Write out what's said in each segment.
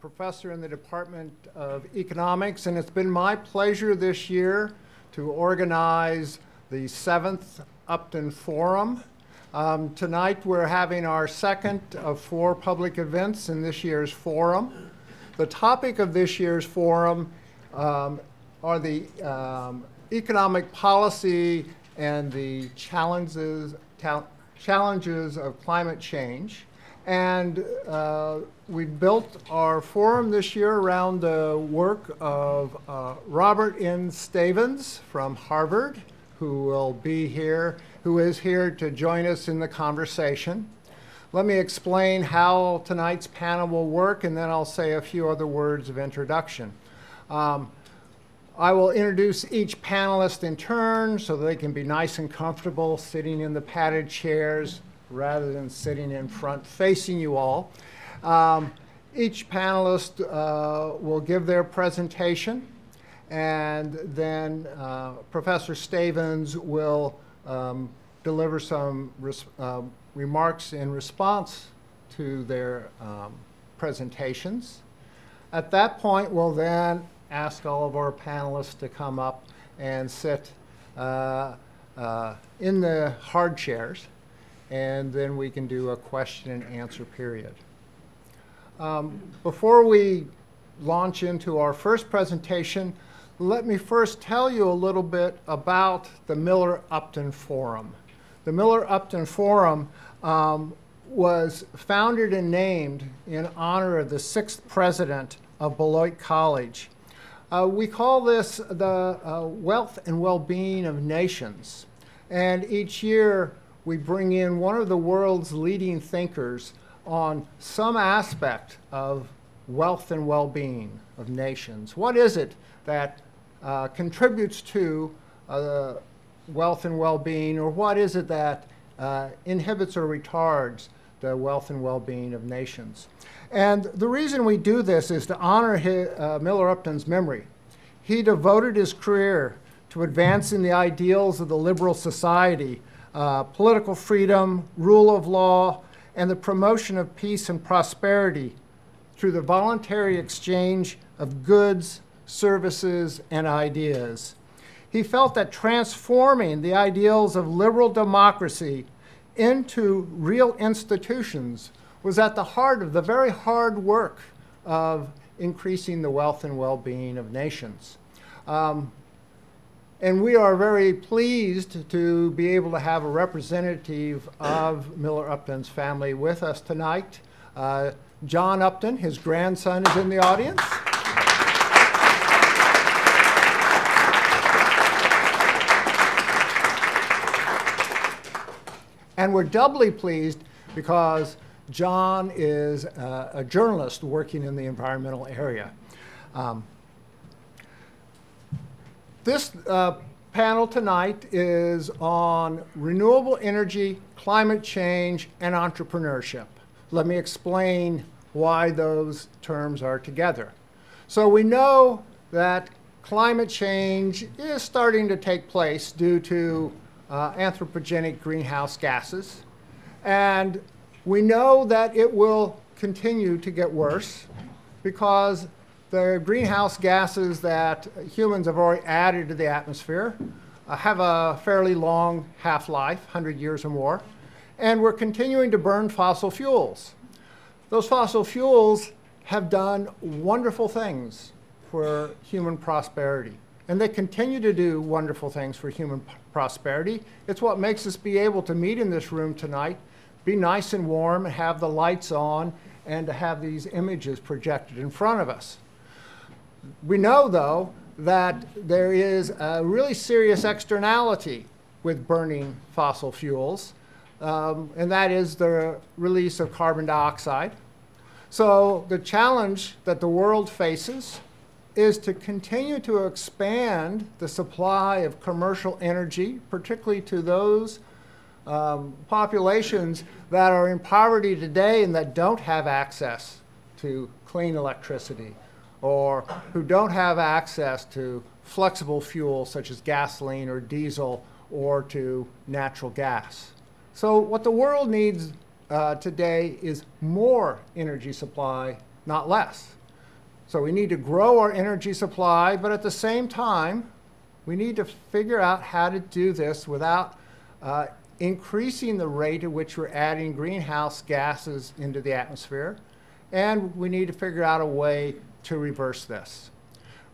professor in the Department of Economics, and it's been my pleasure this year to organize the seventh Upton Forum. Um, tonight we're having our second of four public events in this year's forum. The topic of this year's forum um, are the um, economic policy and the challenges, challenges of climate change. And uh, we built our forum this year around the work of uh, Robert N. Stavins from Harvard, who will be here, who is here to join us in the conversation. Let me explain how tonight's panel will work, and then I'll say a few other words of introduction. Um, I will introduce each panelist in turn so they can be nice and comfortable sitting in the padded chairs rather than sitting in front facing you all. Um, each panelist uh, will give their presentation and then uh, Professor Stavins will um, deliver some uh, remarks in response to their um, presentations. At that point, we'll then ask all of our panelists to come up and sit uh, uh, in the hard chairs and then we can do a question and answer period. Um, before we launch into our first presentation, let me first tell you a little bit about the Miller-Upton Forum. The Miller-Upton Forum um, was founded and named in honor of the sixth president of Beloit College. Uh, we call this the uh, wealth and well-being of nations. And each year we bring in one of the world's leading thinkers on some aspect of wealth and well-being of nations. What is it that uh, contributes to uh, wealth and well-being, or what is it that uh, inhibits or retards the wealth and well-being of nations? And the reason we do this is to honor his, uh, Miller Upton's memory. He devoted his career to advancing the ideals of the liberal society uh, political freedom, rule of law, and the promotion of peace and prosperity through the voluntary exchange of goods, services, and ideas. He felt that transforming the ideals of liberal democracy into real institutions was at the heart of the very hard work of increasing the wealth and well-being of nations. Um, and we are very pleased to be able to have a representative of Miller Upton's family with us tonight. Uh, John Upton, his grandson, is in the audience. And we're doubly pleased because John is uh, a journalist working in the environmental area. Um, this uh, panel tonight is on renewable energy, climate change, and entrepreneurship. Let me explain why those terms are together. So we know that climate change is starting to take place due to uh, anthropogenic greenhouse gases. And we know that it will continue to get worse because the greenhouse gases that humans have already added to the atmosphere uh, have a fairly long half-life, 100 years or more, and we're continuing to burn fossil fuels. Those fossil fuels have done wonderful things for human prosperity, and they continue to do wonderful things for human prosperity. It's what makes us be able to meet in this room tonight, be nice and warm, and have the lights on, and to have these images projected in front of us. We know, though, that there is a really serious externality with burning fossil fuels, um, and that is the release of carbon dioxide. So the challenge that the world faces is to continue to expand the supply of commercial energy, particularly to those um, populations that are in poverty today and that don't have access to clean electricity or who don't have access to flexible fuels such as gasoline or diesel or to natural gas. So what the world needs uh, today is more energy supply, not less. So we need to grow our energy supply, but at the same time, we need to figure out how to do this without uh, increasing the rate at which we're adding greenhouse gases into the atmosphere. And we need to figure out a way to reverse this.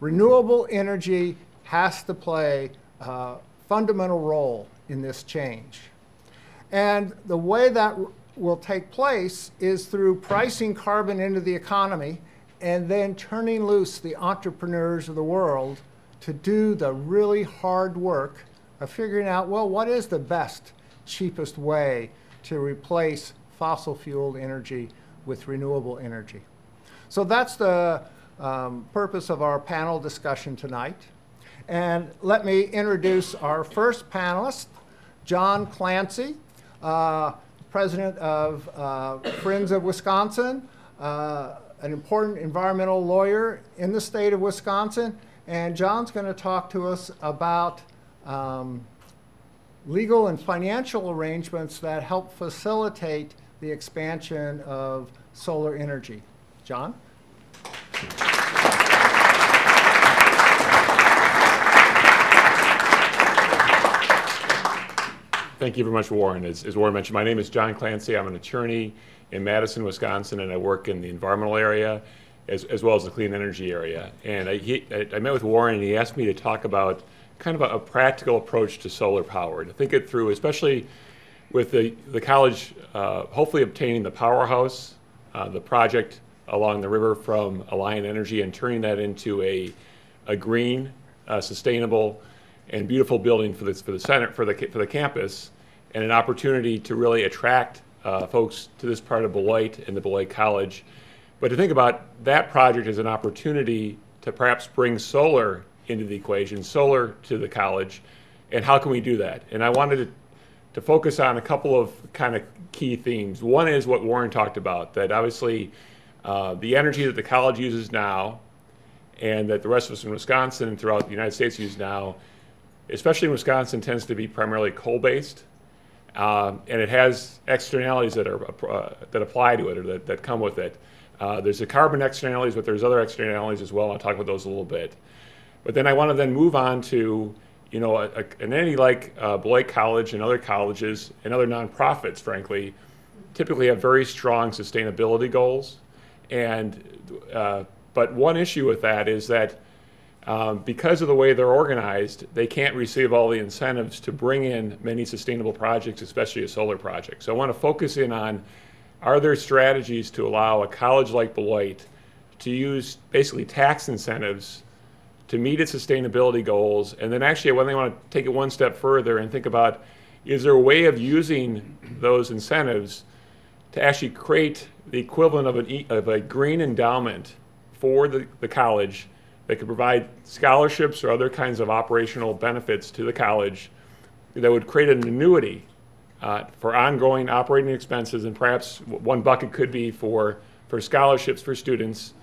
Renewable energy has to play a fundamental role in this change. And the way that will take place is through pricing carbon into the economy and then turning loose the entrepreneurs of the world to do the really hard work of figuring out, well, what is the best, cheapest way to replace fossil fueled energy with renewable energy? So that's the um, purpose of our panel discussion tonight. And let me introduce our first panelist, John Clancy, uh, president of uh, Friends of Wisconsin, uh, an important environmental lawyer in the state of Wisconsin, and John's going to talk to us about um, legal and financial arrangements that help facilitate the expansion of solar energy. John? Thank you very much, Warren. As, as, Warren mentioned, my name is John Clancy. I'm an attorney in Madison, Wisconsin, and I work in the environmental area as, as well as the clean energy area. And I, he, I, met with Warren, and he asked me to talk about kind of a, a practical approach to solar power, to think it through, especially with the, the college uh, hopefully obtaining the powerhouse, uh, the project along the river from Alliant Energy, and turning that into a, a green, uh, sustainable, and beautiful building for, this, for the center, for the, for the campus, and an opportunity to really attract uh, folks to this part of Beloit and the Beloit College. But to think about that project as an opportunity to perhaps bring solar into the equation, solar to the college, and how can we do that? And I wanted to, to focus on a couple of kind of key themes. One is what Warren talked about, that obviously uh, the energy that the college uses now and that the rest of us in Wisconsin and throughout the United States use now, especially in Wisconsin, tends to be primarily coal-based. Um, and it has externalities that are uh, that apply to it or that, that come with it. Uh, there's the carbon externalities, but there's other externalities as well. I'll talk about those a little bit. But then I want to then move on to, you know, a, a, an entity like uh, Beloit College and other colleges and other nonprofits, frankly, typically have very strong sustainability goals. And uh, but one issue with that is that um, because of the way they're organized, they can't receive all the incentives to bring in many sustainable projects, especially a solar project. So I want to focus in on are there strategies to allow a college like Beloit to use basically tax incentives to meet its sustainability goals? And then actually, when they want to take it one step further and think about is there a way of using those incentives to actually create the equivalent of, an, of a green endowment for the, the college that could provide scholarships or other kinds of operational benefits to the college that would create an annuity uh, for ongoing operating expenses, and perhaps one bucket could be for, for scholarships for students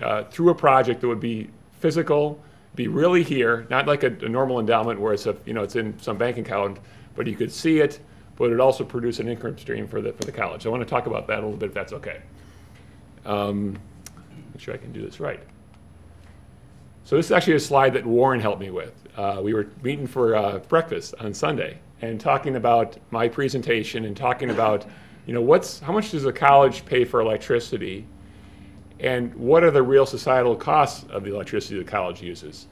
uh, through a project that would be physical, be really here, not like a, a, normal endowment where it's a, you know it's in some bank account, but you could see it, but it also produce an income stream for the for the college. So I want to talk about that a little bit if that's okay. Um, make sure I can do this right. So this is actually a slide that Warren helped me with. Uh, we were meeting for uh, breakfast on Sunday, and talking about my presentation and talking about, you know, what's how much does the college pay for electricity, and what are the real societal costs of the electricity the college uses.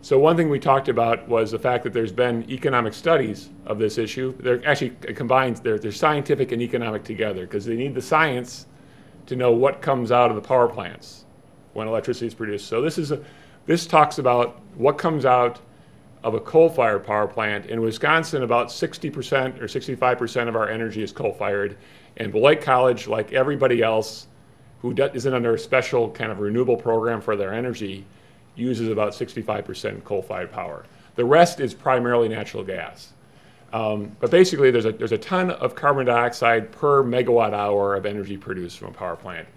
So one thing we talked about was the fact that there's been economic studies of this issue. They're actually combined, they're, they're scientific and economic together because they need the science to know what comes out of the power plants when electricity is produced. So this is a, this talks about what comes out of a coal-fired power plant. In Wisconsin, about 60% or 65% of our energy is coal-fired. And Beloit College, like everybody else who isn't under a special kind of renewable program for their energy, uses about 65% coal-fired power. The rest is primarily natural gas. Um, but basically, there's a, there's a ton of carbon dioxide per megawatt hour of energy produced from a power plant.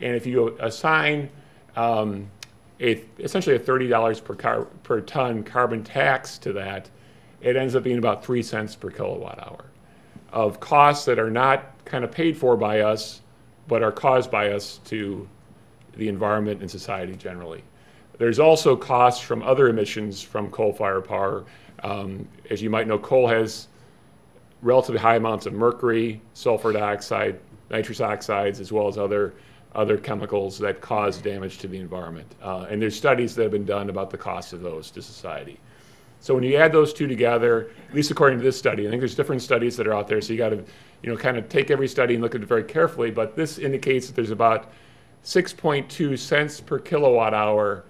And if you assign um, a, essentially a $30 per, car, per ton carbon tax to that, it ends up being about three cents per kilowatt hour of costs that are not kind of paid for by us, but are caused by us to the environment and society generally. There's also costs from other emissions from coal-fired power. Um, as you might know, coal has relatively high amounts of mercury, sulfur dioxide, nitrous oxides, as well as other other chemicals that cause damage to the environment. Uh, and there's studies that have been done about the cost of those to society. So when you add those two together, at least according to this study, I think there's different studies that are out there, so you got to, you know, kind of take every study and look at it very carefully. But this indicates that there's about 6.2 cents per kilowatt hour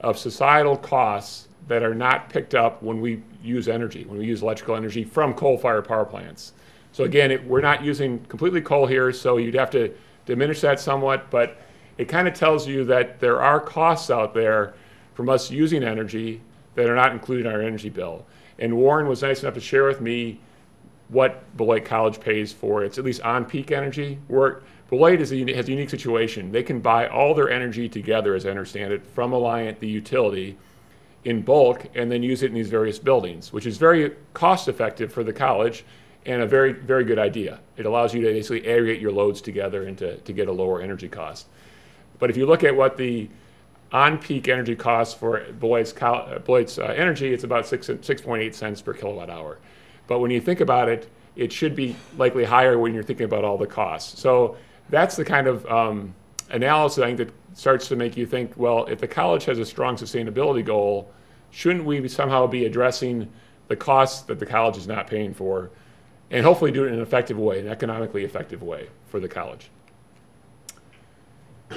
of societal costs that are not picked up when we use energy, when we use electrical energy from coal-fired power plants. So again, it, we're not using completely coal here, so you'd have to diminish that somewhat, but it kind of tells you that there are costs out there from us using energy that are not included in our energy bill. And Warren was nice enough to share with me what Beloit College pays for its at least on-peak energy. work. Beloit is a, has a unique situation. They can buy all their energy together, as I understand it, from Alliant, the utility, in bulk, and then use it in these various buildings, which is very cost-effective for the college and a very, very good idea. It allows you to basically aggregate your loads together and to, to get a lower energy cost. But if you look at what the on-peak energy cost for Beloit's, Beloit's uh, energy, it's about 6, 6.8 cents per kilowatt hour. But when you think about it, it should be likely higher when you're thinking about all the costs. So that's the kind of um, analysis I think that starts to make you think, well, if the college has a strong sustainability goal, shouldn't we somehow be addressing the costs that the college is not paying for and hopefully do it in an effective way, an economically effective way for the college?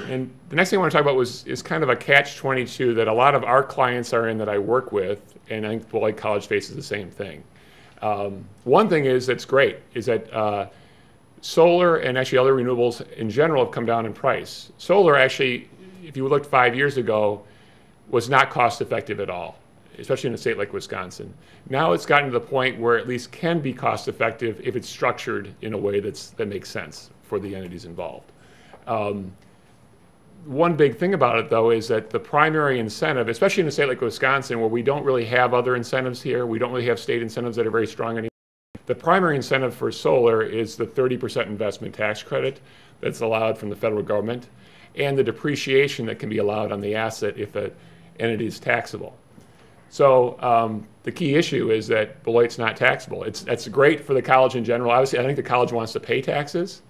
And the next thing I want to talk about was is kind of a catch-22 that a lot of our clients are in that I work with, and I think Beloit College faces the same thing. Um, one thing is that's great is that uh, solar and actually other renewables in general have come down in price. Solar actually, if you looked five years ago, was not cost effective at all, especially in a state like Wisconsin. Now it's gotten to the point where at least can be cost effective if it's structured in a way that's, that makes sense for the entities involved. Um, one big thing about it, though, is that the primary incentive, especially in a state like Wisconsin, where we don't really have other incentives here, we don't really have state incentives that are very strong anymore. The primary incentive for solar is the 30% investment tax credit that's allowed from the federal government and the depreciation that can be allowed on the asset if an entity is taxable. So um, the key issue is that Beloit's not taxable. It's, that's great for the college in general. Obviously, I think the college wants to pay taxes.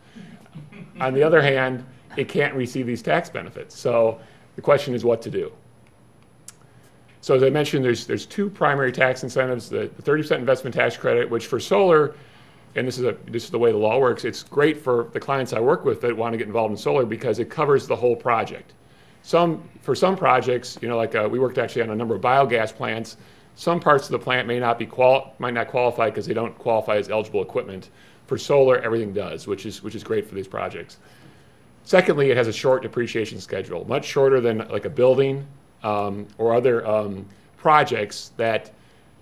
on the other hand, it can't receive these tax benefits. So the question is what to do. So as I mentioned, there's, there's two primary tax incentives, the 30% investment tax credit, which for solar, and this is, a, this is the way the law works, it's great for the clients I work with that want to get involved in solar because it covers the whole project. Some, for some projects, you know, like uh, we worked actually on a number of biogas plants, some parts of the plant may not be qual might not qualify because they don't qualify as eligible equipment. For solar, everything does, which is, which is great for these projects. Secondly, it has a short depreciation schedule, much shorter than like a building um, or other um, projects that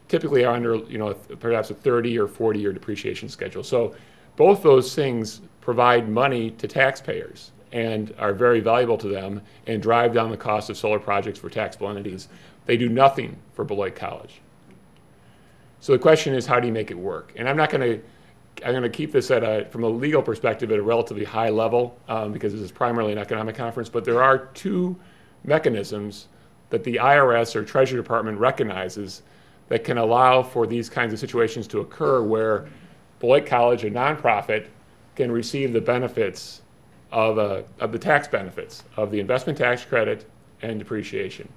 typically are under, you know, perhaps a 30 or 40 year depreciation schedule. So both those things provide money to taxpayers and are very valuable to them and drive down the cost of solar projects for taxable entities. They do nothing for Beloit College. So the question is, how do you make it work? And I'm not going to I'm going to keep this at a, from a legal perspective at a relatively high level um, because this is primarily an economic conference, but there are two mechanisms that the IRS or Treasury Department recognizes that can allow for these kinds of situations to occur where Beloit College, a nonprofit, can receive the benefits of, a, of the tax benefits of the investment tax credit and depreciation.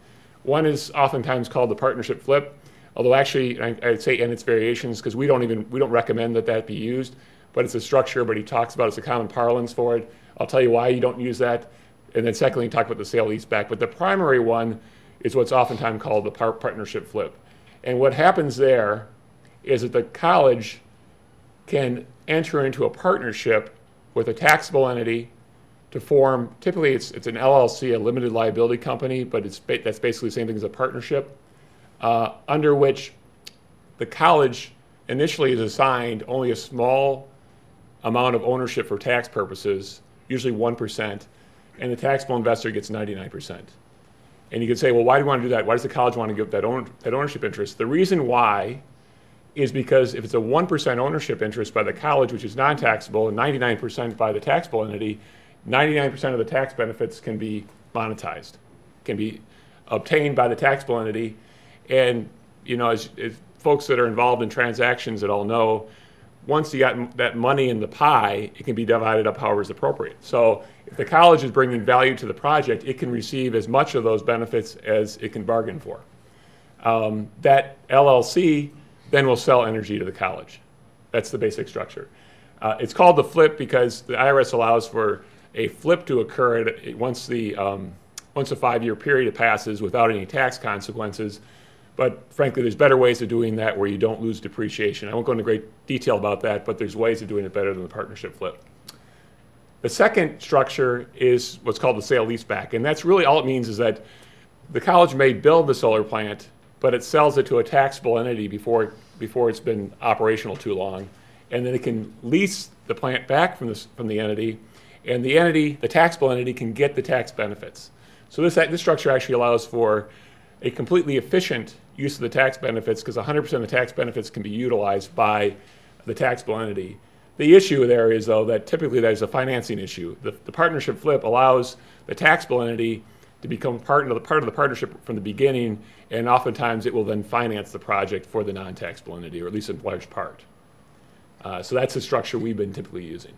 One is oftentimes called the partnership flip. Although actually, I, would say in its variations, because we don't even, we don't recommend that that be used, but it's a structure, but he talks about it's a common parlance for it. I'll tell you why you don't use that. And then secondly, talk about the sale lease back. But the primary one is what's oftentimes called the par partnership flip. And what happens there is that the college can enter into a partnership with a taxable entity to form, typically it's, it's an LLC, a limited liability company, but it's ba that's basically the same thing as a partnership uh, under which the college initially is assigned only a small amount of ownership for tax purposes, usually 1%, and the taxable investor gets 99%. And you could say, well, why do you want to do that? Why does the college want to give that, that ownership interest? The reason why is because if it's a 1% ownership interest by the college, which is non-taxable, and 99% by the taxable entity, 99% of the tax benefits can be monetized, can be obtained by the taxable entity. And, you know, as, as folks that are involved in transactions that all know, once you got that money in the pie, it can be divided up however is appropriate. So if the college is bringing value to the project, it can receive as much of those benefits as it can bargain for. Um, that LLC then will sell energy to the college. That's the basic structure. Uh, it's called the flip because the IRS allows for a flip to occur at, once the um, once a five-year period passes without any tax consequences. But frankly, there's better ways of doing that where you don't lose depreciation. I won't go into great detail about that, but there's ways of doing it better than the partnership flip. The second structure is what's called the sale leaseback, and that's really all it means is that the college may build the solar plant, but it sells it to a taxable entity before before it's been operational too long, and then it can lease the plant back from the from the entity, and the entity, the taxable entity, can get the tax benefits. So this this structure actually allows for a completely efficient use of the tax benefits because 100% of the tax benefits can be utilized by the taxable entity. The issue there is, though, that typically there's a financing issue. The, the partnership flip allows the taxable entity to become part of, the, part of the partnership from the beginning, and oftentimes it will then finance the project for the non-taxable entity, or at least in large part. Uh, so that's the structure we've been typically using.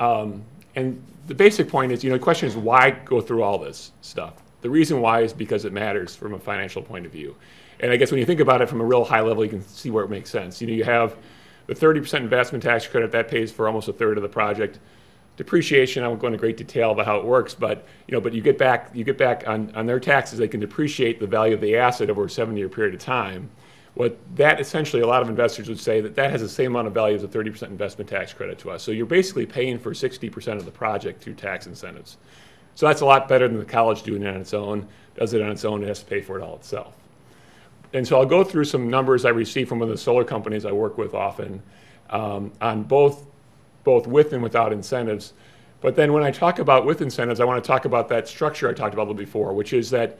Um, and the basic point is, you know, the question is why go through all this stuff? The reason why is because it matters from a financial point of view. And I guess when you think about it from a real high level, you can see where it makes sense. You know, you have the 30% investment tax credit that pays for almost a third of the project. Depreciation, I won't go into great detail about how it works, but you know, but you get back you get back on, on their taxes, they can depreciate the value of the asset over a seven-year period of time. What that essentially, a lot of investors would say that that has the same amount of value as a 30% investment tax credit to us. So you're basically paying for 60% of the project through tax incentives. So that's a lot better than the college doing it on its own. Does it on its own, it has to pay for it all itself. And so I'll go through some numbers I receive from one of the solar companies I work with often um, on both, both with and without incentives. But then when I talk about with incentives, I want to talk about that structure I talked about before, which is that,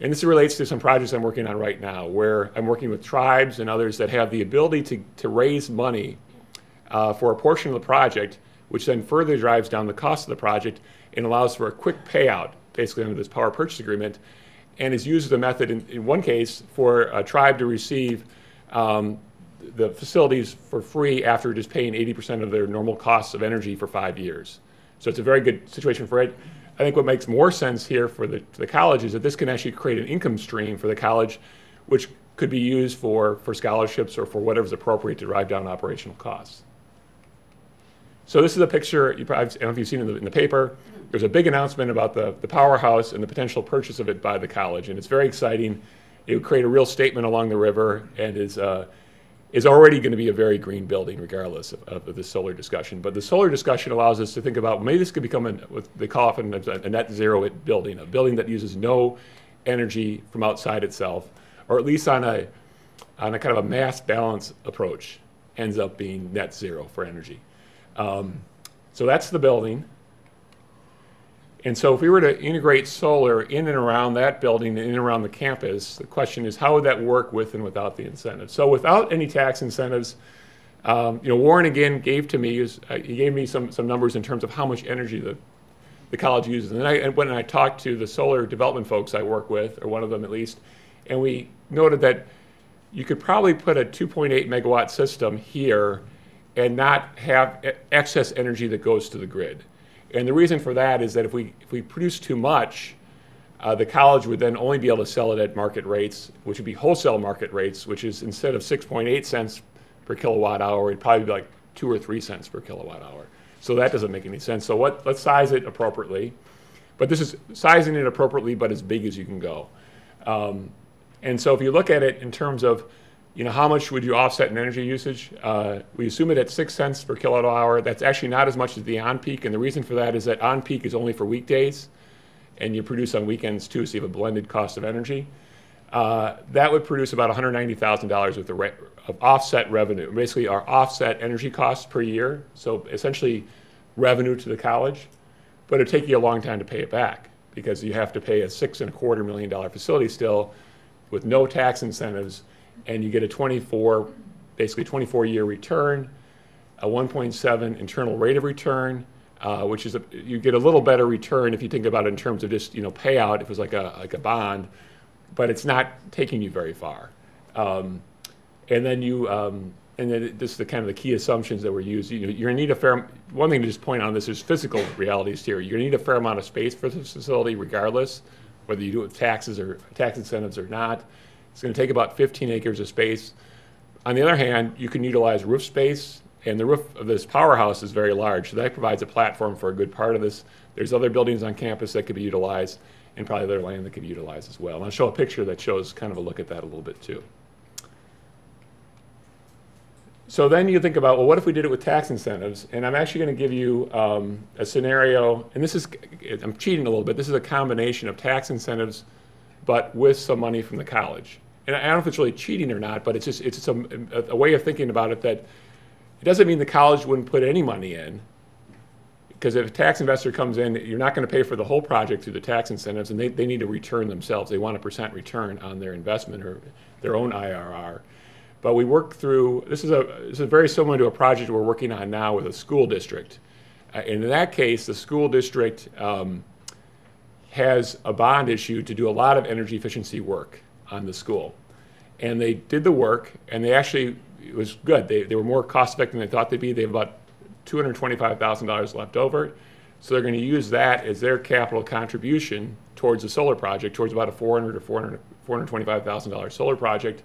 and this relates to some projects I'm working on right now, where I'm working with tribes and others that have the ability to, to raise money uh, for a portion of the project, which then further drives down the cost of the project and allows for a quick payout, basically under this power purchase agreement, and is used as a method in, in one case for a tribe to receive um, the facilities for free after just paying 80% of their normal costs of energy for five years. So it's a very good situation for it. I think what makes more sense here for the, the college is that this can actually create an income stream for the college, which could be used for, for scholarships or for whatever's appropriate to drive down operational costs. So this is a picture, you probably, I don't know if you've seen in the, in the paper. There's a big announcement about the, the powerhouse and the potential purchase of it by the college, and it's very exciting. It would create a real statement along the river and is, uh, is already going to be a very green building regardless of, of, the solar discussion. But the solar discussion allows us to think about maybe this could become a, what they call often a, a net zero building, a building that uses no energy from outside itself, or at least on a, on a kind of a mass balance approach ends up being net zero for energy. Um, so that's the building. And so if we were to integrate solar in and around that building and in and around the campus, the question is how would that work with and without the incentives? So without any tax incentives, um, you know, Warren again gave to me, uh, he gave me some, some numbers in terms of how much energy the, the college uses. And, I, and when I talked to the solar development folks I work with, or one of them at least, and we noted that you could probably put a 2.8 megawatt system here and not have excess energy that goes to the grid. And the reason for that is that if we, if we produce too much, uh, the college would then only be able to sell it at market rates, which would be wholesale market rates, which is instead of 6.8 cents per kilowatt hour, it'd probably be like two or three cents per kilowatt hour. So that doesn't make any sense. So what, let's size it appropriately. But this is sizing it appropriately, but as big as you can go. Um, and so if you look at it in terms of you know, how much would you offset in energy usage? Uh, we assume it at six cents per kilowatt hour. That's actually not as much as the on-peak, and the reason for that is that on-peak is only for weekdays, and you produce on weekends too, so you have a blended cost of energy. Uh, that would produce about $190,000 worth of, of offset revenue, basically our offset energy costs per year, so essentially revenue to the college, but it'd take you a long time to pay it back because you have to pay a six and a quarter million dollar facility still with no tax incentives and you get a 24, basically 24-year return, a 1.7 internal rate of return, uh, which is a, you get a little better return if you think about it in terms of just you know payout if it was like a like a bond, but it's not taking you very far. Um, and then you um, and then this is the kind of the key assumptions that were used. You know, you're gonna need a fair. One thing to just point on this is physical realities here. You're gonna need a fair amount of space for this facility, regardless whether you do it with taxes or tax incentives or not. It's gonna take about 15 acres of space. On the other hand, you can utilize roof space and the roof of this powerhouse is very large, so that provides a platform for a good part of this. There's other buildings on campus that could be utilized, and probably other land that could be utilized as well. And I'll show a picture that shows kind of a look at that a little bit too. So then you think about, well, what if we did it with tax incentives? And I'm actually going to give you um, a scenario, and this is, I'm cheating a little bit. This is a combination of tax incentives, but with some money from the college. And I don't know if it's really cheating or not, but it's just, it's just a, a way of thinking about it that it doesn't mean the college wouldn't put any money in, because if a tax investor comes in, you're not going to pay for the whole project through the tax incentives, and they, they need to return themselves. They want a percent return on their investment or their own IRR. But we work through, this is, a, this is very similar to a project we're working on now with a school district. Uh, in that case, the school district um, has a bond issue to do a lot of energy efficiency work on the school. And they did the work, and they actually it was good. They, they were more cost effective than they thought they'd be. They have about $225,000 left over. So they're going to use that as their capital contribution towards the solar project, towards about a 400 or 400, $425,000 solar project,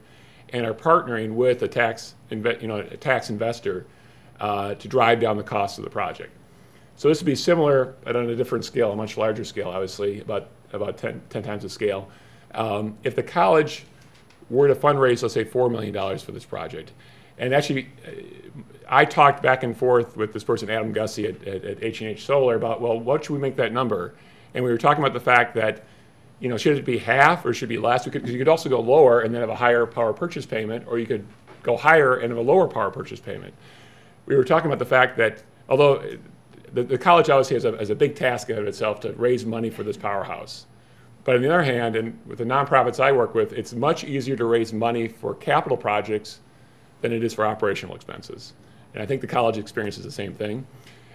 and are partnering with a tax, you know, a tax investor uh, to drive down the cost of the project. So this would be similar, but on a different scale, a much larger scale, obviously, about about 10, 10 times the scale. Um, if the college were to fundraise, let's say, $4 million for this project. And actually, uh, I talked back and forth with this person, Adam Gussie at, at, at H&H Solar, about, well, what should we make that number? And we were talking about the fact that, you know, should it be half or should it be less? Because you could also go lower and then have a higher power purchase payment, or you could go higher and have a lower power purchase payment. We were talking about the fact that, although the, the college obviously has a, has a big task ahead of itself to raise money for this powerhouse. But on the other hand, and with the nonprofits I work with, it's much easier to raise money for capital projects than it is for operational expenses. And I think the college experience is the same thing.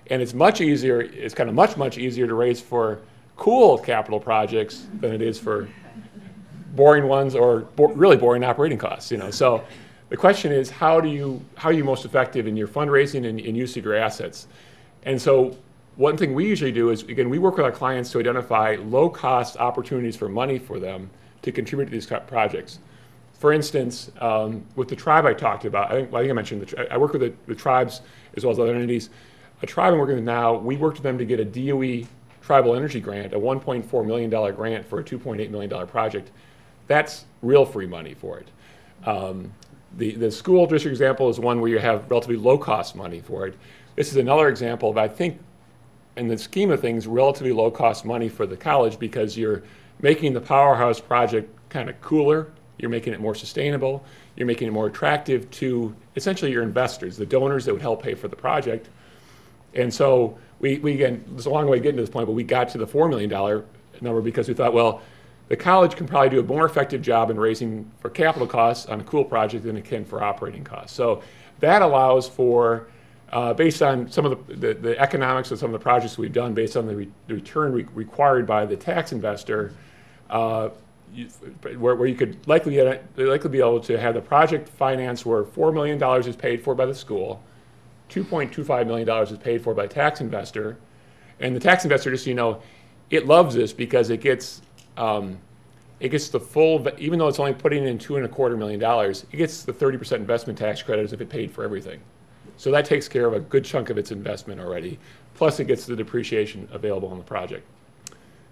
And it's much easier, it's kind of much, much easier to raise for cool capital projects than it is for boring ones or bo really boring operating costs, you know. So the question is, how do you, how are you most effective in your fundraising and, and use of your assets? And so one thing we usually do is, again, we work with our clients to identify low-cost opportunities for money for them to contribute to these projects. For instance, um, with the tribe I talked about, I think, well, I, think I mentioned, the, I work with the, the, tribes as well as other entities. A tribe I'm working with now, we worked with them to get a DOE tribal energy grant, a $1.4 million grant for a $2.8 million project. That's real free money for it. Um, the, the school district example is one where you have relatively low cost money for it. This is another example of, I think, in the scheme of things, relatively low cost money for the college because you're making the powerhouse project kind of cooler, you're making it more sustainable, you're making it more attractive to essentially your investors, the donors that would help pay for the project. And so we, we again, it's a long way getting to this point, but we got to the $4 million number because we thought, well, the college can probably do a more effective job in raising for capital costs on a cool project than it can for operating costs. So that allows for uh, based on some of the, the, the, economics of some of the projects we've done, based on the, re the return re required by the tax investor, uh, you, where, where, you could likely, get, likely be able to have the project finance where $4 million is paid for by the school, $2.25 million is paid for by tax investor, and the tax investor, just so you know, it loves this because it gets um, it gets the full, even though it's only putting in two and a quarter million dollars, it gets the 30% investment tax credit as if it paid for everything. So that takes care of a good chunk of its investment already. Plus, it gets the depreciation available on the project.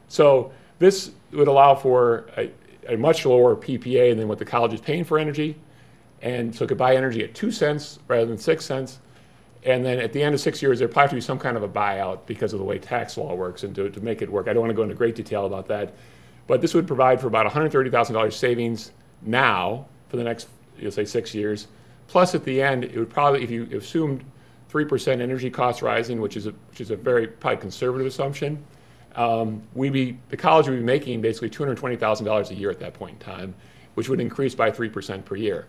So this would allow for a, a much lower PPA than what the college is paying for energy. And so it could buy energy at two cents rather than six cents. And then at the end of six years, there probably have to be some kind of a buyout because of the way tax law works and to, to make it work. I don't want to go into great detail about that. But this would provide for about $130,000 savings now for the next, you'll say, six years Plus, at the end, it would probably, if you assumed 3% energy costs rising, which is a, which is a very probably conservative assumption, um, we be, the college would be making basically $220,000 a year at that point in time. which would increase by 3% per year.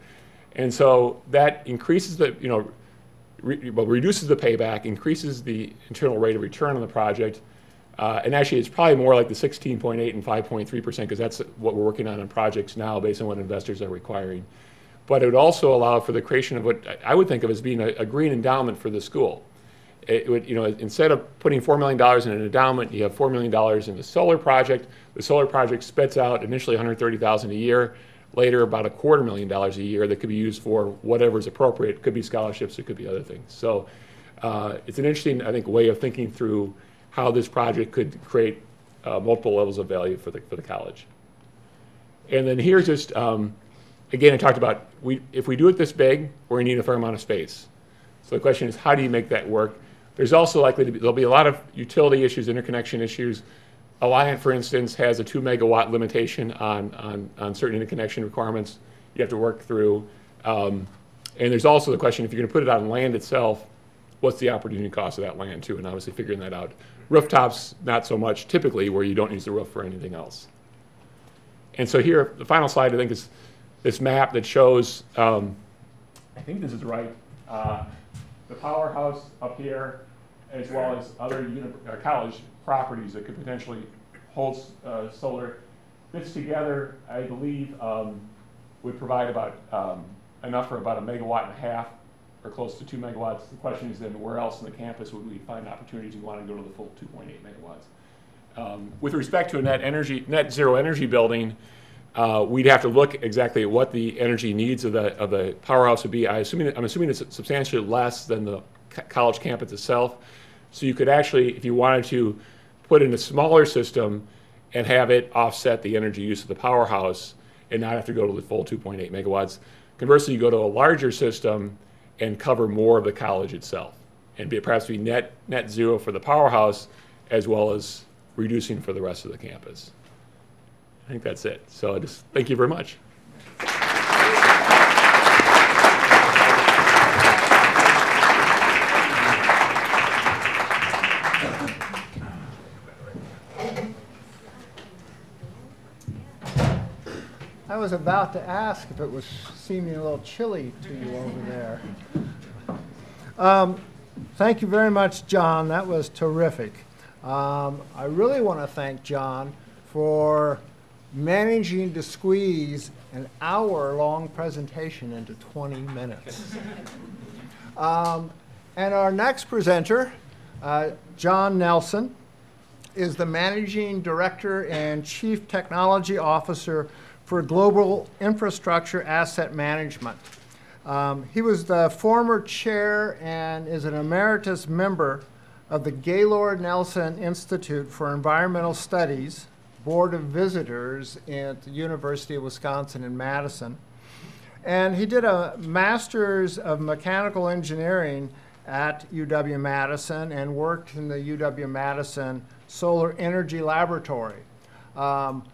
And so that increases the, you know, re, well, reduces the payback, increases the internal rate of return on the project, uh, and actually, it's probably more like the 16.8 and 5.3 percent because that's what we're working on in projects now, based on what investors are requiring. But it would also allow for the creation of what I would think of as being a, a green endowment for the school. It would, you know, instead of putting $4 million in an endowment, you have $4 million in the solar project. The solar project spits out initially 130,000 a year, later about a quarter million dollars a year that could be used for whatever is appropriate. It could be scholarships, it could be other things. So uh, it's an interesting, I think, way of thinking through how this project could create uh, multiple levels of value for the, for the college. And then here's just, um, again, I talked about, we, if we do it this big, we're gonna need a fair amount of space. So the question is, how do you make that work? There's also likely to be, there'll be a lot of utility issues, interconnection issues. Alliant, for instance, has a two megawatt limitation on, on, on certain interconnection requirements you have to work through. Um, and there's also the question, if you're gonna put it on land itself, what's the opportunity cost of that land too, and obviously figuring that out. Rooftops, not so much typically, where you don't use the roof for anything else. And so here, the final slide, I think, is this map that shows, um, I think this is right, uh, the powerhouse up here, as well as other uh, college properties that could potentially hold uh, solar. This together, I believe, um, would provide about um, enough for about a megawatt and a half or close to two megawatts. The question is then where else in the campus would we find opportunities to want to go to the full 2.8 megawatts? Um, with respect to a net energy, net zero energy building, uh, we'd have to look exactly at what the energy needs of the of the powerhouse would be. I assuming I'm assuming it's substantially less than the college campus itself. So you could actually, if you wanted to, put in a smaller system and have it offset the energy use of the powerhouse and not have to go to the full 2.8 megawatts. Conversely, you go to a larger system and cover more of the college itself and be, perhaps be net, net zero for the powerhouse as well as reducing for the rest of the campus. I think that's it. So I just thank you very much. I was about to ask if it was seeming a little chilly to you over there. Um, thank you very much, John. That was terrific. Um, I really want to thank John for managing to squeeze an hour-long presentation into 20 minutes. um, and our next presenter, uh, John Nelson, is the Managing Director and Chief Technology Officer for global infrastructure asset management. Um, he was the former chair and is an emeritus member of the Gaylord Nelson Institute for Environmental Studies Board of Visitors at the University of Wisconsin in Madison. And he did a master's of mechanical engineering at UW Madison and worked in the UW Madison Solar Energy Laboratory. Um,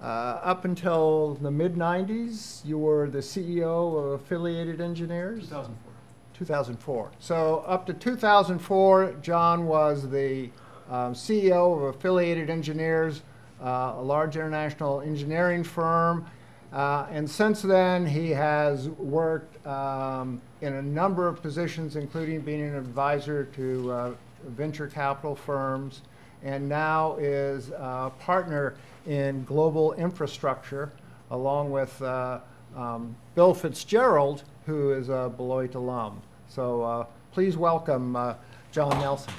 uh, up until the mid 90s, you were the CEO of Affiliated Engineers? 2004. 2004. So up to 2004, John was the um, CEO of Affiliated Engineers, uh, a large international engineering firm. Uh, and since then, he has worked um, in a number of positions, including being an advisor to uh, venture capital firms, and now is a partner in global infrastructure, along with uh, um, Bill Fitzgerald, who is a Beloit alum. So uh, please welcome uh, John Nelson.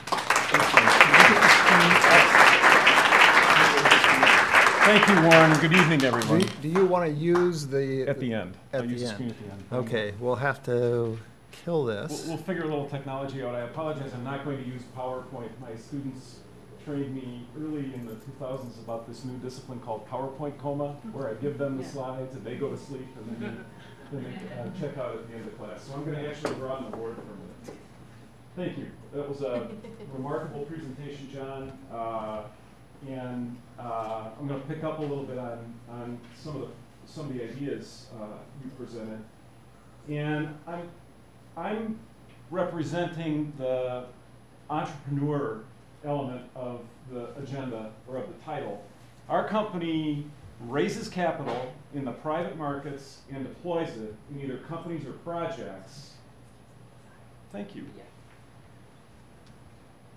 Thank you, Warren. Good evening, everyone. Do, do you want to use the At the end. At I'll the use end. screen at the end. Okay, we'll have to kill We'll, this. we'll figure a little technology out. I apologize, I'm not going to use PowerPoint. My students trained me early in the 2000s about this new discipline called PowerPoint coma, where I give them the slides and they go to sleep and then they, then they uh, check out at the end of class. So I'm going to actually draw on the board for a minute. Thank you. That was a remarkable presentation, John. Uh, and uh, I'm going to pick up a little bit on, on some of the some of the ideas uh, you presented. And I'm I'm representing the entrepreneur element of the agenda or of the title. Our company raises capital in the private markets and deploys it in either companies or projects. Thank you.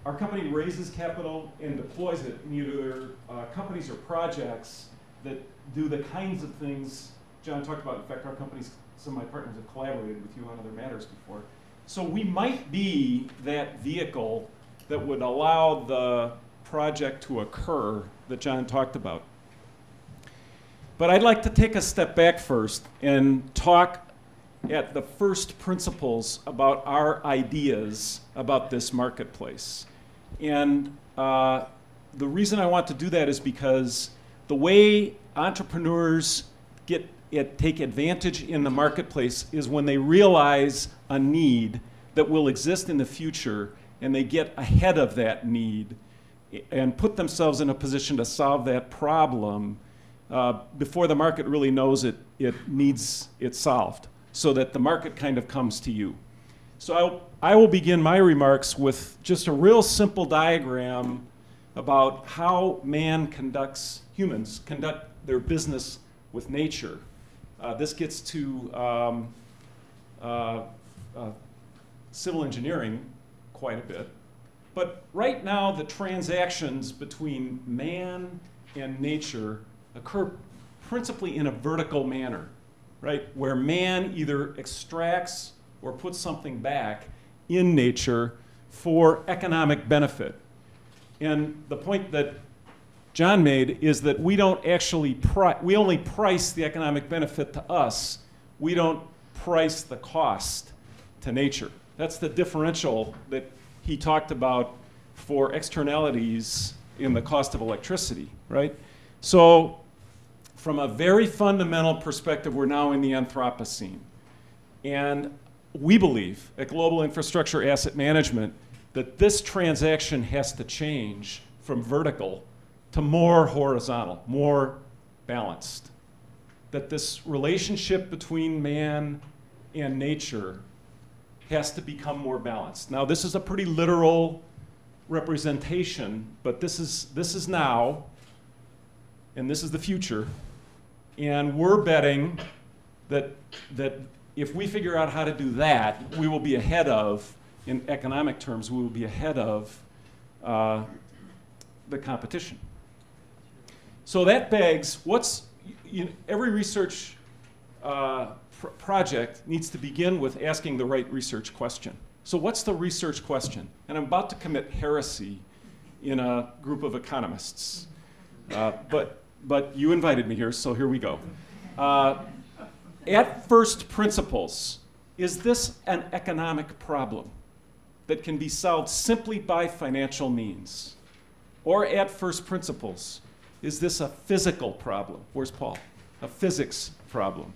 Our company raises capital and deploys it in either uh, companies or projects that do the kinds of things John talked about. In fact, our companies, some of my partners have collaborated with you on other matters before. So we might be that vehicle that would allow the project to occur that John talked about. But I'd like to take a step back first and talk at the first principles about our ideas about this marketplace. And uh, the reason I want to do that is because the way entrepreneurs get it, take advantage in the marketplace is when they realize a need that will exist in the future and they get ahead of that need and put themselves in a position to solve that problem uh, before the market really knows it, it needs it solved so that the market kind of comes to you. So I'll, I will begin my remarks with just a real simple diagram about how man conducts, humans conduct their business with nature. Uh, this gets to um, uh, uh, civil engineering quite a bit. But right now, the transactions between man and nature occur principally in a vertical manner, right? Where man either extracts or put something back in nature for economic benefit. And the point that John made is that we don't actually we only price the economic benefit to us. We don't price the cost to nature. That's the differential that he talked about for externalities in the cost of electricity, right? So from a very fundamental perspective, we're now in the Anthropocene. And we believe at Global Infrastructure Asset Management that this transaction has to change from vertical to more horizontal, more balanced. That this relationship between man and nature has to become more balanced. Now, this is a pretty literal representation, but this is, this is now, and this is the future. And we're betting that, that if we figure out how to do that, we will be ahead of, in economic terms, we will be ahead of uh, the competition. So that begs what's, you know, every research uh, pr project needs to begin with asking the right research question. So, what's the research question? And I'm about to commit heresy in a group of economists. Uh, but, but you invited me here, so here we go. At first principles, is this an economic problem that can be solved simply by financial means? Or at first principles, is this a physical problem? Where's Paul? A physics problem.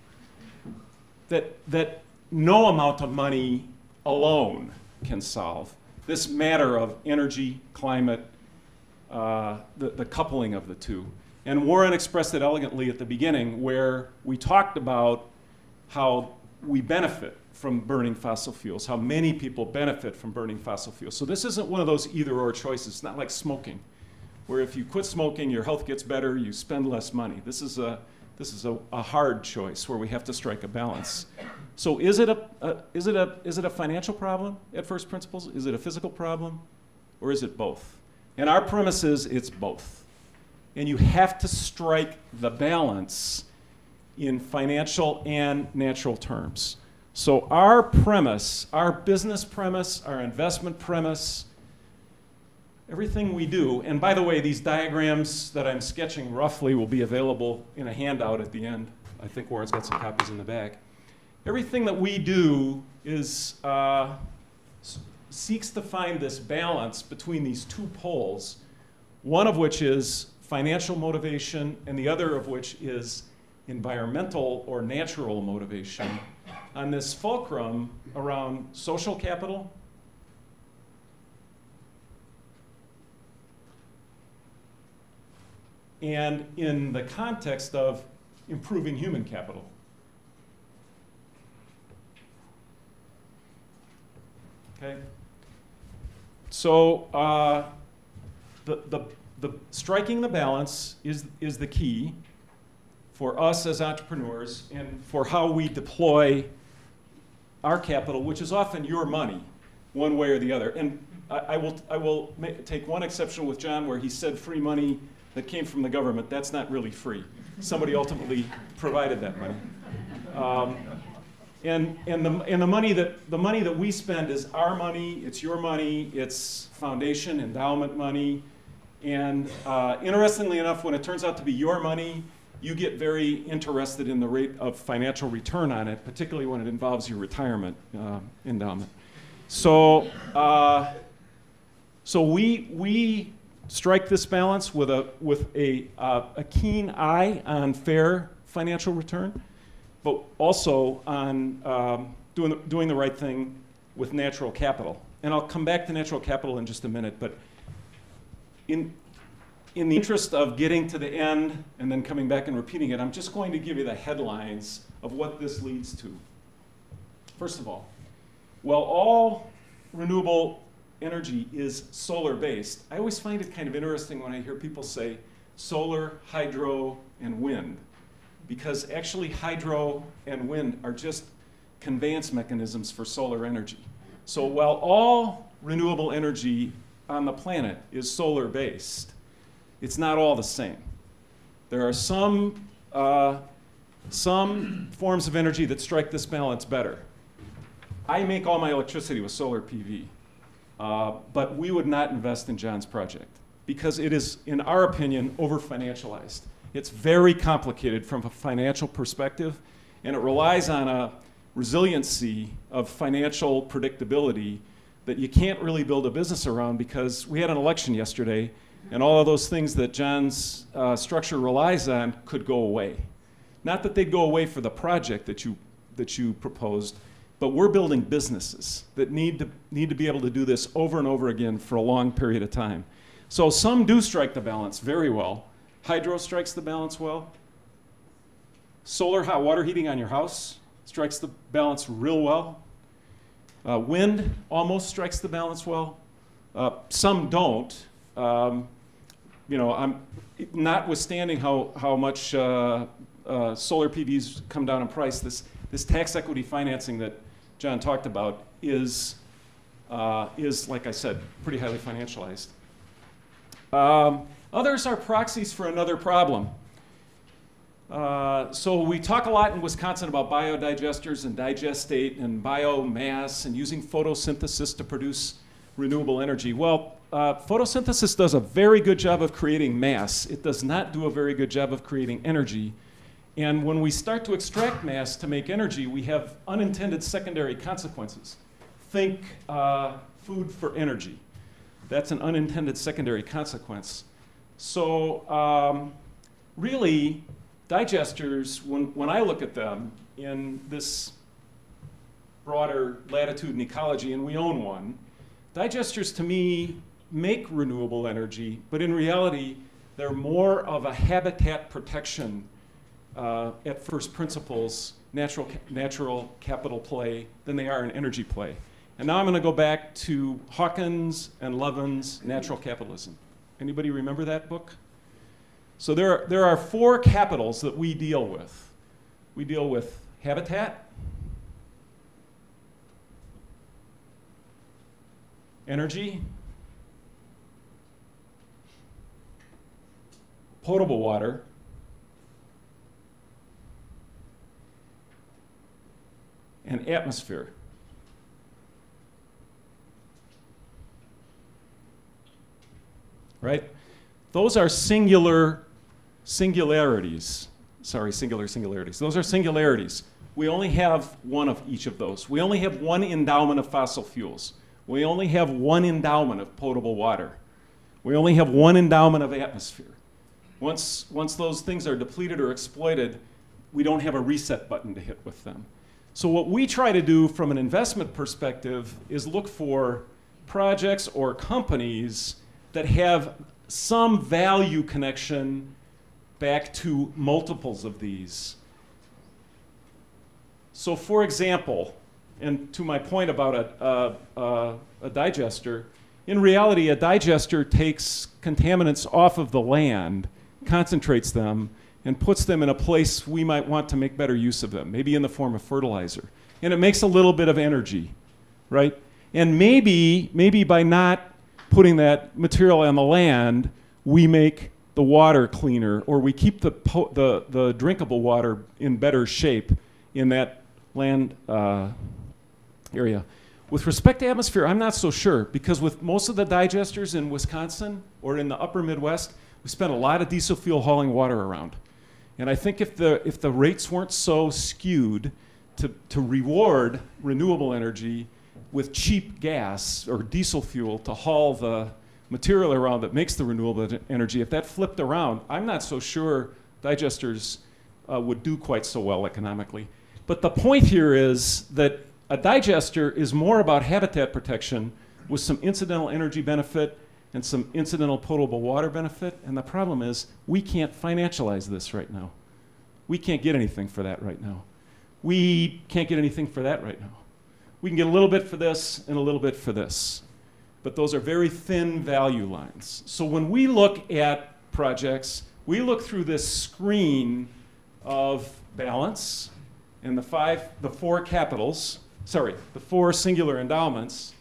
That, that no amount of money alone can solve. This matter of energy, climate, uh, the, the coupling of the two. And Warren expressed it elegantly at the beginning, where we talked about how we benefit from burning fossil fuels, how many people benefit from burning fossil fuels. So this isn't one of those either or choices. It's not like smoking, where if you quit smoking, your health gets better, you spend less money. This is a, this is a, a hard choice where we have to strike a balance. So is it a, a, is, it a, is it a financial problem at first principles? Is it a physical problem? Or is it both? And our premise is it's both. And you have to strike the balance in financial and natural terms. So, our premise, our business premise, our investment premise, everything we do, and by the way, these diagrams that I'm sketching roughly will be available in a handout at the end. I think Warren's got some copies in the back. Everything that we do is uh, seeks to find this balance between these two poles, one of which is financial motivation, and the other of which is environmental or natural motivation on this fulcrum around social capital and in the context of improving human capital. Okay? So uh, the, the, the striking the balance is, is the key. For us as entrepreneurs and for how we deploy our capital, which is often your money, one way or the other. And I, I will, I will take one exception with John where he said free money that came from the government. That's not really free. Somebody ultimately provided that money. Um, and, and, the, and the, money that, the money that we spend is our money, it's your money, it's foundation, endowment money. And uh, interestingly enough, when it turns out to be your money, you get very interested in the rate of financial return on it, particularly when it involves your retirement uh, endowment. So, uh, so we, we strike this balance with a, with a, uh, a keen eye on fair financial return, but also on um, doing, the, doing the right thing with natural capital. And I'll come back to natural capital in just a minute, but in, in the interest of getting to the end and then coming back and repeating it, I'm just going to give you the headlines of what this leads to. First of all, well, all renewable energy is solar based, I always find it kind of interesting when I hear people say solar, hydro, and wind, because actually hydro and wind are just conveyance mechanisms for solar energy. So while all renewable energy on the planet is solar based, it's not all the same. There are some, uh, some forms of energy that strike this balance better. I make all my electricity with solar PV, uh, but we would not invest in John's project because it is, in our opinion, over financialized. It's very complicated from a financial perspective, and it relies on a resiliency of financial predictability that you can't really build a business around because we had an election yesterday and all of those things that John's uh, structure relies on could go away. Not that they'd go away for the project that you, that you proposed, but we're building businesses that need to, need to be able to do this over and over again for a long period of time. So some do strike the balance very well. Hydro strikes the balance well. Solar hot water heating on your house strikes the balance real well. Uh, wind almost strikes the balance well. Uh, some don't. Um, you know, I'm notwithstanding how, how much uh, uh, solar PVs come down in price, this, this tax equity financing that John talked about is, uh, is like I said, pretty highly financialized. Um, others are proxies for another problem. Uh, so we talk a lot in Wisconsin about biodigesters and digestate and biomass and using photosynthesis to produce renewable energy. Well, uh, photosynthesis does a very good job of creating mass. It does not do a very good job of creating energy. And when we start to extract mass to make energy, we have unintended secondary consequences. Think uh, food for energy. That's an unintended secondary consequence. So, um, really, digesters, when, when I look at them in this broader latitude and ecology, and we own one, digesters to me make renewable energy, but in reality, they're more of a habitat protection uh, at first principles, natural, natural capital play, than they are an energy play. And now I'm going to go back to Hawkins and Lovins' Natural Capitalism. Anybody remember that book? So there are, there are four capitals that we deal with. We deal with habitat, energy, potable water, and atmosphere. Right? Those are singular singularities. Sorry, singular singularities. Those are singularities. We only have one of each of those. We only have one endowment of fossil fuels. We only have one endowment of potable water. We only have one endowment of atmosphere. Once, once those things are depleted or exploited, we don't have a reset button to hit with them. So what we try to do from an investment perspective is look for projects or companies that have some value connection back to multiples of these. So for example, and to my point about a, a, a, a digester, in reality, a digester takes contaminants off of the land concentrates them, and puts them in a place we might want to make better use of them, maybe in the form of fertilizer. And it makes a little bit of energy, right? And maybe, maybe by not putting that material on the land, we make the water cleaner or we keep the, the, the drinkable water in better shape in that land uh, area. With respect to atmosphere, I'm not so sure because with most of the digesters in Wisconsin or in the upper Midwest, we spend a lot of diesel fuel hauling water around. And I think if the, if the rates weren't so skewed to, to reward renewable energy with cheap gas or diesel fuel to haul the material around that makes the renewable energy, if that flipped around, I'm not so sure digesters uh, would do quite so well economically. But the point here is that a digester is more about habitat protection with some incidental energy benefit and some incidental potable water benefit. And the problem is we can't financialize this right now. We can't get anything for that right now. We can't get anything for that right now. We can get a little bit for this and a little bit for this. But those are very thin value lines. So when we look at projects, we look through this screen of balance and the five, the four capitals, sorry, the four singular endowments,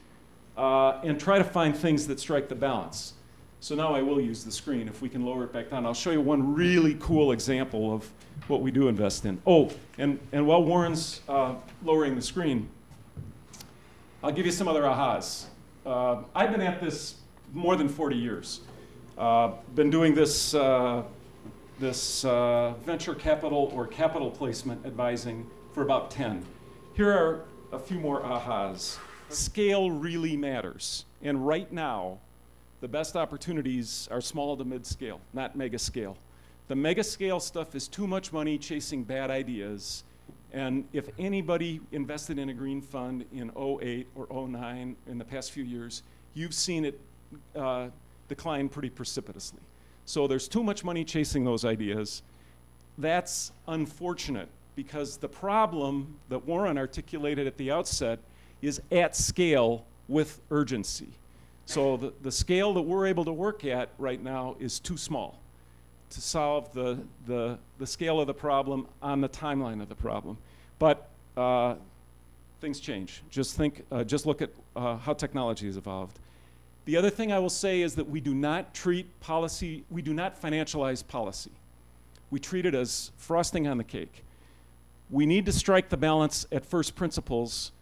uh, and try to find things that strike the balance. So now I will use the screen. If we can lower it back down, I'll show you one really cool example of what we do invest in. Oh, and, and while Warren's uh, lowering the screen, I'll give you some other ahas. Uh, I've been at this more than 40 years. Uh, been doing this, uh, this uh, venture capital or capital placement advising for about 10. Here are a few more ahas scale really matters. And right now, the best opportunities are small to mid scale, not mega scale. The mega scale stuff is too much money chasing bad ideas. And if anybody invested in a green fund in 08 or 09 in the past few years, you've seen it uh, decline pretty precipitously. So there's too much money chasing those ideas. That's unfortunate because the problem that Warren articulated at the outset is at scale with urgency. So the, the scale that we're able to work at right now is too small to solve the, the, the scale of the problem on the timeline of the problem. But uh, things change. Just think, uh, just look at uh, how technology has evolved. The other thing I will say is that we do not treat policy, we do not financialize policy. We treat it as frosting on the cake. We need to strike the balance at first principles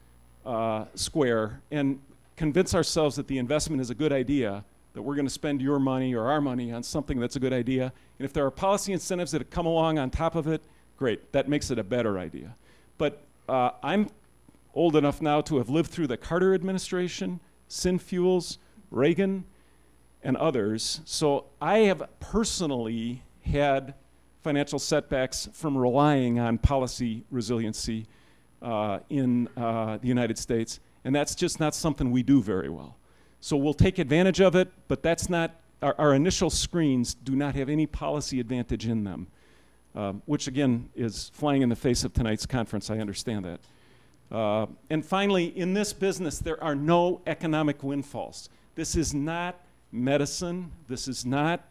uh, square and convince ourselves that the investment is a good idea, that we're going to spend your money or our money on something that's a good idea. And if there are policy incentives that come along on top of it, great, that makes it a better idea. But uh, I'm old enough now to have lived through the Carter administration, Synfuels, Reagan, and others. So I have personally had financial setbacks from relying on policy resiliency in uh, the United States, and that's just not something we do very well. So we'll take advantage of it, but that's not, our, our initial screens do not have any policy advantage in them, um, which again is flying in the face of tonight's conference, I understand that. Uh, and finally, in this business, there are no economic windfalls. This is not medicine, this is not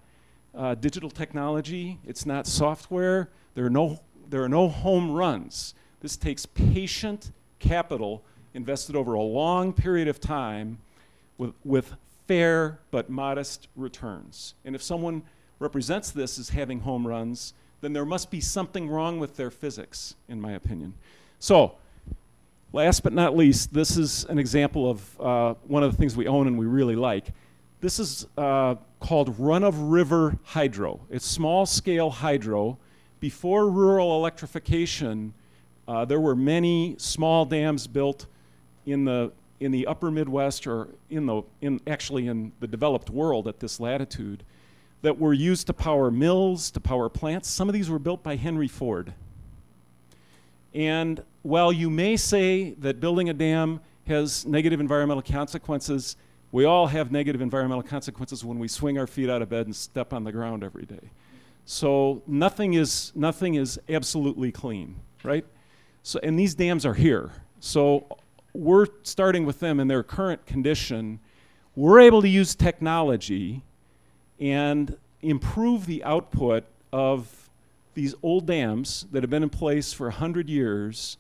uh, digital technology, it's not software, there are no, there are no home runs. This takes patient capital invested over a long period of time with, with fair but modest returns. And if someone represents this as having home runs, then there must be something wrong with their physics, in my opinion. So, last but not least, this is an example of uh, one of the things we own and we really like. This is uh, called run of river hydro. It's small scale hydro. Before rural electrification, uh, there were many small dams built in the in the upper Midwest or in the in actually in the developed world at this latitude that were used to power mills, to power plants. Some of these were built by Henry Ford. And while you may say that building a dam has negative environmental consequences, we all have negative environmental consequences when we swing our feet out of bed and step on the ground every day. So nothing is nothing is absolutely clean, right? So, and these dams are here. So we're starting with them in their current condition. We're able to use technology and improve the output of these old dams that have been in place for 100 years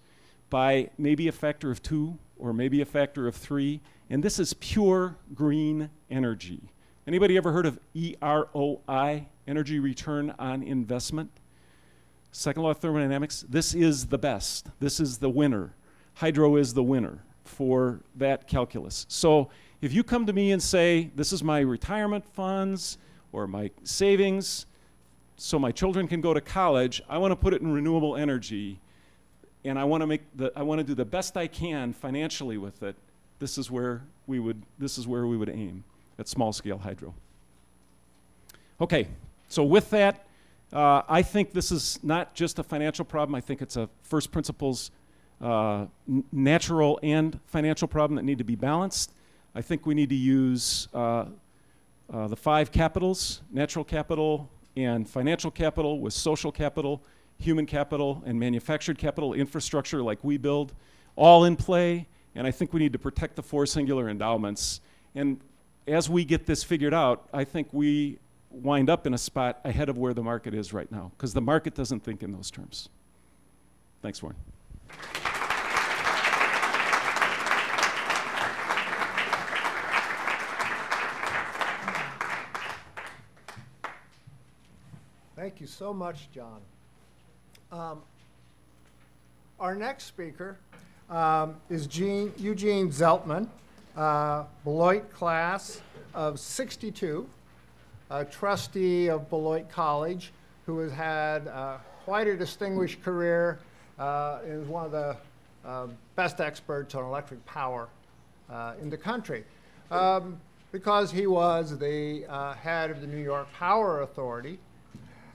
by maybe a factor of two or maybe a factor of three. And this is pure green energy. Anybody ever heard of EROI, energy return on investment? Second law of thermodynamics, this is the best. This is the winner. Hydro is the winner for that calculus. So if you come to me and say, this is my retirement funds or my savings, so my children can go to college, I want to put it in renewable energy and I want to make the I want to do the best I can financially with it. This is where we would this is where we would aim at small scale hydro. Okay, so with that, uh, I think this is not just a financial problem. I think it's a first principles uh, natural and financial problem that need to be balanced. I think we need to use uh, uh the five capitals natural capital, and financial capital with social capital, human capital, and manufactured capital infrastructure like we build, all in play. And I think we need to protect the four singular endowments. And as we get this figured out, I think we wind up in a spot ahead of where the market is right now, because the market doesn't think in those terms. Thanks, Warren. Thank you so much, John. Um, our next speaker um, is Gene, Eugene Zeltmann, uh, Beloit class of 62, a trustee of Beloit College, who has had uh, quite a distinguished career uh, is one of the uh, best experts on electric power uh, in the country. Um, because he was the uh, head of the New York Power Authority,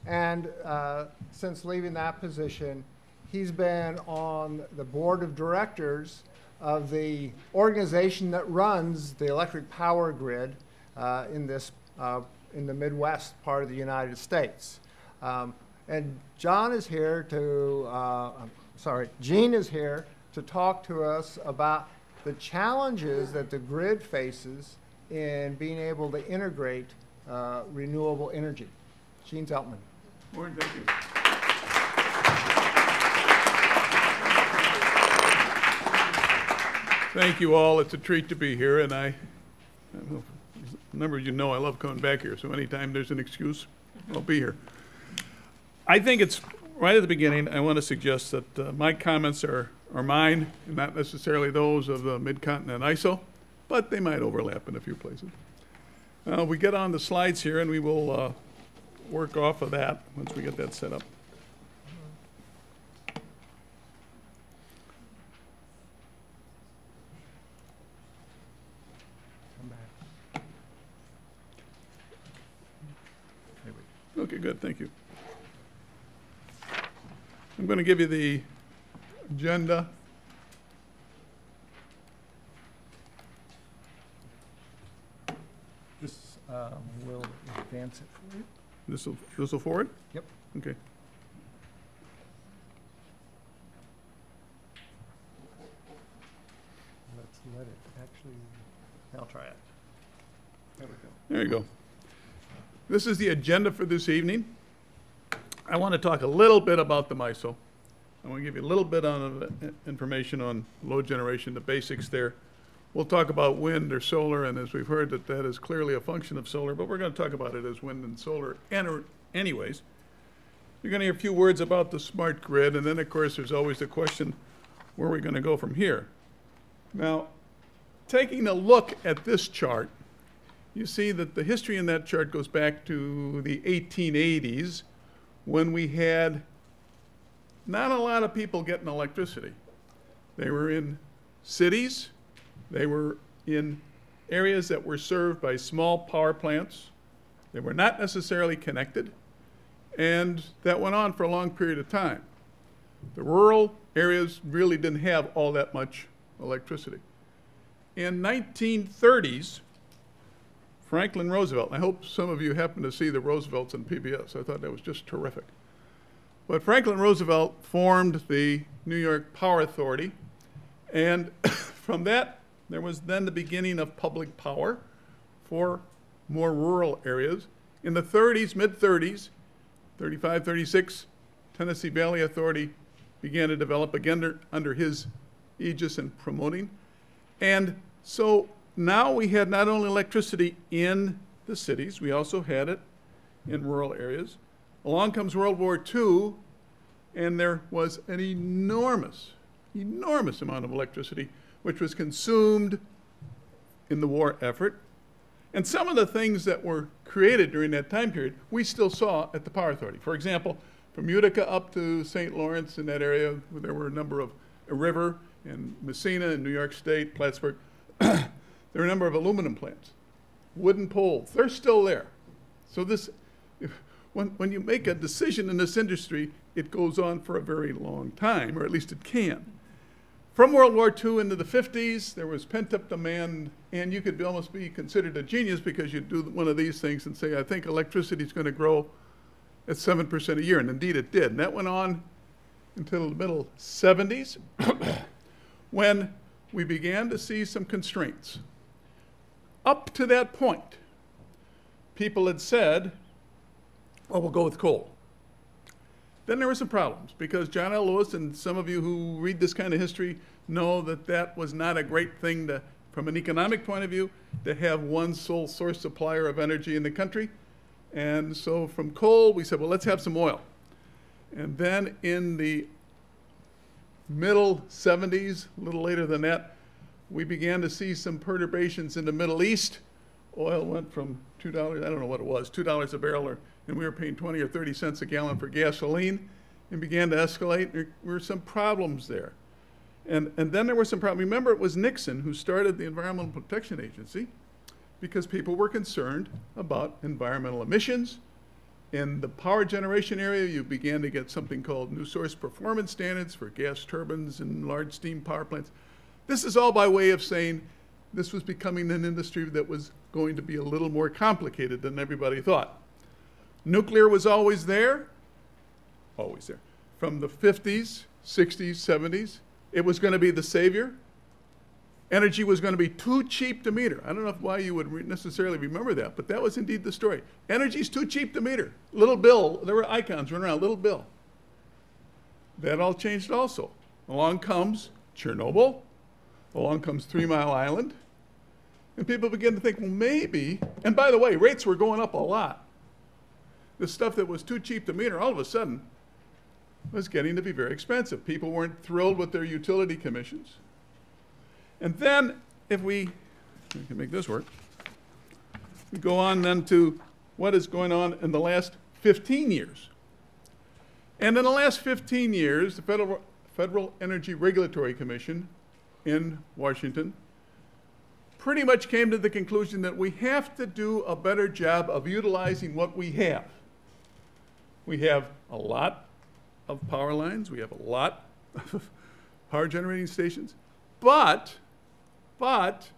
and uh, since leaving that position, he's been on the board of directors of the organization that runs the electric power grid in this in the Midwest part of the United States. Um, and John is here to, uh, sorry, Gene is here to talk to us about the challenges that the grid faces in being able to integrate uh, renewable energy. Gene Zeltmann. Warren, thank you. Thank you all. It's a treat to be here, and I, I of you know I love coming back here, so anytime there's an excuse, I'll be here. I think it's right at the beginning, I want to suggest that uh, my comments are, are mine, and not necessarily those of the Mid-Continent ISO, but they might overlap in a few places. Uh, we get on the slides here, and we will uh, work off of that once we get that set up. Okay, good, thank you. I'm going to give you the agenda. This um, will advance it for you. This will, this will forward? Yep. Okay. Let's let it actually, I'll try it. There we go. There you go. This is the agenda for this evening. I want to talk a little bit about the MISO. I want to give you a little bit on uh, information on load generation, the basics there. We'll talk about wind or solar, and as we've heard, that that is clearly a function of solar, but we're going to talk about it as wind and solar anyways. You're going to hear a few words about the smart grid, and then, of course, there's always the question, where are we going to go from here? Now, taking a look at this chart, you see that the history in that chart goes back to the 1880s when we had not a lot of people getting electricity. They were in cities, they were in areas that were served by small power plants. They were not necessarily connected, and that went on for a long period of time. The rural areas really didn't have all that much electricity. In 1930s, Franklin Roosevelt, I hope some of you happen to see the Roosevelts in PBS. I thought that was just terrific. But Franklin Roosevelt formed the New York Power Authority, and from that there was then the beginning of public power for more rural areas. In the 30s, mid 30s, 35, 36, Tennessee Valley Authority began to develop again under, under his aegis and promoting. And so now we had not only electricity in the cities, we also had it in rural areas. Along comes World War II, and there was an enormous, enormous amount of electricity which was consumed in the war effort. And some of the things that were created during that time period, we still saw at the Power Authority. For example, from Utica up to St. Lawrence in that area, there were a number of a river in Massena in New York State, Plattsburgh. There are a number of aluminum plants, wooden poles. They're still there. So this, when, when you make a decision in this industry, it goes on for a very long time, or at least it can. From World War II into the 50s, there was pent up demand, and you could almost be considered a genius because you'd do one of these things and say, I think electricity is going to grow at 7% a year. And indeed it did. And that went on until the middle 70s when we began to see some constraints. Up to that point, people had said, well, we'll go with coal. Then there were some problems because John L. Lewis and some of you who read this kind of history know that that was not a great thing to, from an economic point of view, to have one sole source supplier of energy in the country. And so from coal, we said, well, let's have some oil. And then in the middle 70s, a little later than that, we began to see some perturbations in the Middle East. Oil went from $2, I don't know what it was, $2 a barrel or and we were paying 20 or 30 cents a gallon for gasoline and began to escalate. There were some problems there. And, and then there were some problems. Remember, it was Nixon who started the Environmental Protection Agency because people were concerned about environmental emissions. In the power generation area, you began to get something called new source performance standards for gas turbines and large steam power plants. This is all by way of saying this was becoming an industry that was going to be a little more complicated than everybody thought. Nuclear was always there, always there. From the 50s, 60s, 70s, it was going to be the savior. Energy was going to be too cheap to meter. I don't know why you would re necessarily remember that, but that was indeed the story. Energy's too cheap to meter. Little Bill, there were icons running around, Little Bill. That all changed also. Along comes Chernobyl, along comes Three Mile Island, and people begin to think, well, maybe, and by the way, rates were going up a lot the stuff that was too cheap to meter all of a sudden was getting to be very expensive. People weren't thrilled with their utility commissions. And then, if we, we can make this work, we go on then to what is going on in the last 15 years. And in the last 15 years, the Federal, Federal Energy Regulatory Commission in Washington pretty much came to the conclusion that we have to do a better job of utilizing what we have. We have a lot of power lines. We have a lot of power generating stations. But, but,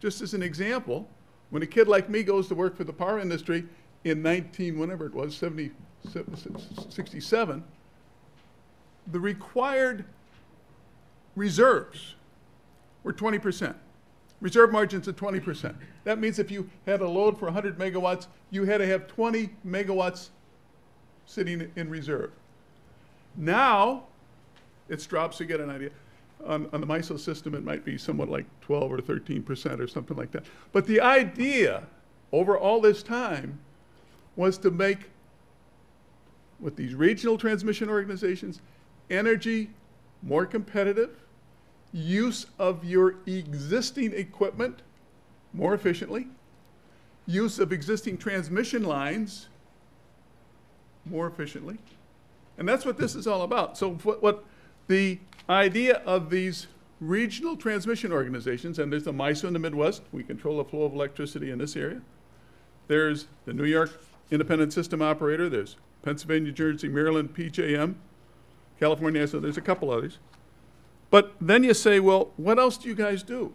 just as an example, when a kid like me goes to work for the power industry in 19, whenever it was, 70, 67, the required reserves were 20%. Reserve margins of 20%. That means if you had a load for 100 megawatts, you had to have 20 megawatts sitting in reserve. Now, it's dropped, so you get an idea. On, on the MISO system, it might be somewhat like 12 or 13% or something like that. But the idea over all this time was to make, with these regional transmission organizations, energy more competitive, use of your existing equipment more efficiently, use of existing transmission lines more efficiently. And that's what this is all about. So what, what the idea of these regional transmission organizations, and there's the MISO in the Midwest, we control the flow of electricity in this area. There's the New York Independent System Operator, there's Pennsylvania, Jersey, Maryland, PJM, California, so there's a couple others. But then you say, well, what else do you guys do?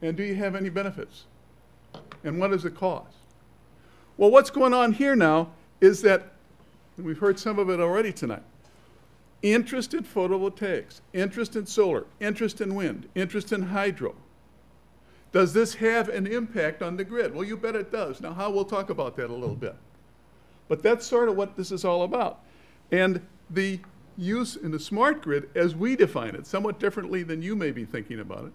And do you have any benefits? And what does it cost? Well, what's going on here now is that we've heard some of it already tonight. Interest in photovoltaics, interest in solar, interest in wind, interest in hydro. Does this have an impact on the grid? Well, you bet it does. Now, how we'll talk about that a little bit. But that's sort of what this is all about. And the use in the smart grid as we define it, somewhat differently than you may be thinking about it.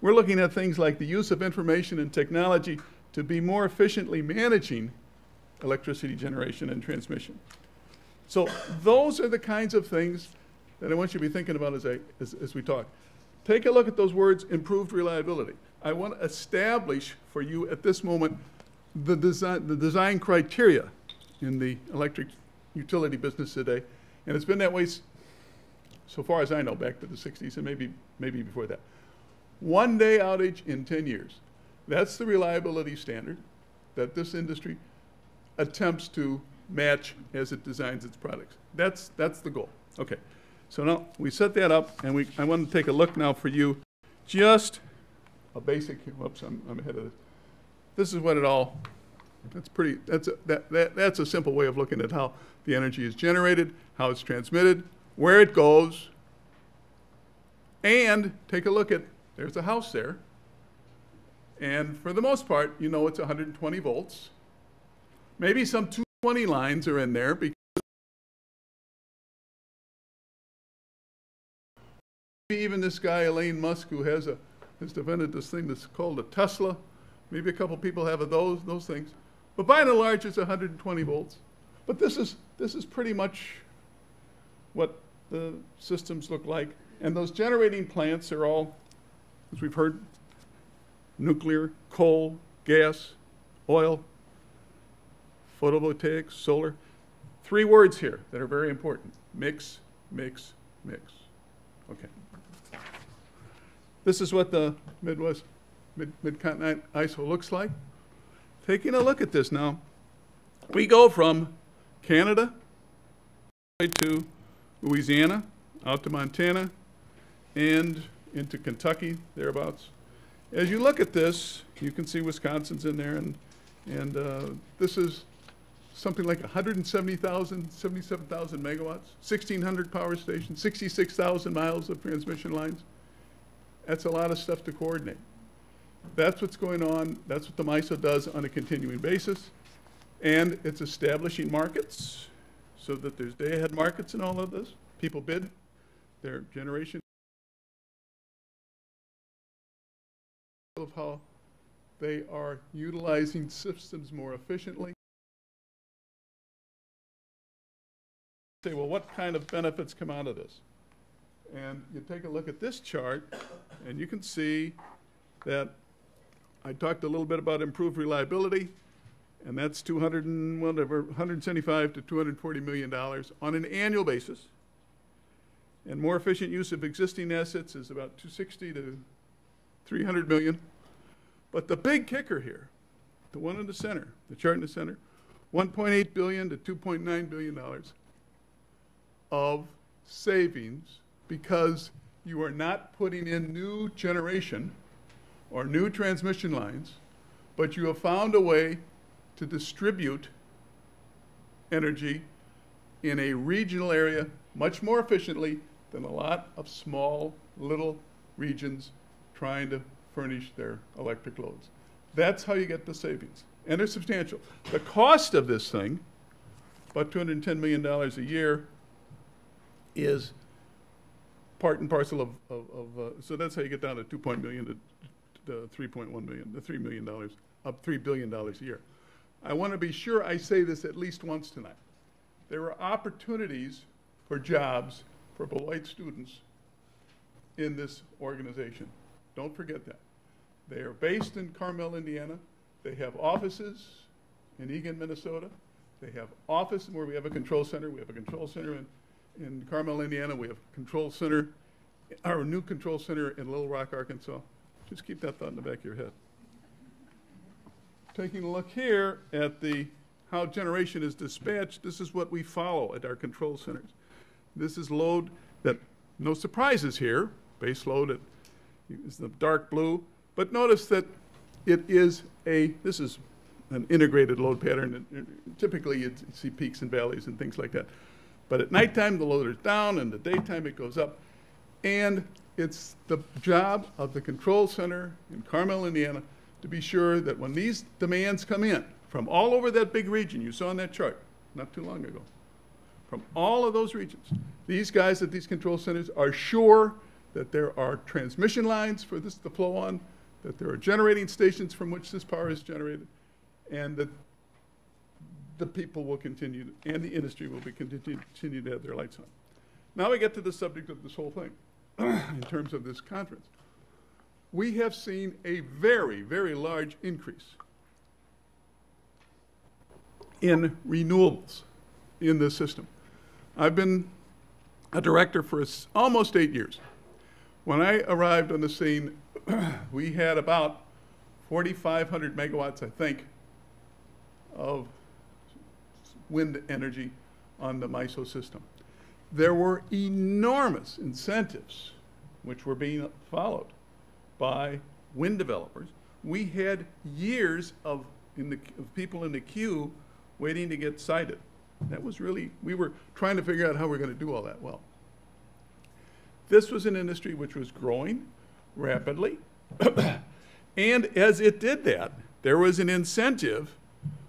We're looking at things like the use of information and technology to be more efficiently managing electricity generation and transmission. So those are the kinds of things that I want you to be thinking about as, I, as, as we talk. Take a look at those words, improved reliability. I want to establish for you at this moment the design, the design criteria in the electric utility business today. And it's been that way, so far as I know, back to the 60s and maybe, maybe before that. One day outage in 10 years. That's the reliability standard that this industry attempts to match as it designs its products. That's, that's the goal. Okay. So now we set that up, and we, I want to take a look now for you. Just a basic, whoops, I'm, I'm ahead of this. This is what it all, that's pretty, that's a, that, that, that's a simple way of looking at how the energy is generated, how it's transmitted, where it goes, and take a look at, there's a house there. And for the most part, you know it's 120 volts. Maybe some 220 lines are in there because maybe even this guy, Elon Musk, who has a, has invented this thing that's called a Tesla. Maybe a couple people have those, those things. But by and large, it's 120 volts. But this is, this is pretty much what the systems look like. And those generating plants are all, as we've heard, nuclear, coal, gas, oil, photovoltaics, solar. Three words here that are very important. Mix, mix, mix. Okay. This is what the Midwest, Mid- Mid-Continent ISO looks like. Taking a look at this now, we go from Canada to Louisiana, out to Montana, and into Kentucky, thereabouts. As you look at this, you can see Wisconsin's in there, and, and uh, this is something like 170,000, 77,000 megawatts, 1,600 power stations, 66,000 miles of transmission lines. That's a lot of stuff to coordinate. That's what's going on. That's what the MISO does on a continuing basis. And it's establishing markets so that there's day-ahead markets in all of this. People bid their generation of how they are utilizing systems more efficiently. Say, well, what kind of benefits come out of this? And you take a look at this chart, and you can see that I talked a little bit about improved reliability, and that's 200 and whatever, 175 to 240 million dollars on an annual basis. And more efficient use of existing assets is about 260 to 300 million. But the big kicker here, the one in the center, the chart in the center, 1.8 billion to 2.9 billion dollars of savings because you are not putting in new generation or new transmission lines, but you have found a way to distribute energy in a regional area much more efficiently than a lot of small little regions trying to furnish their electric loads. That's how you get the savings. And they're substantial. The cost of this thing, about $210 million a year, is part and parcel of, of, of uh, so that's how you get down to 2 million to 3.1 million, the $3 million, up $3 billion a year. I want to be sure I say this at least once tonight. There are opportunities for jobs for Beloit students in this organization. Don't forget that. They are based in Carmel, Indiana. They have offices in Eagan, Minnesota. They have office where we have a control center. We have a control center in, in Carmel, Indiana. We have control center, our new control center in Little Rock, Arkansas. Just keep that thought in the back of your head. Taking a look here at the how generation is dispatched, this is what we follow at our control centers. This is load that, no surprises here, base load at, is the dark blue, but notice that it is a, this is an integrated load pattern. and, Typically, you'd see peaks and valleys and things like that. But at nighttime, the load is down, and the daytime, it goes up. And it's the job of the control center in Carmel, Indiana, to be sure that when these demands come in from all over that big region you saw in that chart not too long ago, from all of those regions. These guys at these control centers are sure that there are transmission lines for this to flow on, that there are generating stations from which this power is generated, and that the people will continue, and the industry will be continue, continue to have their lights on. Now we get to the subject of this whole thing, in terms of this conference. We have seen a very, very large increase in renewables in this system. I've been a director for almost eight years. When I arrived on the scene, we had about 4,500 megawatts, I think, of wind energy on the MISO system. There were enormous incentives which were being followed by wind developers. We had years of, in the, of people in the queue waiting to get sited. That was really, we were trying to figure out how we're going to do all that well. This was an industry which was growing rapidly. and as it did that, there was an incentive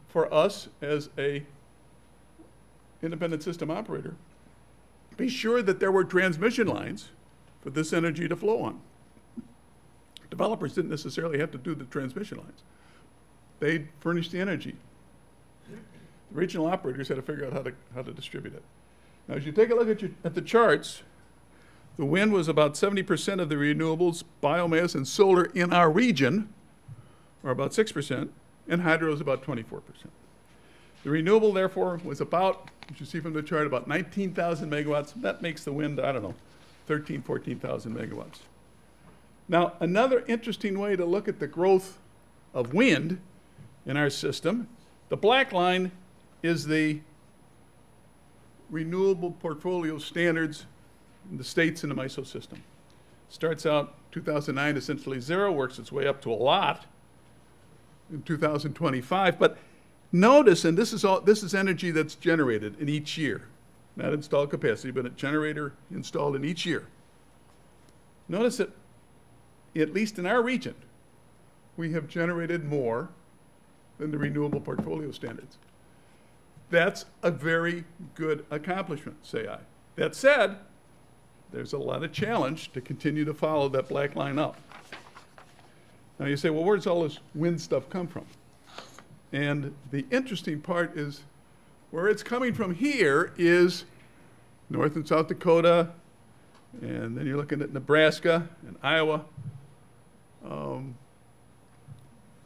for us as a independent system operator be sure that there were transmission lines for this energy to flow on. Developers didn't necessarily have to do the transmission lines. They furnished the energy. The regional operators had to figure out how to, how to distribute it. Now, as you take a look at, your, at the charts, the wind was about 70% of the renewables, biomass, and solar in our region, or about 6%, and hydro is about 24%. The renewable, therefore, was about, as you see from the chart, about 19,000 megawatts. That makes the wind, I don't know, 13, 14,000 megawatts. Now, another interesting way to look at the growth of wind in our system, the black line is the renewable portfolio standards in the states in the MISO system. Starts out 2009 essentially zero, works its way up to a lot in 2025. But notice, and this is all this is energy that's generated in each year, not installed capacity, but a generator installed in each year. Notice that, at least in our region, we have generated more than the renewable portfolio standards. That's a very good accomplishment, say I. That said, there's a lot of challenge to continue to follow that black line up. Now you say, well, where does all this wind stuff come from? And the interesting part is where it's coming from here is North and South Dakota, and then you're looking at Nebraska and Iowa. Um,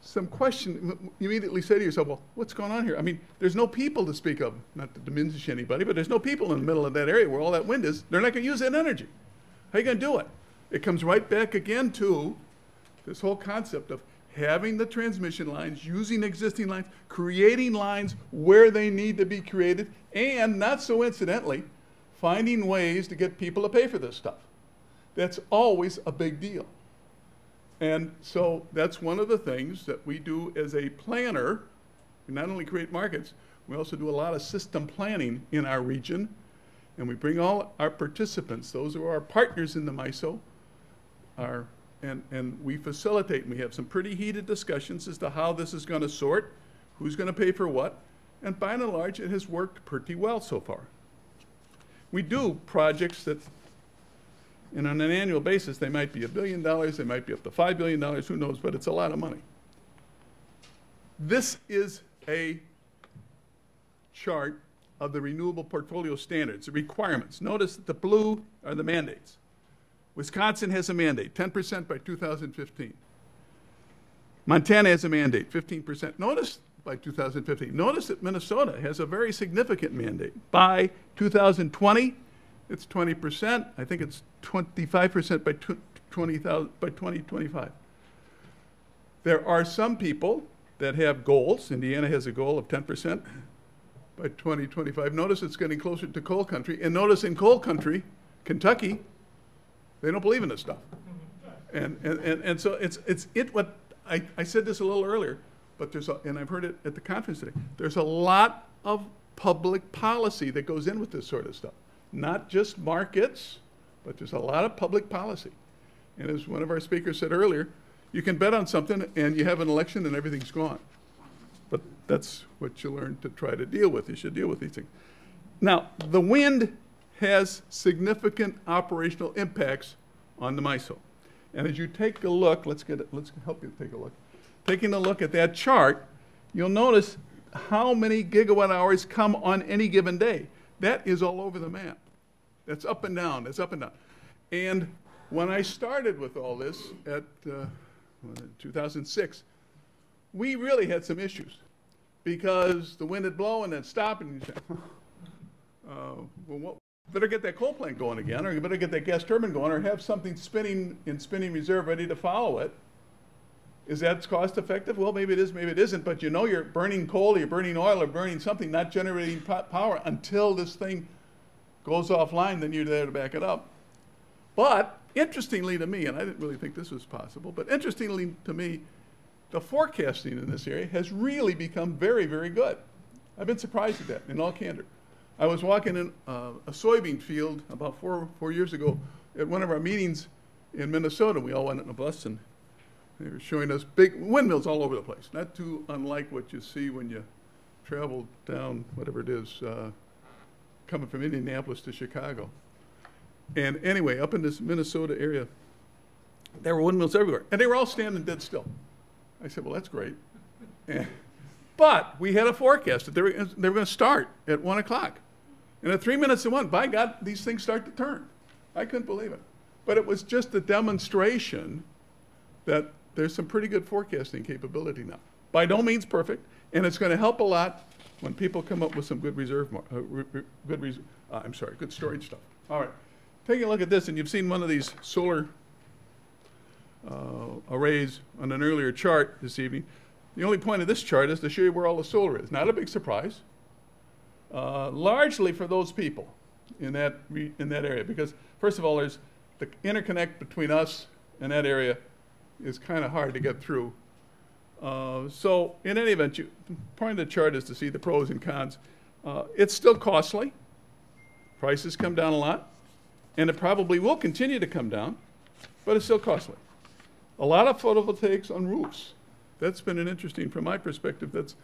some question, you immediately say to yourself, well, what's going on here? I mean, there's no people to speak of, not to diminish anybody, but there's no people in the middle of that area where all that wind is. They're not going to use that energy. How are you going to do it? It comes right back again to this whole concept of having the transmission lines, using existing lines, creating lines where they need to be created, and not so incidentally, finding ways to get people to pay for this stuff. That's always a big deal. And so that's one of the things that we do as a planner. We not only create markets, we also do a lot of system planning in our region. And we bring all our participants, those who are our partners in the MISO, our, and, and we facilitate. And we have some pretty heated discussions as to how this is going to sort, who's going to pay for what. And by and large, it has worked pretty well so far. We do projects that and on an annual basis, they might be a billion dollars, they might be up to $5 billion, who knows, but it's a lot of money. This is a chart of the renewable portfolio standards, the requirements. Notice that the blue are the mandates. Wisconsin has a mandate, 10% by 2015. Montana has a mandate, 15%. Notice by 2015. Notice that Minnesota has a very significant mandate. By 2020, it's 20%. I think it's 25% by 20,000 by 2025. There are some people that have goals. Indiana has a goal of 10% by 2025. Notice it's getting closer to coal country. And notice in coal country, Kentucky, they don't believe in this stuff. And, and, and, and so it's, it's it what I, I said this a little earlier, but there's a, and I've heard it at the conference today. There's a lot of public policy that goes in with this sort of stuff. Not just markets, but there's a lot of public policy. And as one of our speakers said earlier, you can bet on something and you have an election and everything's gone. But that's what you learn to try to deal with. You should deal with these things. Now, the wind has significant operational impacts on the MISO. And as you take a look, let's get it, let's help you take a look. Taking a look at that chart, you'll notice how many gigawatt hours come on any given day. That is all over the map. That's up and down, that's up and down. And when I started with all this at uh, 2006, we really had some issues because the wind had blown and then stopped and you say, uh, well, what, better get that coal plant going again, or you better get that gas turbine going, or have something spinning in spinning reserve ready to follow it. Is that cost effective? Well, maybe it is, maybe it isn't, but you know you're burning coal, you're burning oil, or burning something, not generating power until this thing goes offline, then you're there to back it up. But interestingly to me, and I didn't really think this was possible, but interestingly to me, the forecasting in this area has really become very, very good. I've been surprised at that, in all candor. I was walking in uh, a soybean field about four, four years ago at one of our meetings in Minnesota. We all went in a bus and they were showing us big windmills all over the place, not too unlike what you see when you travel down, whatever it is, uh, coming from Indianapolis to Chicago. And anyway, up in this Minnesota area, there were windmills everywhere, and they were all standing dead still. I said, well, that's great. And, but we had a forecast that they were, they were going to start at 1 o'clock. And at three minutes to one, by God, these things start to turn. I couldn't believe it. But it was just a demonstration that there's some pretty good forecasting capability now. By no means perfect, and it's going to help a lot when people come up with some good reserve, uh, good res uh, I'm sorry, good storage stuff. All right, taking a look at this, and you've seen one of these solar uh, arrays on an earlier chart this evening. The only point of this chart is to show you where all the solar is. Not a big surprise. Uh, largely for those people in that, in that area, because first of all, there's the interconnect between us and that area is kind of hard to get through. Uh, so in any event, you, point of the chart is to see the pros and cons. Uh, it's still costly. Prices come down a lot, and it probably will continue to come down, but it's still costly. A lot of photovoltaics on roofs. That's been an interesting, from my perspective, that's,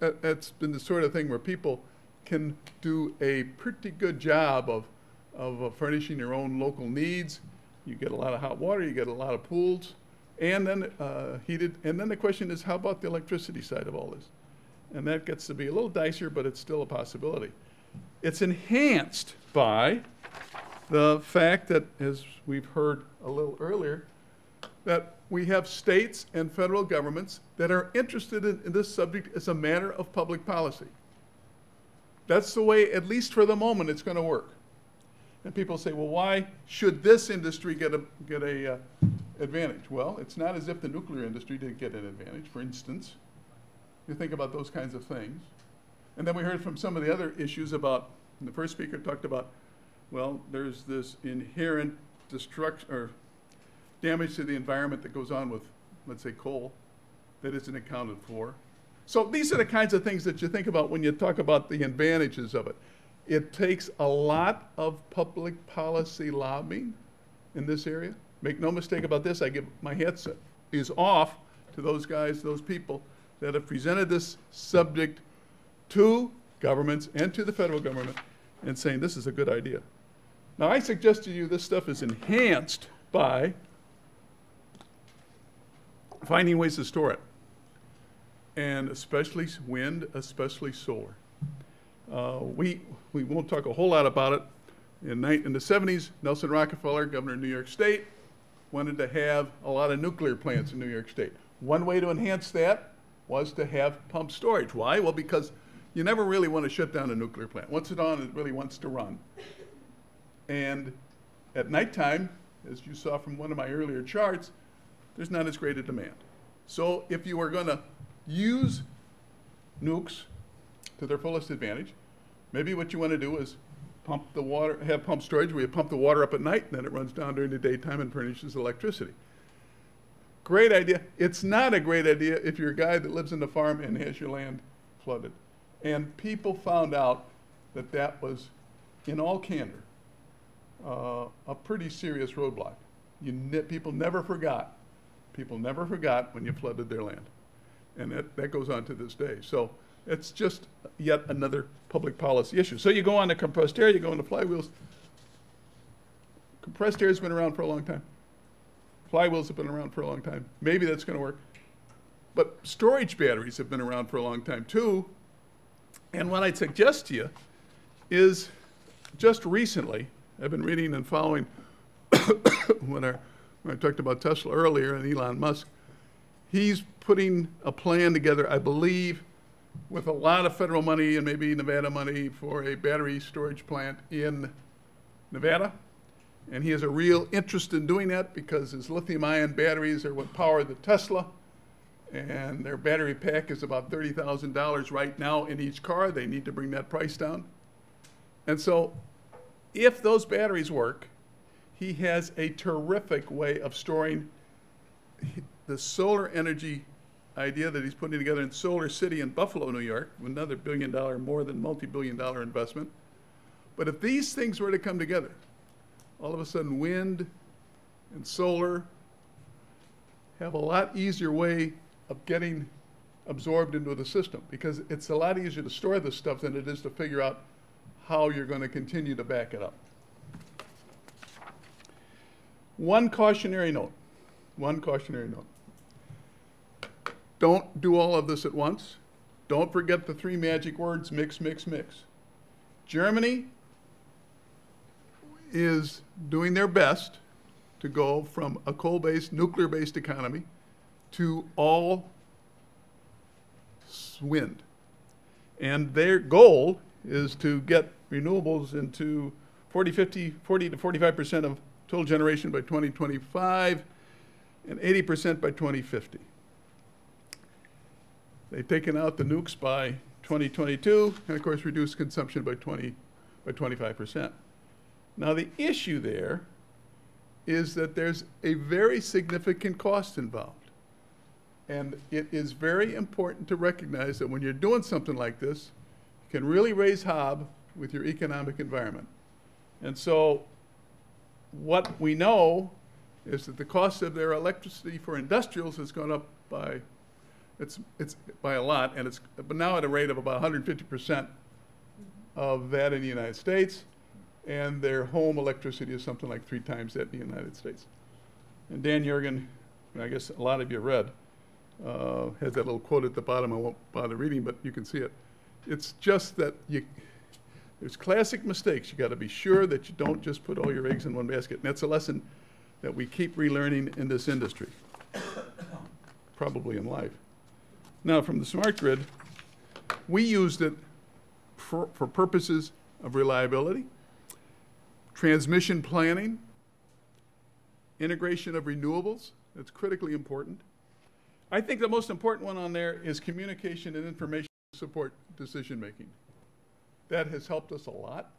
that's been the sort of thing where people can do a pretty good job of, of uh, furnishing your own local needs. You get a lot of hot water, you get a lot of pools, and then uh, heated. And then the question is, how about the electricity side of all this? And that gets to be a little dicier, but it's still a possibility. It's enhanced by the fact that, as we've heard a little earlier, that we have states and federal governments that are interested in, in, this subject as a matter of public policy. That's the way, at least for the moment, it's going to work. And people say, well, why should this industry get a, get a uh, advantage? Well, it's not as if the nuclear industry didn't get an advantage, for instance. You think about those kinds of things. And then we heard from some of the other issues about, the first speaker talked about, well, there's this inherent destruction, or damage to the environment that goes on with, let's say, coal that isn't accounted for. So these are the kinds of things that you think about when you talk about the advantages of it. It takes a lot of public policy lobbying in this area. Make no mistake about this, I give my headset is off to those guys, those people that have presented this subject to governments and to the federal government and saying this is a good idea. Now I suggest to you this stuff is enhanced by finding ways to store it, and especially wind, especially solar. Uh, we, we won't talk a whole lot about it. In, in the 70s, Nelson Rockefeller, governor of New York State, wanted to have a lot of nuclear plants in New York State. One way to enhance that was to have pump storage. Why? Well, because you never really want to shut down a nuclear plant. Once it's on, it really wants to run. And at nighttime, as you saw from one of my earlier charts, there's not as great a demand. So if you are going to use nukes to their fullest advantage, maybe what you want to do is pump the water, have pump storage where you pump the water up at night and then it runs down during the daytime and furnishes electricity. Great idea. It's not a great idea if you're a guy that lives in the farm and has your land flooded. And people found out that that was, in all candor, uh, a pretty serious roadblock. You ne people never forgot People never forgot when you flooded their land. And that, that goes on to this day. So It's just yet another public policy issue. So you go on to compressed air, you go on into flywheels. Compressed air has been around for a long time. Flywheels have been around for a long time. Maybe that's going to work. But storage batteries have been around for a long time too. And what I'd suggest to you is just recently, I've been reading and following when, our, when I talked about Tesla earlier and Elon Musk. He's putting a plan together, I believe, with a lot of federal money and maybe Nevada money for a battery storage plant in Nevada. And he has a real interest in doing that because his lithium ion batteries are what power the Tesla. And their battery pack is about $30,000 right now in each car. They need to bring that price down. And so, if those batteries work, he has a terrific way of storing the solar energy idea that he's putting together in Solar City in Buffalo, New York, another billion dollar, more than multi billion dollar investment. But if these things were to come together, all of a sudden wind and solar have a lot easier way of getting absorbed into the system because it's a lot easier to store this stuff than it is to figure out how you're going to continue to back it up. One cautionary note. One cautionary note. Don't do all of this at once. Don't forget the three magic words mix, mix, mix. Germany is doing their best to go from a coal based, nuclear based economy to all wind. And their goal is to get renewables into 40, 50, 40 to 45% of total generation by 2025 and 80% by 2050. They've taken out the nukes by 2022 and of course reduced consumption by 20 by 25%. Now the issue there is that there's a very significant cost involved. And it is very important to recognize that when you're doing something like this, you can really raise hob with your economic environment. And so what we know is that the cost of their electricity for industrials has gone up by it's it's by a lot and it's but now at a rate of about 150% of that in the United States and their home electricity is something like three times that in the United States. And Dan Yergin, I guess a lot of you read, uh, has that little quote at the bottom I won't bother reading, but you can see it. It's just that you, there's classic mistakes. You got to be sure that you don't just put all your eggs in one basket. And that's a lesson that we keep relearning in this industry, probably in life. Now, from the smart grid, we used it for, for purposes of reliability, transmission planning, integration of renewables. That's critically important. I think the most important one on there is communication and information support decision making. That has helped us a lot.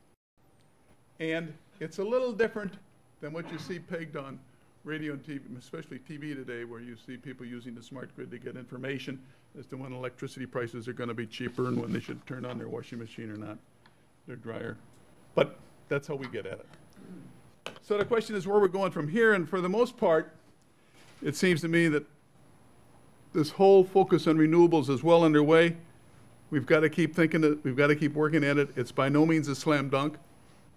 And it's a little different than what you see pegged on radio and TV, especially TV today, where you see people using the smart grid to get information as to when electricity prices are going to be cheaper and when they should turn on their washing machine or not, their dryer. But that's how we get at it. So the question is where we're going from here, and for the most part, it seems to me that this whole focus on renewables is well underway. We've got to keep thinking it, we've got to keep working at it. It's by no means a slam dunk.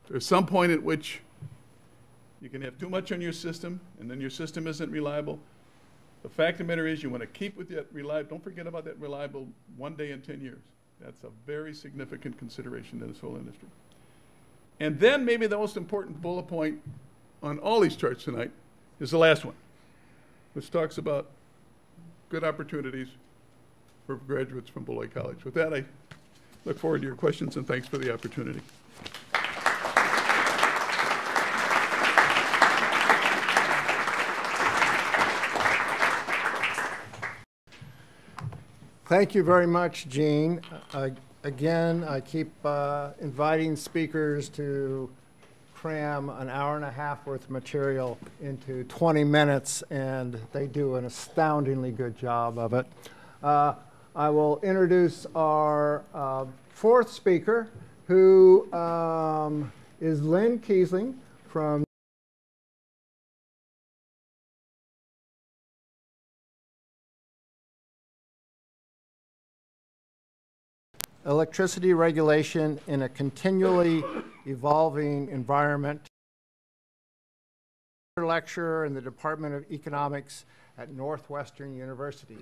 There's some point at which you can have too much on your system, and then your system isn't reliable. The fact of the matter is, you want to keep with that reliable, don't forget about that reliable one day in 10 years. That's a very significant consideration in this whole industry. And then, maybe the most important bullet point on all these charts tonight is the last one, which talks about good opportunities for graduates from Beloit College. With that, I look forward to your questions and thanks for the opportunity. Thank you very much, Gene. Uh, again, I keep uh, inviting speakers to cram an hour and a half worth of material into 20 minutes, and they do an astoundingly good job of it. Uh, I will introduce our uh, fourth speaker, who um, is Lynne Kiesling from electricity regulation in a continually evolving environment. Lecturer in the Department of Economics at Northwestern University.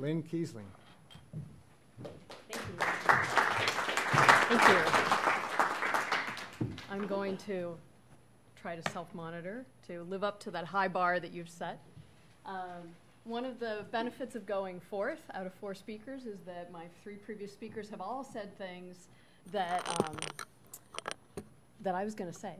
Lynne Kiesling. Thank you. Thank you. I'm going to try to self-monitor, to live up to that high bar that you've set. Um, one of the benefits of going fourth out of four speakers is that my three previous speakers have all said things that, um, that I was going to say.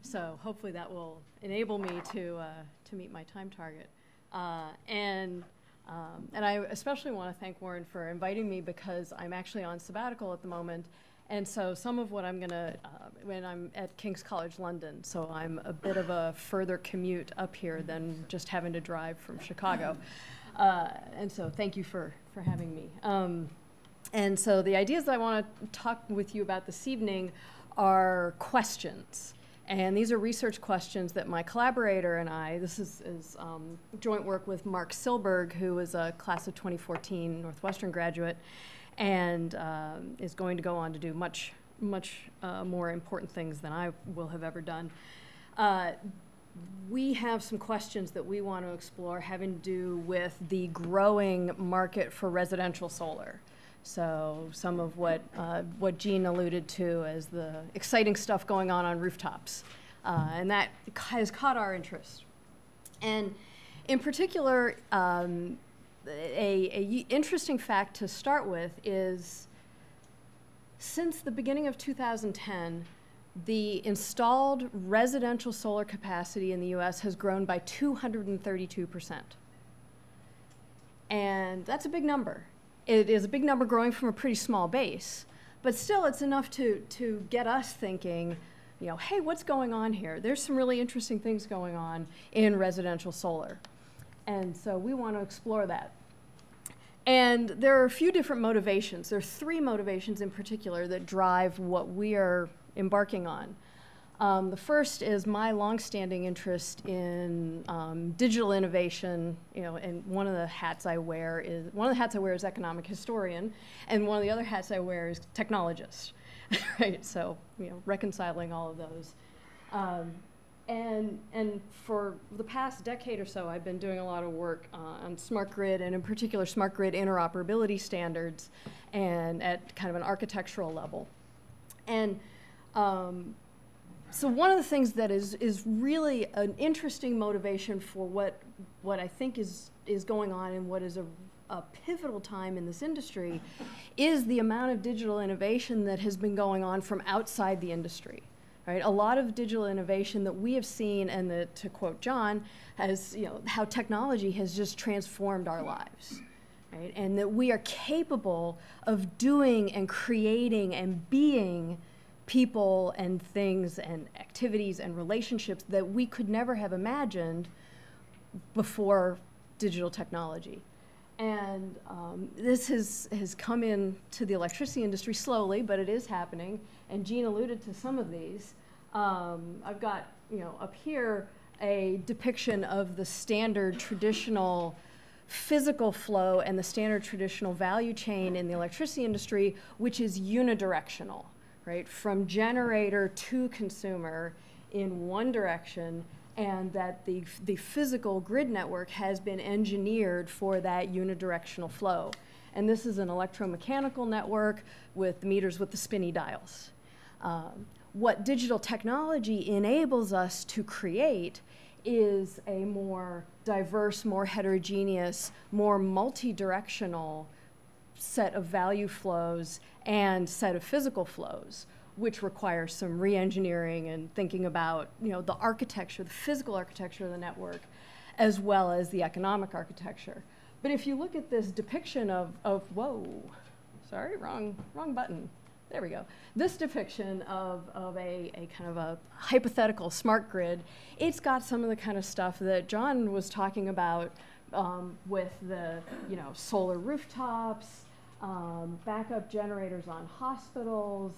So hopefully that will enable me to, uh, to meet my time target. Uh, and um, and I especially want to thank Warren for inviting me because I'm actually on sabbatical at the moment. And so some of what I'm going to, uh, when I'm at King's College London, so I'm a bit of a further commute up here than just having to drive from Chicago. Uh, and so thank you for, for having me. Um, and so the ideas that I want to talk with you about this evening are questions. And these are research questions that my collaborator and I, this is, is um, joint work with Mark Silberg, who is a class of 2014 Northwestern graduate and um, is going to go on to do much, much uh, more important things than I will have ever done. Uh, we have some questions that we want to explore having to do with the growing market for residential solar. So some of what, uh, what Gene alluded to as the exciting stuff going on on rooftops. Uh, and that has caught our interest. And in particular, um, a, a interesting fact to start with is since the beginning of 2010, the installed residential solar capacity in the US has grown by 232%. And that's a big number it is a big number growing from a pretty small base, but still it's enough to, to get us thinking, you know, hey, what's going on here? There's some really interesting things going on in residential solar. And so we want to explore that. And there are a few different motivations. There are three motivations in particular that drive what we are embarking on. Um, the first is my longstanding interest in um, digital innovation. You know, and one of the hats I wear is one of the hats I wear is economic historian, and one of the other hats I wear is technologist. right. So you know, reconciling all of those. Um, and and for the past decade or so, I've been doing a lot of work uh, on smart grid, and in particular, smart grid interoperability standards, and at kind of an architectural level. And um, so one of the things that is is really an interesting motivation for what what I think is is going on and what is a, a pivotal time in this industry is the amount of digital innovation that has been going on from outside the industry. Right? A lot of digital innovation that we have seen, and that, to quote John, has you know how technology has just transformed our lives, right? And that we are capable of doing and creating and being people and things and activities and relationships that we could never have imagined before digital technology. And um, this has, has come into the electricity industry slowly, but it is happening. And Gene alluded to some of these. Um, I've got, you know, up here a depiction of the standard traditional physical flow and the standard traditional value chain in the electricity industry, which is unidirectional right, from generator to consumer in one direction, and that the, the physical grid network has been engineered for that unidirectional flow. And this is an electromechanical network with meters with the spinny dials. Um, what digital technology enables us to create is a more diverse, more heterogeneous, more multi-directional set of value flows and set of physical flows, which requires some re-engineering and thinking about you know, the architecture, the physical architecture of the network, as well as the economic architecture. But if you look at this depiction of, of whoa, sorry, wrong, wrong button. There we go. This depiction of, of a, a kind of a hypothetical smart grid, it's got some of the kind of stuff that John was talking about um, with the you know solar rooftops, um, backup generators on hospitals,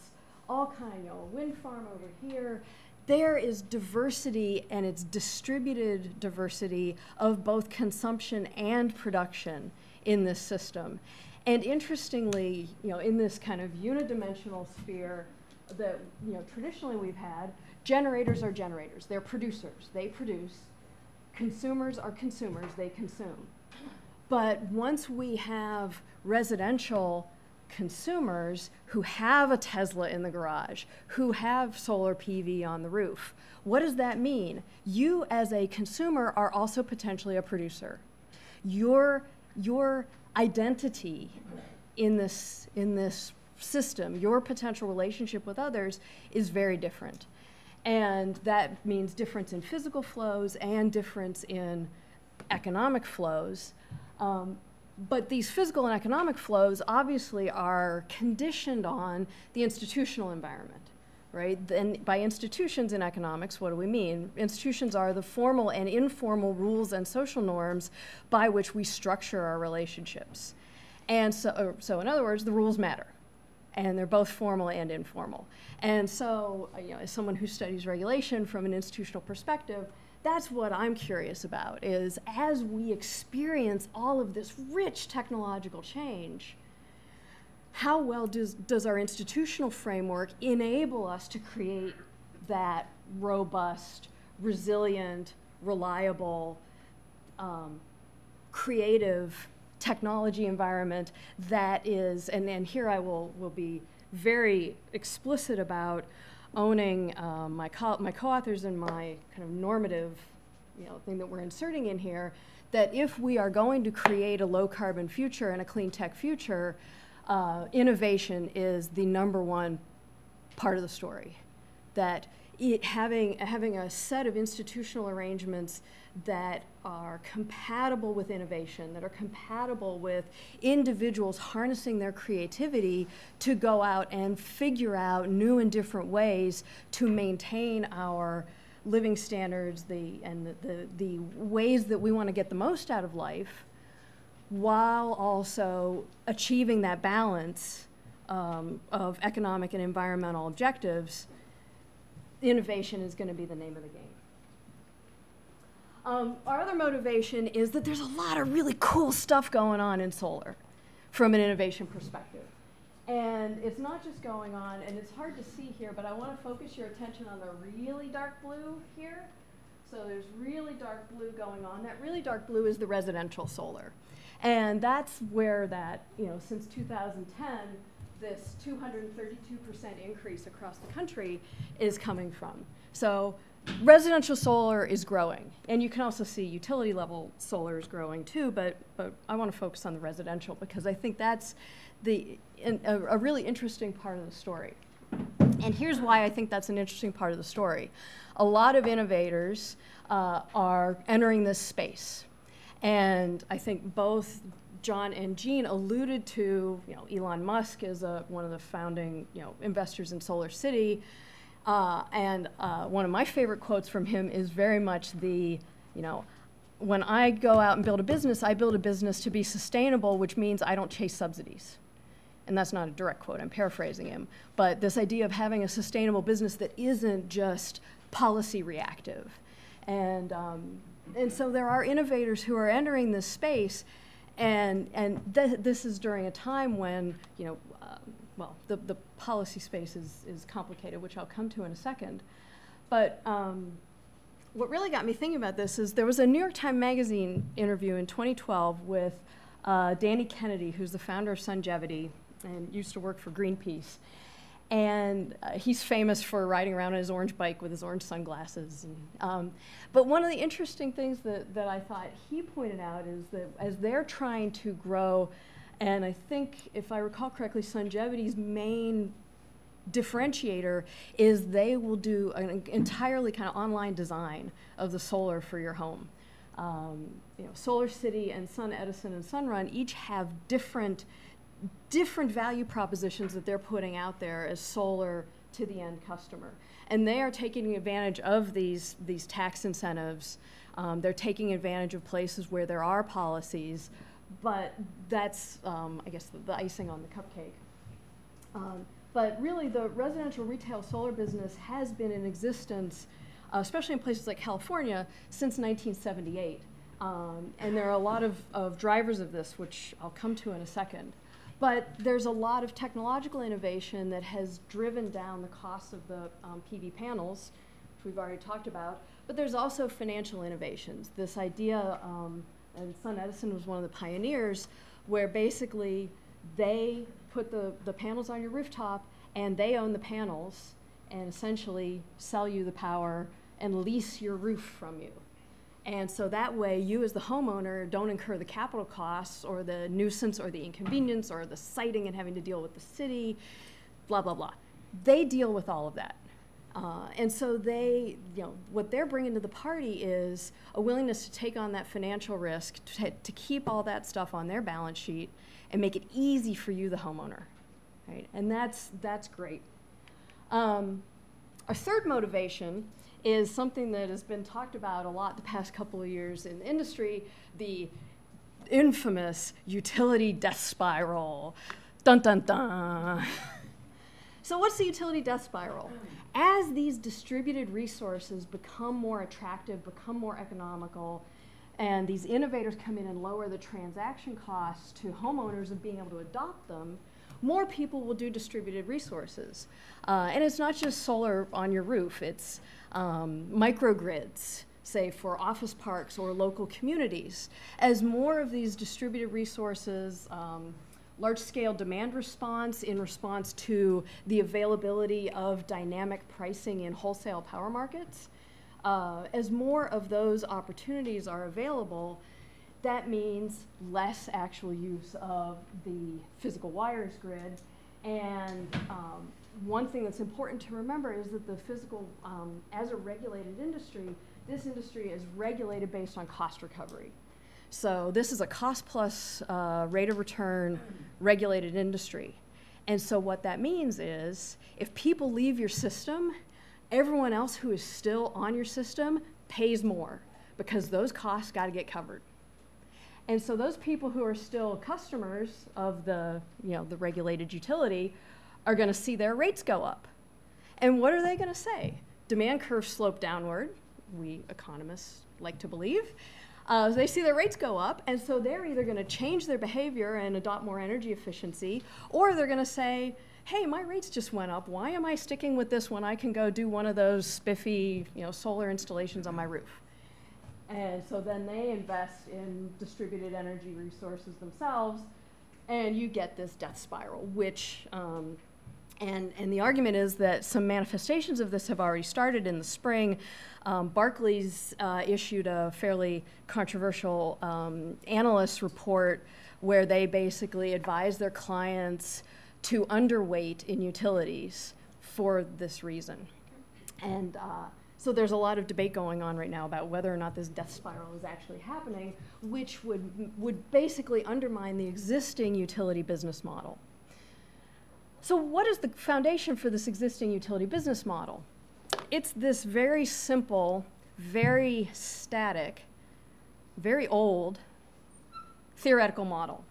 all kind, you know, wind farm over here. There is diversity and it's distributed diversity of both consumption and production in this system. And interestingly, you know, in this kind of unidimensional sphere that you know traditionally we've had, generators are generators. They're producers. They produce. Consumers are consumers. They consume. But once we have residential consumers who have a Tesla in the garage, who have solar PV on the roof, what does that mean? You, as a consumer, are also potentially a producer. Your, your identity in this, in this system, your potential relationship with others, is very different. And that means difference in physical flows and difference in economic flows. Um, but these physical and economic flows obviously are conditioned on the institutional environment, right? Then by institutions in economics, what do we mean? Institutions are the formal and informal rules and social norms by which we structure our relationships. And so, uh, so in other words, the rules matter. And they're both formal and informal. And so, uh, you know, as someone who studies regulation from an institutional perspective, that's what I'm curious about is as we experience all of this rich technological change, how well does, does our institutional framework enable us to create that robust, resilient, reliable, um, creative technology environment that is, and, and here I will, will be very explicit about owning um, my, co my co-authors and my kind of normative you know, thing that we're inserting in here, that if we are going to create a low carbon future and a clean tech future, uh, innovation is the number one part of the story. That it, having, having a set of institutional arrangements that are compatible with innovation, that are compatible with individuals harnessing their creativity to go out and figure out new and different ways to maintain our living standards the, and the, the, the ways that we want to get the most out of life while also achieving that balance um, of economic and environmental objectives, innovation is going to be the name of the game. Um, our other motivation is that there's a lot of really cool stuff going on in solar from an innovation perspective. And it's not just going on, and it's hard to see here, but I want to focus your attention on the really dark blue here. So there's really dark blue going on. That really dark blue is the residential solar. And that's where that, you know, since 2010, this 232% increase across the country is coming from. So residential solar is growing. And you can also see utility level solar is growing too, but, but I want to focus on the residential because I think that's the, a, a really interesting part of the story. And here's why I think that's an interesting part of the story. A lot of innovators uh, are entering this space. And I think both John and Gene alluded to, you know, Elon Musk is a, one of the founding, you know, investors in Solar City. Uh, and uh, one of my favorite quotes from him is very much the, you know, when I go out and build a business, I build a business to be sustainable, which means I don't chase subsidies and that's not a direct quote, I'm paraphrasing him, but this idea of having a sustainable business that isn't just policy reactive. And, um, and so there are innovators who are entering this space, and, and th this is during a time when, you know, uh, well, the, the policy space is, is complicated, which I'll come to in a second. But um, what really got me thinking about this is there was a New York Times Magazine interview in 2012 with uh, Danny Kennedy, who's the founder of Sungevity, and used to work for Greenpeace. And uh, he's famous for riding around on his orange bike with his orange sunglasses. And, um, but one of the interesting things that, that I thought he pointed out is that as they're trying to grow, and I think, if I recall correctly, Sungevity's main differentiator is they will do an entirely kind of online design of the solar for your home. Um, you know, Solar City and Sun Edison and Sunrun each have different different value propositions that they're putting out there as solar to the end customer. And they are taking advantage of these, these tax incentives. Um, they're taking advantage of places where there are policies, but that's, um, I guess, the, the, icing on the cupcake. Um, but really, the residential retail solar business has been in existence, uh, especially in places like California, since 1978. Um, and there are a lot of, of drivers of this, which I'll come to in a second. But there's a lot of technological innovation that has driven down the cost of the um, PV panels, which we've already talked about. But there's also financial innovations. This idea, um, and Sun Edison was one of the pioneers, where basically they put the, the panels on your rooftop and they own the panels and essentially sell you the power and lease your roof from you. And so that way, you as the homeowner don't incur the capital costs or the nuisance or the inconvenience or the siting and having to deal with the city, blah, blah, blah. They deal with all of that. Uh, and so they, you know, what they're bringing to the party is a willingness to take on that financial risk, to, to keep all that stuff on their balance sheet and make it easy for you, the homeowner, right? And that's, that's great. Um, our third motivation is something that has been talked about a lot the past couple of years in the industry, the infamous utility death spiral. Dun dun dun. so what's the utility death spiral? As these distributed resources become more attractive, become more economical, and these innovators come in and lower the transaction costs to homeowners of being able to adopt them, more people will do distributed resources. Uh, and it's not just solar on your roof, it's um, microgrids, say for office parks or local communities. As more of these distributed resources, um, large scale demand response in response to the availability of dynamic pricing in wholesale power markets, uh, as more of those opportunities are available, that means less actual use of the physical wires grid. And um, one thing that's important to remember is that the physical, um, as a regulated industry, this industry is regulated based on cost recovery. So this is a cost plus uh, rate of return regulated industry. And so what that means is if people leave your system everyone else who is still on your system pays more because those costs got to get covered. And so those people who are still customers of the, you know, the regulated utility are going to see their rates go up. And what are they going to say? Demand curves slope downward, we economists like to believe. Uh, they see their rates go up, and so they're either going to change their behavior and adopt more energy efficiency, or they're going to say, hey, my rates just went up. Why am I sticking with this when I can go do one of those spiffy, you know, solar installations on my roof? And so then they invest in distributed energy resources themselves, and you get this death spiral, which, um, and, and the argument is that some manifestations of this have already started in the spring. Um, Barclays uh, issued a fairly controversial um, analyst report where they basically advised their clients to underweight in utilities for this reason. And uh, so there's a lot of debate going on right now about whether or not this death spiral is actually happening, which would, would basically undermine the existing utility business model. So what is the foundation for this existing utility business model? It's this very simple, very static, very old theoretical model.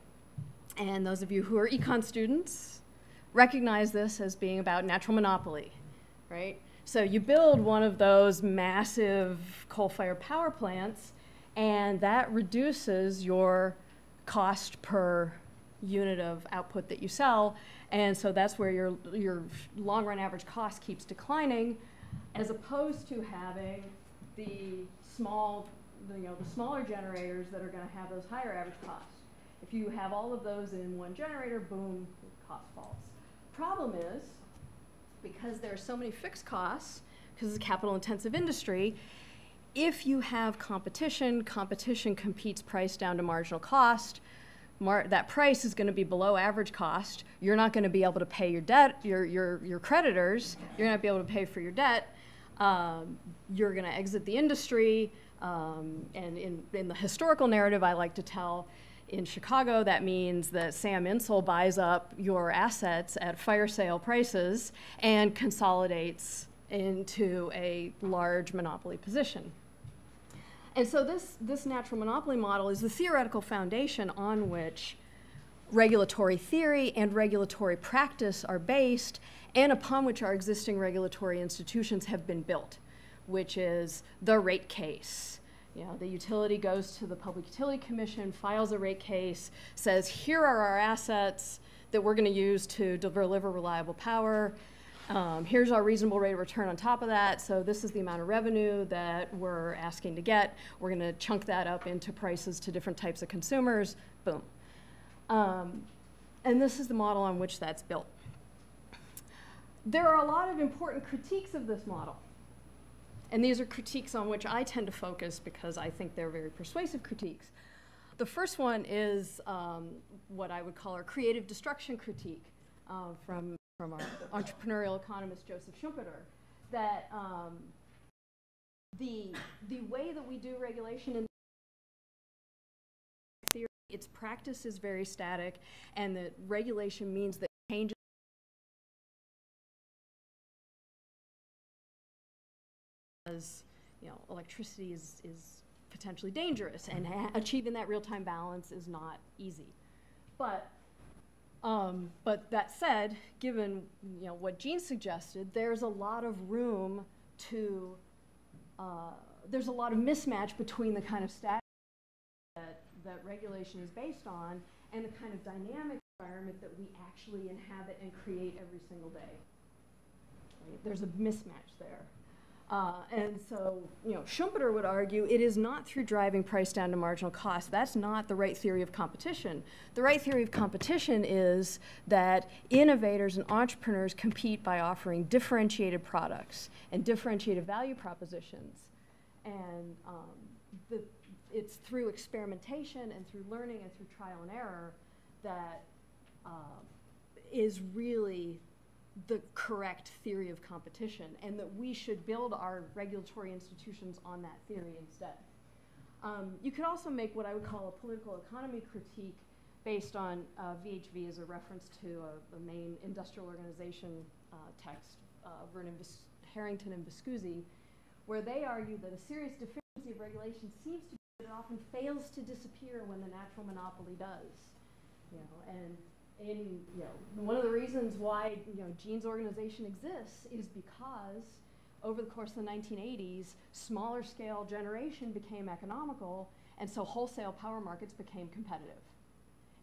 And those of you who are econ students recognize this as being about natural monopoly, right? So you build one of those massive coal-fired power plants, and that reduces your cost per unit of output that you sell, and so that's where your, your long-run average cost keeps declining, as opposed to having the small, you know, the smaller generators that are going to have those higher average costs. If you have all of those in one generator, boom, cost falls. Problem is, because there are so many fixed costs, because it's a capital intensive industry, if you have competition, competition competes price down to marginal cost. Mar that price is going to be below average cost. You're not going to be able to pay your debt, your, your, your creditors. You're not going to be able to pay for your debt. Um, you're going to exit the industry. Um, and in, in the historical narrative I like to tell, in Chicago, that means that Sam Insull buys up your assets at fire sale prices and consolidates into a large monopoly position. And so this, this natural monopoly model is the theoretical foundation on which regulatory theory and regulatory practice are based and upon which our existing regulatory institutions have been built, which is the rate case, you know, the utility goes to the Public Utility Commission, files a rate case, says, here are our assets. that we're going to use to deliver reliable power. Um, here's our reasonable rate of return on top of that. So this is the amount of revenue that we're asking to get. We're going to chunk that up into prices to different types of consumers. Boom. Um, and this is the model on which that's built. There are a lot of important critiques of this model. And these are critiques on which I tend to focus because I think they're very persuasive critiques. The first one is um, what I would call our creative destruction critique uh, from, from our entrepreneurial economist Joseph Schumpeter, that um, the, the way that we do regulation in theory, its practice is very static, and that regulation means that changes you know electricity is, is potentially dangerous and achieving that real-time balance is not easy. But um, but that said, given you know what Gene suggested, there's a lot of room to uh, there's a lot of mismatch between the kind of stat that, that regulation is based on and the kind of dynamic environment that we actually inhabit and create every single day. Right? There's a mismatch there. Uh, and so, you know, Schumpeter would argue it is not through driving price down to marginal cost. That's not the right theory of competition. The right theory of competition is that innovators and entrepreneurs compete by offering differentiated products and differentiated value propositions. And um, the, it's through experimentation and through learning and through trial and error that uh, is really the correct theory of competition and that we should build our regulatory institutions on that theory instead. Um, you could also make what I would call a political economy critique based on uh, VHV as a reference to a, a main industrial organization uh, text, uh, Vernon Vis Harrington and Viscusi, where they argue that a serious deficiency of regulation seems to be that it often fails to disappear when the natural monopoly does. You know, and and you know, one of the reasons why you know Gene's organization exists is because over the course of the 1980s, smaller scale generation became economical, and so wholesale power markets became competitive.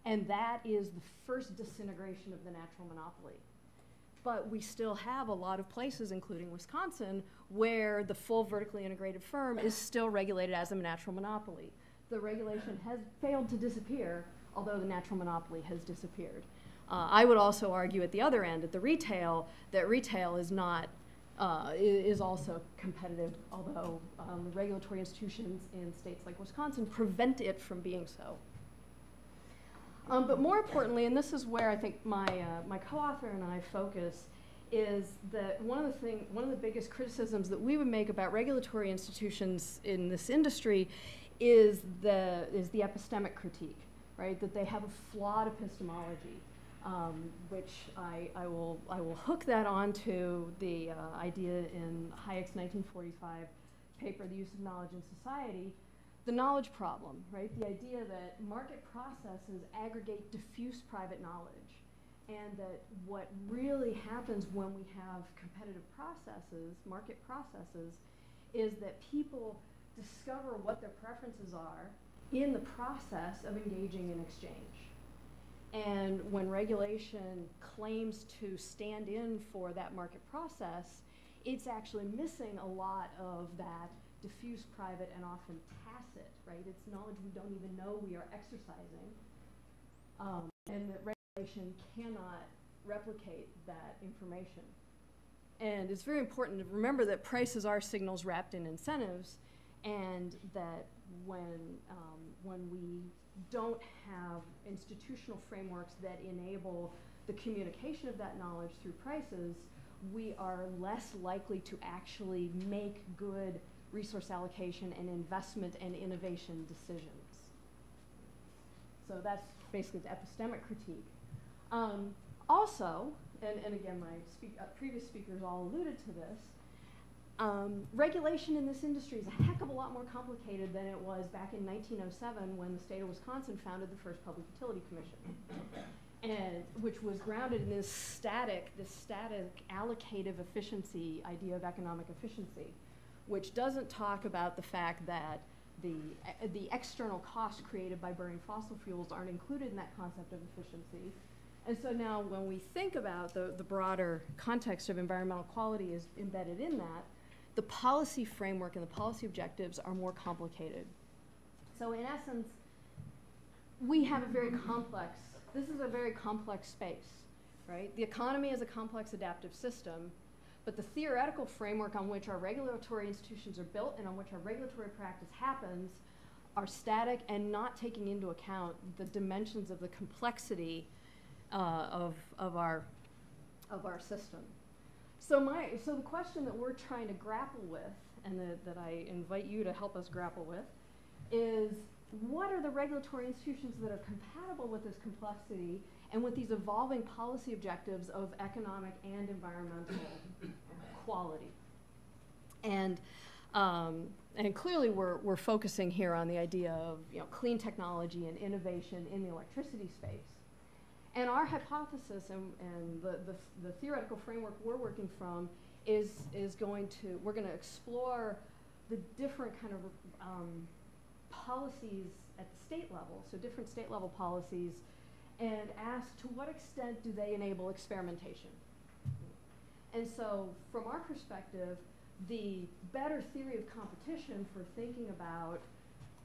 And that is the first disintegration of the natural monopoly. But we still have a lot of places, including Wisconsin, where the full vertically integrated firm is still regulated as a natural monopoly. The regulation has failed to disappear, although the natural monopoly has disappeared. Uh, I would also argue at the other end, at the retail, that retail is not uh, is also competitive, although um, regulatory institutions in states like Wisconsin prevent it from being so. Um, but more importantly, and this is where I think my, uh, my co-author and I focus, is that one of the thing, one of the biggest criticisms that we would make about regulatory institutions in this industry is the, is the epistemic critique right? That they have a flawed epistemology, um, which I, I, will, I will hook that onto the uh, idea in Hayek's 1945 paper, The Use of Knowledge in Society, the knowledge problem, right? The idea that market processes aggregate diffuse private knowledge and that what really happens when we have competitive processes, market processes, is that people discover what their preferences are in the process of engaging in exchange. And when regulation claims to stand in for that market process, it's actually missing a lot of that diffuse, private, and often tacit, right? It's knowledge we don't even know we are exercising. Um, and that regulation cannot replicate that information. And it's very important to remember that prices are signals wrapped in incentives, and that when, um, when we don't have institutional frameworks that enable the communication of that knowledge through prices, we are less likely to actually make good resource allocation and investment and innovation decisions. So that's basically the epistemic critique. Um, also, and, and again, my uh, previous speakers all alluded to this, um, regulation in this industry is a heck of a lot more complicated than it was back in 1907 when the state of Wisconsin founded the first Public Utility Commission, and which was grounded in this static, this static allocative efficiency idea of economic efficiency, which doesn't talk about the fact that the, uh, the external costs created by burning fossil fuels aren't included in that concept of efficiency, And so now when we think about the, the broader context of environmental quality is embedded in that, the policy framework and the policy objectives are more complicated. So in essence, we have a very complex, this is a very complex space, right? The economy is a complex adaptive system, but the theoretical framework on which our regulatory institutions are built and on which our regulatory practice happens are static and not taking into account the dimensions of the complexity uh, of, of, our, of our system. So, my, so the question that we're trying to grapple with, and that, that I invite you to help us grapple with, is what are the regulatory institutions that are compatible with this complexity and with these evolving policy objectives of economic and environmental quality? And, um, and clearly we're, we're focusing here on the idea of you know, clean technology and innovation in the electricity space. And our hypothesis and, and the, the, the, theoretical framework we're working from is, is going to, we're going to explore the different kind of um, policies at the state level, so different state level policies, and ask to what extent do they enable experimentation. And so from our perspective, the better theory of competition for thinking about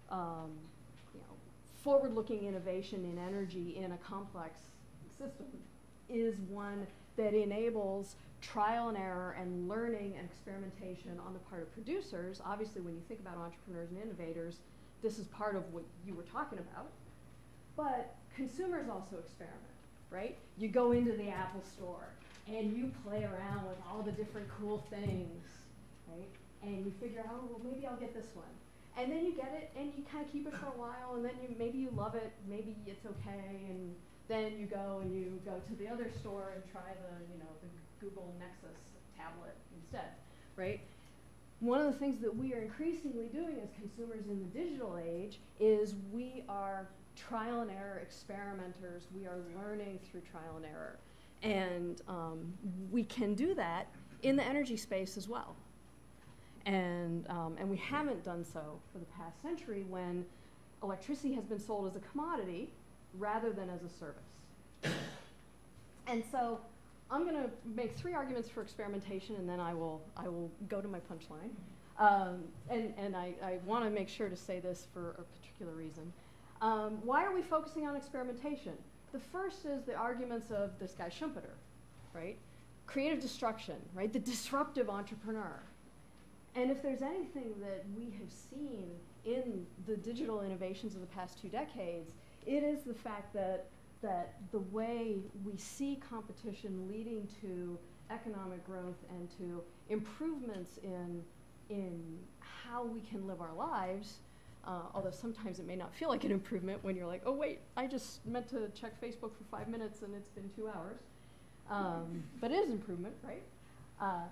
um, you know, forward-looking innovation in energy in a complex system is one that enables trial and error and learning and experimentation on the part of producers. Obviously, when you think about entrepreneurs and innovators, this is part of what you were talking about. But consumers also experiment, right? You go into the Apple store and you play around with all the different cool things, right? And you figure out, oh, well, maybe I'll get this one. And then you get it and you kind of keep it for a while and then you, maybe you love it, maybe it's okay, and then you go and you go to the other store and try the, you know, the Google Nexus tablet instead, right? One of the things that we are increasingly doing as consumers in the digital age is we are trial and error experimenters. We are learning through trial and error. And um, we can do that in the energy space as well. And, um, and we haven't done so for the past century when electricity has been sold as a commodity rather than as a service. And so I'm going to make three arguments for experimentation, and then I will, I will go to my punchline. Um, and and I, I want to make sure to say this for a particular reason. Um, why are we focusing on experimentation? The first is the arguments of this guy Schumpeter, right? Creative destruction, right? The disruptive entrepreneur. And if there's anything that we have seen in the digital innovations of the past two decades, it is the fact that, that the way we see competition leading to economic growth and to improvements in, in how we can live our lives, uh, although sometimes it may not feel like an improvement when you're like, oh, wait, I just meant to check Facebook for five minutes and it's been two hours. Um, but it is improvement, right? Uh,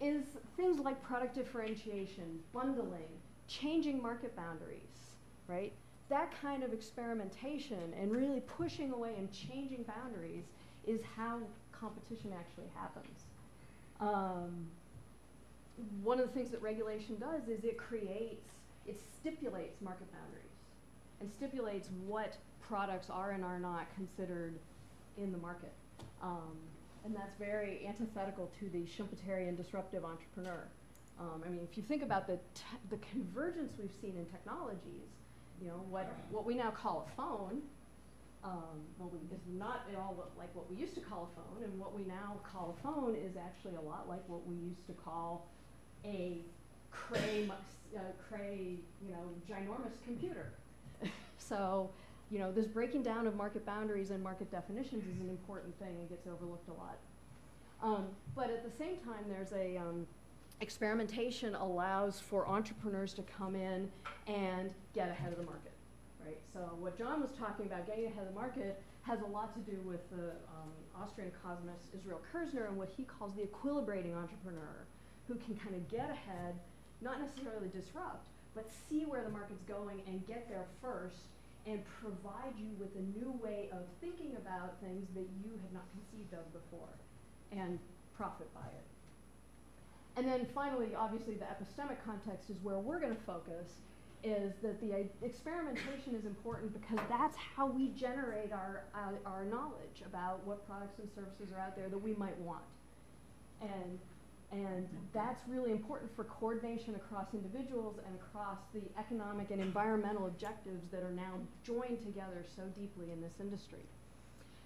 is things like product differentiation, bundling, changing market boundaries, right? That kind of experimentation and really pushing away and changing boundaries is how competition actually happens. Um, one of the things that regulation does is it creates, it stipulates market boundaries and stipulates what products are and are not considered in the market. Um, and that's very antithetical to the Schumpeterian disruptive entrepreneur. Um, I mean, if you think about the, the convergence we've seen in technologies, you know, what, what we now call a phone, um, well, we, is not at all what, like what we used to call a phone, and what we now call a phone is actually a lot like what we used to call a cray, uh, cray, you know, ginormous computer. so, you know, this breaking down of market boundaries and market definitions is an important thing and gets overlooked a lot. Um, but at the same time, there's a um, experimentation allows for entrepreneurs to come in and get ahead of the market, right? So what John was talking about, getting ahead of the market, has a lot to do with the um, Austrian economist Israel Kirzner and what he calls the equilibrating entrepreneur, who can kind of get ahead, not necessarily disrupt, but see where the market's going and get there first and provide you with a new way of thinking about things that you had not conceived of before and profit by it. And then finally, obviously, the epistemic context is where we're going to focus. is that the experimentation is important because that's how we generate our, our, our knowledge about what products and services are out there that we might want. And, and that's really important for coordination across individuals and across the economic and environmental objectives that are now joined together so deeply in this industry.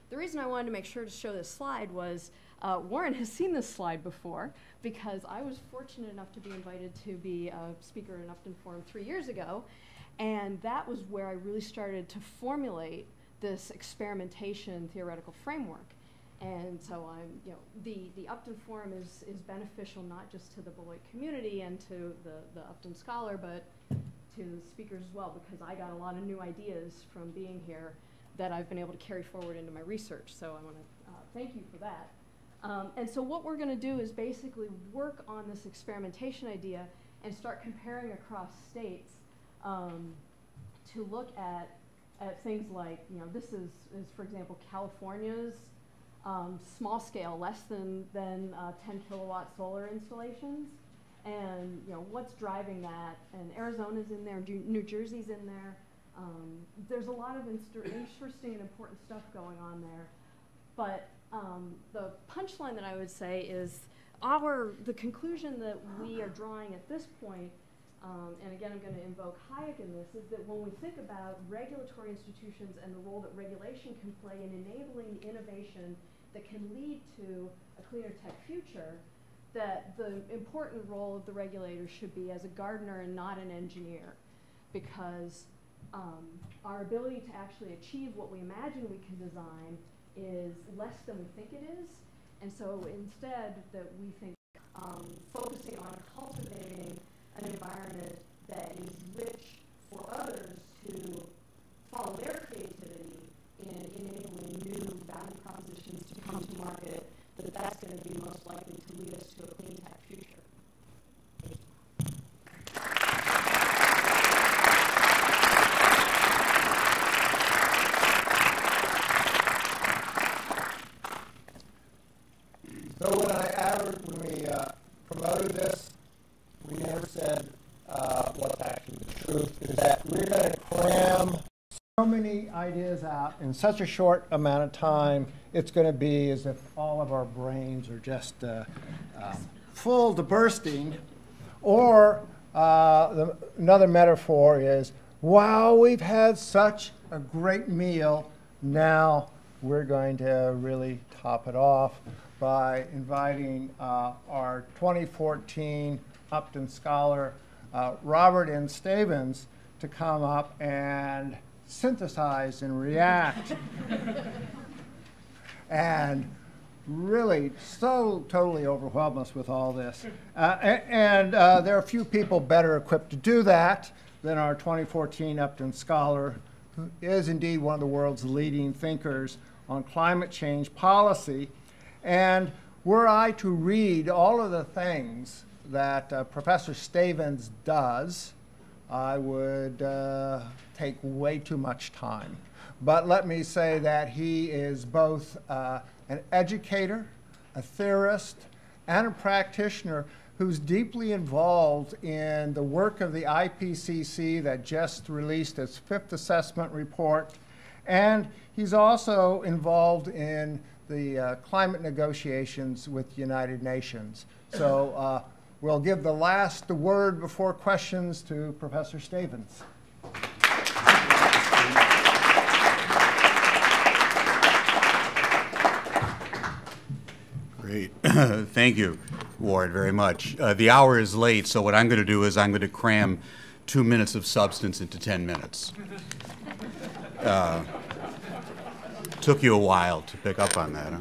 The reason I wanted to make sure to show this slide was uh, Warren has seen this slide before because I was fortunate enough to be invited to be a speaker in Upton Forum three years ago, and that was where I really started to formulate this experimentation theoretical framework. And so I'm, you know, the, the Upton Forum is, is beneficial not just to the Beloit community and to the, the Upton Scholar, but to the speakers as well, because I got a lot of new ideas from being here that I've been able to carry forward into my research. So I want to uh, thank you for that. Um, and so what we're going to do is basically work on this experimentation idea and start comparing across states um, to look at, at things like, you know, this is, is for example, California's um, small scale, less than, than uh, 10 kilowatt solar installations. And, you know, what's driving that? And Arizona's in there, New Jersey's in there. Um, there's a lot of interesting and important stuff going on there. But um, the punchline that I would say is our the conclusion that we are drawing at this point, um, and again I'm going to invoke Hayek in this, is that when we think about regulatory institutions and the role that regulation can play in enabling innovation that can lead to a cleaner tech future, that the important role of the regulator should be as a gardener and not an engineer, because um, our ability to actually achieve what we imagine we can design is less than we think it is. And so instead that we think um, focusing on cultivating an environment that is rich for others to follow their creativity in enabling new value propositions to come to market, that that's going to be most likely to lead us to a clean tech future. So when I added, when we uh, promoted this, we never said uh, what's actually the truth, is that we're going to cram so many ideas out in such a short amount of time, it's going to be as if all of our brains are just uh, uh, full to bursting. Or uh, the, another metaphor is, wow, we've had such a great meal. Now we're going to really top it off by inviting uh, our 2014 Upton Scholar, uh, Robert N. Stavins, to come up and synthesize and react. and really so totally overwhelm us with all this. Uh, and uh, there are few people better equipped to do that than our 2014 Upton Scholar, who is indeed one of the world's leading thinkers on climate change policy. And were I to read all of the things that uh, Professor Stavins does, I would uh, take way too much time. But let me say that he is both uh, an educator, a theorist, and a practitioner who's deeply involved in the work of the IPCC that just released its fifth assessment report. And he's also involved in the uh, climate negotiations with the United Nations. So uh, we'll give the last word before questions to Professor Stavins. Great. Thank you, Ward, very much. Uh, the hour is late, so what I'm going to do is I'm going to cram two minutes of substance into 10 minutes. Uh, took you a while to pick up on that. Huh?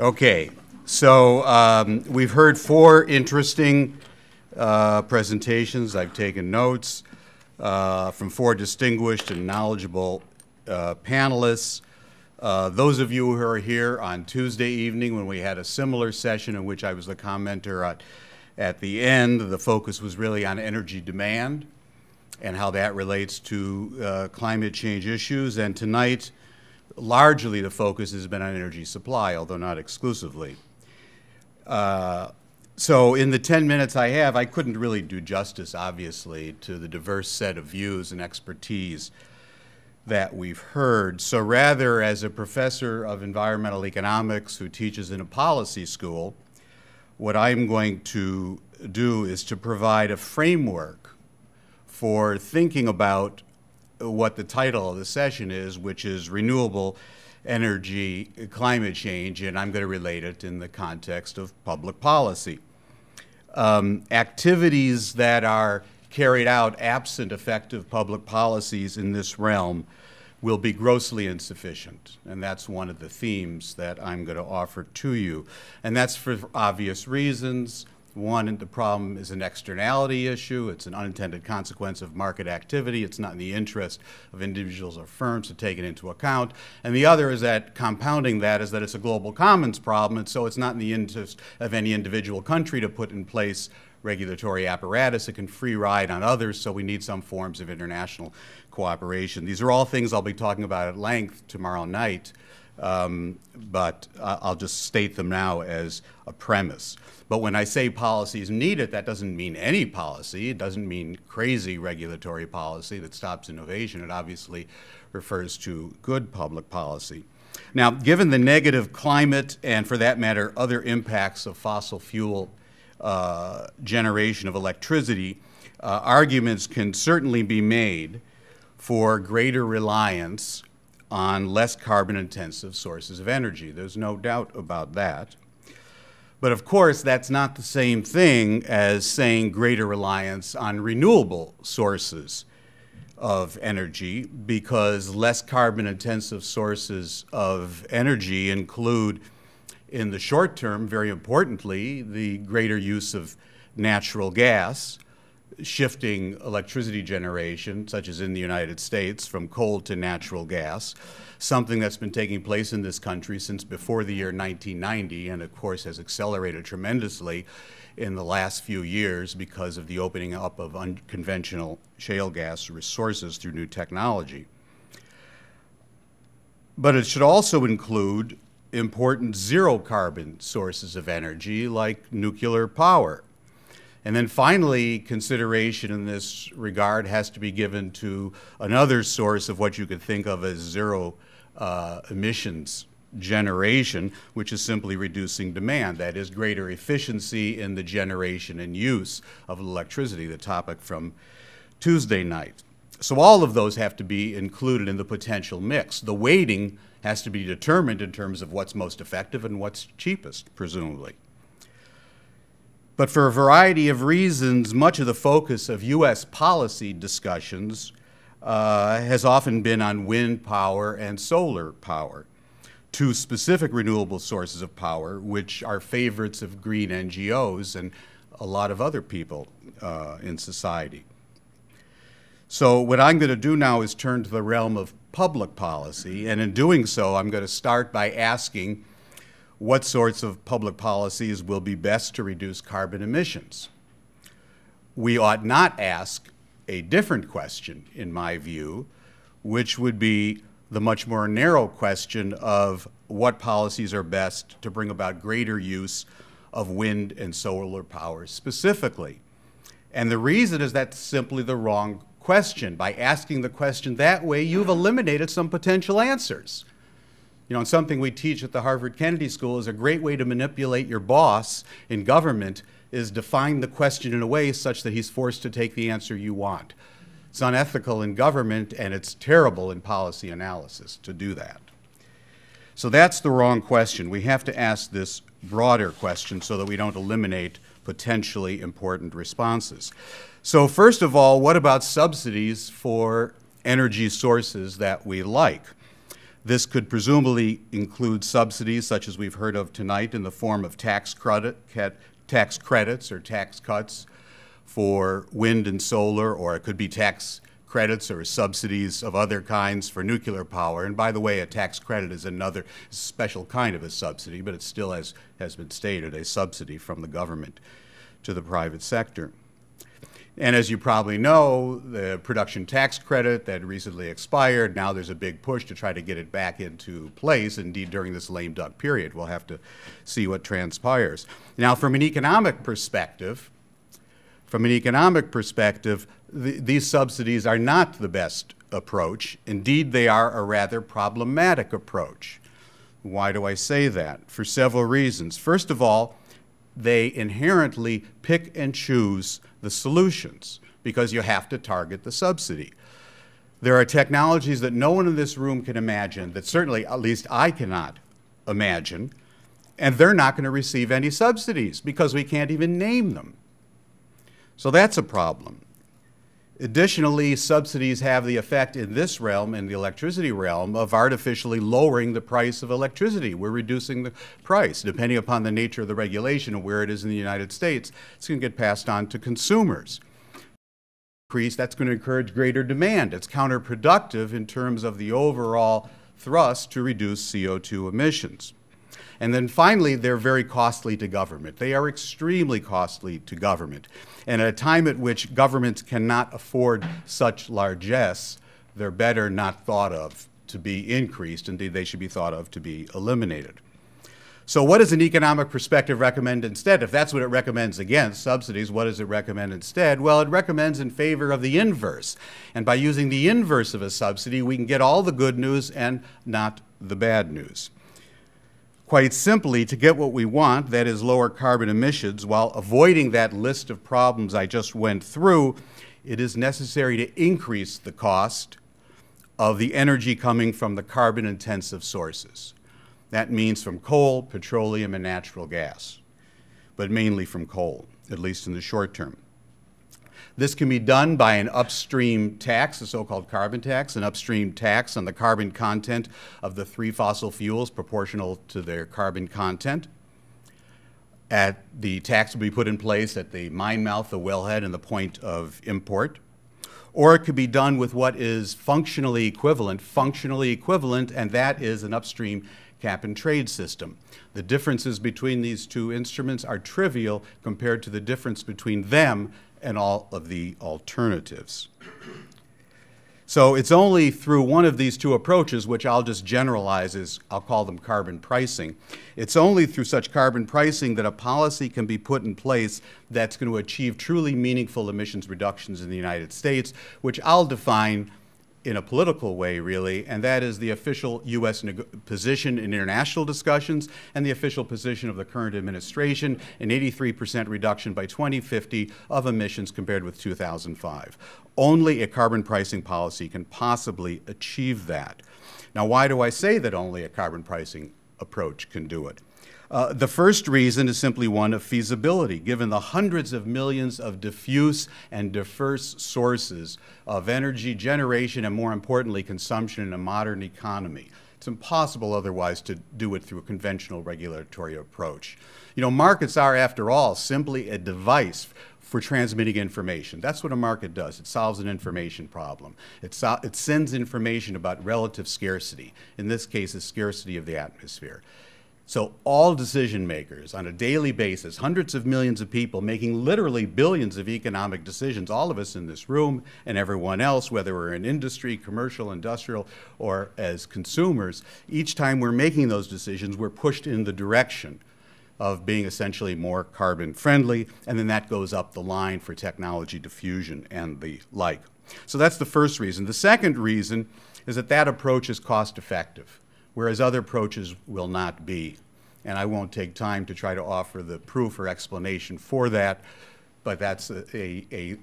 Okay, so um, we've heard four interesting uh, presentations. I've taken notes uh, from four distinguished and knowledgeable uh, panelists. Uh, those of you who are here on Tuesday evening when we had a similar session in which I was the commenter at, at the end, the focus was really on energy demand and how that relates to uh, climate change issues. And tonight, largely the focus has been on energy supply, although not exclusively. Uh, So, in the 10 minutes I have, I couldn't really do justice, obviously, to the diverse set of views and expertise that we've heard. So, rather, as a professor of environmental economics who teaches in a policy school, what I'm going to do is to provide a framework for thinking about what the title of the session is, which is Renewable Energy Climate Change, and I'm going to relate it in the context of public policy. Um, activities that are carried out absent effective public policies in this realm will be grossly insufficient. And that's one of the themes that I'm going to offer to you. And that's for obvious reasons. One, the problem is an externality issue. It's an unintended consequence of market activity. It's not in the interest of individuals or firms to take it into account. And the other is that compounding that is that it's a global commons problem, and so it's not in the interest of any individual country to put in place regulatory apparatus that can free ride on others, so we need some forms of international cooperation. These are all things I'll be talking about at length tomorrow night, um, but I'll just state them now as a premise. But when I say policy is needed, that doesn't mean any policy. It doesn't mean crazy regulatory policy that stops innovation. It obviously refers to good public policy. Now, given the negative climate and, for that matter, other impacts of fossil fuel uh, generation of electricity, uh, arguments can certainly be made for greater reliance on less carbon intensive sources of energy. There's no doubt about that. But of course, that's not the same thing as saying greater reliance on renewable sources of energy because less carbon intensive sources of energy include, in the short term, very importantly, the greater use of natural gas, shifting electricity generation, such as in the United States, from coal to natural gas, something that's been taking place in this country since before the year 1990 and, of course, has accelerated tremendously in the last few years because of the opening up of unconventional shale gas resources through new technology. But it should also include important zero carbon sources of energy like nuclear power and then finally, consideration in this regard has to be given to another source of what you could think of as zero uh, emissions generation, which is simply reducing demand. That is, greater efficiency in the generation and use of electricity, the topic from Tuesday night. So all of those have to be included in the potential mix. The weighting has to be determined in terms of what's most effective and what's cheapest, presumably. But for a variety of reasons, much of the focus of U.S. policy discussions uh, has often been on wind power and solar power, two specific renewable sources of power, which are favorites of green NGOs and a lot of other people uh, in society. So, what I'm going to do now is turn to the realm of public policy, and in doing so, I'm going to start by asking what sorts of public policies will be best to reduce carbon emissions. We ought not ask a different question, in my view, which would be the much more narrow question of what policies are best to bring about greater use of wind and solar power specifically. And the reason is that's simply the wrong question. By asking the question that way, you've eliminated some potential answers. You know, and something we teach at the Harvard Kennedy School is a great way to manipulate your boss in government is to define the question in a way such that he's forced to take the answer you want. It's unethical in government and it's terrible in policy analysis to do that. So that's the wrong question. We have to ask this broader question so that we don't eliminate potentially important responses. So first of all, what about subsidies for energy sources that we like? This could presumably include subsidies such as we've heard of tonight in the form of tax credit, tax credits or tax cuts for wind and solar, or it could be tax credits or subsidies of other kinds for nuclear power. And by the way, a tax credit is another special kind of a subsidy, but it still has, has been stated, a subsidy from the government to the private sector. And as you probably know, the production tax credit that recently expired, now there's a big push to try to get it back into place, indeed during this lame duck period. We'll have to see what transpires. Now, from an economic perspective, from an economic perspective, the, these subsidies are not the best approach. Indeed, they are a rather problematic approach. Why do I say that? For several reasons. First of all, they inherently pick and choose the solutions because you have to target the subsidy. There are technologies that no one in this room can imagine, that certainly, at least I cannot imagine, and they're not going to receive any subsidies because we can't even name them. So that's a problem. Additionally, subsidies have the effect in this realm, in the electricity realm, of artificially lowering the price of electricity. We're reducing the price. Depending upon the nature of the regulation and where it is in the United States, it's going to get passed on to consumers. That's going to encourage greater demand. It's counterproductive in terms of the overall thrust to reduce CO2 emissions. And then finally, they're very costly to government. They are extremely costly to government. And at a time at which governments cannot afford such largesse, they're better not thought of to be increased. Indeed, they should be thought of to be eliminated. So, what does an economic perspective recommend instead? If that's what it recommends against subsidies, what does it recommend instead? Well, it recommends in favor of the inverse. And by using the inverse of a subsidy, we can get all the good news and not the bad news. Quite simply, to get what we want, that is lower carbon emissions, while avoiding that list of problems I just went through, it is necessary to increase the cost of the energy coming from the carbon intensive sources. That means from coal, petroleum, and natural gas, but mainly from coal, at least in the short term. This can be done by an upstream tax, a so-called carbon tax, an upstream tax on the carbon content of the three fossil fuels proportional to their carbon content. At the tax will be put in place at the mine mouth, the wellhead, and the point of import. Or it could be done with what is functionally equivalent, functionally equivalent, and that is an upstream cap and trade system. The differences between these two instruments are trivial compared to the difference between them and all of the alternatives. So it's only through one of these two approaches, which I'll just generalize as I'll call them carbon pricing. It's only through such carbon pricing that a policy can be put in place that's going to achieve truly meaningful emissions reductions in the United States, which I'll define in a political way, really, and that is the official U.S. position in international discussions and the official position of the current administration an 83% reduction by 2050 of emissions compared with 2005. Only a carbon pricing policy can possibly achieve that. Now, why do I say that only a carbon pricing approach can do it? Uh, the first reason is simply one of feasibility, given the hundreds of millions of diffuse and diverse sources of energy generation and, more importantly, consumption in a modern economy. It's impossible otherwise to do it through a conventional regulatory approach. You know, markets are, after all, simply a device for transmitting information. That's what a market does. It solves an information problem. It, so it sends information about relative scarcity, in this case, the scarcity of the atmosphere. So all decision makers on a daily basis, hundreds of millions of people making literally billions of economic decisions, all of us in this room and everyone else, whether we're in industry, commercial, industrial, or as consumers, each time we're making those decisions, we're pushed in the direction of being essentially more carbon friendly, and then that goes up the line for technology diffusion and the like. So that's the first reason. The second reason is that that approach is cost effective whereas other approaches will not be. And I won't take time to try to offer the proof or explanation for that, but that's a, a,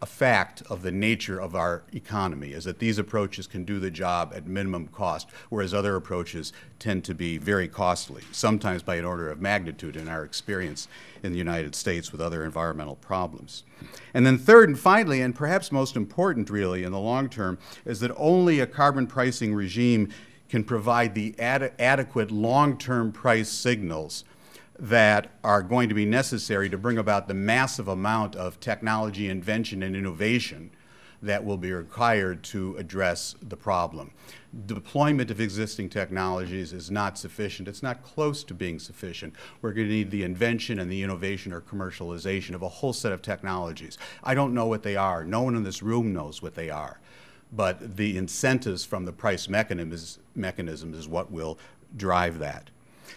a, fact of the nature of our economy, is that these approaches can do the job at minimum cost, whereas other approaches tend to be very costly, sometimes by an order of magnitude in our experience in the United States with other environmental problems. And then third and finally, and perhaps most important really in the long term, is that only a carbon pricing regime can provide the ad adequate long-term price signals that are going to be necessary to bring about the massive amount of technology, invention, and innovation that will be required to address the problem. Deployment of existing technologies is not sufficient. It's not close to being sufficient. We're going to need the invention and the innovation or commercialization of a whole set of technologies. I don't know what they are. No one in this room knows what they are. But the incentives from the price mechanism is, mechanism is what will drive that.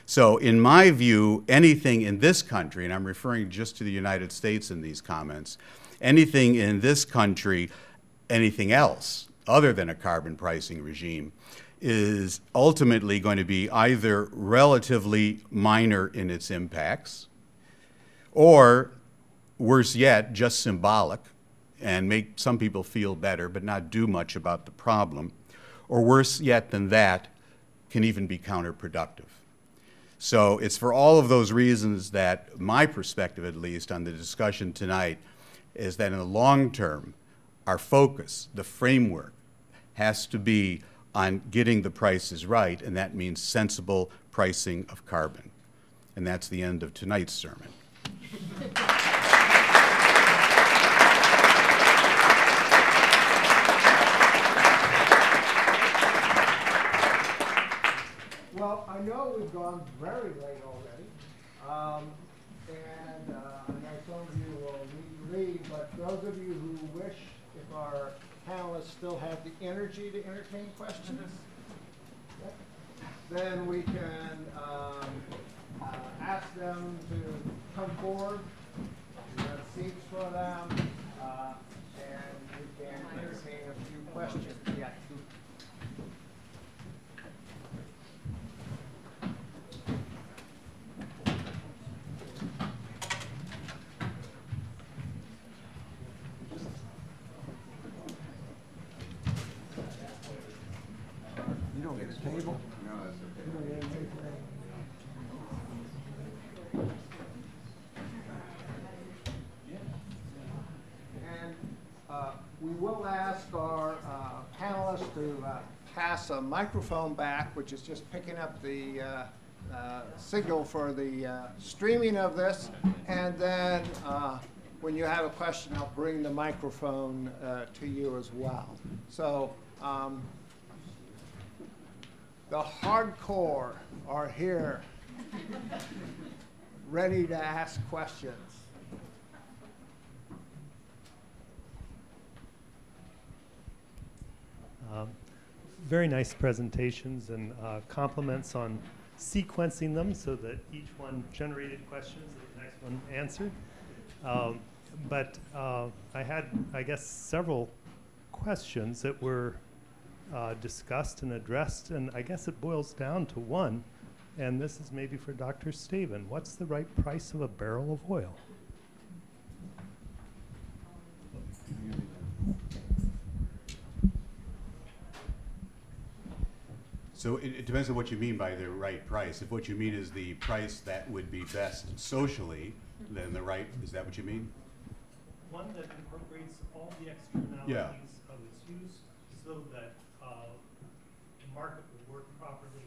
So, in my view, anything in this country, and I'm referring just to the United States in these comments, anything in this country, anything else other than a carbon pricing regime, is ultimately going to be either relatively minor in its impacts, or worse yet, just symbolic and make some people feel better but not do much about the problem, or worse yet than that, can even be counterproductive. So it's for all of those reasons that my perspective, at least, on the discussion tonight is that in the long term, our focus, the framework, has to be on getting the prices right, and that means sensible pricing of carbon. And that's the end of tonight's sermon. I know we've gone very late already, um, and uh, I know some of you will need to leave, but those of you who wish, if our panelists still have the energy to entertain questions, then we can um, uh, ask them to come forward. We have seats for them, uh, and we can entertain a few questions. Yeah. You don't get a table? No, that's okay. You don't get a table? And uh, we will ask our uh, panelists to uh, pass a microphone back, which is just picking up the uh, uh, signal for the uh, streaming of this. And then when you have a question, I'll bring the microphone to you as well. So um, the hardcore are here, ready to ask questions. Um, Very nice presentations and uh, compliments on sequencing them so that each one generated questions and the next one answered. Um, But uh, I had, I guess, several questions that were uh, discussed and addressed, and I guess it boils down to one, and this is maybe for Dr. Staven. What's the right price of a barrel of oil? So it, it depends on what you mean by the right price. If what you mean is the price that would be best socially, then the right, is that what you mean? One that incorporates all the externalities of its use so that uh, the market will work properly.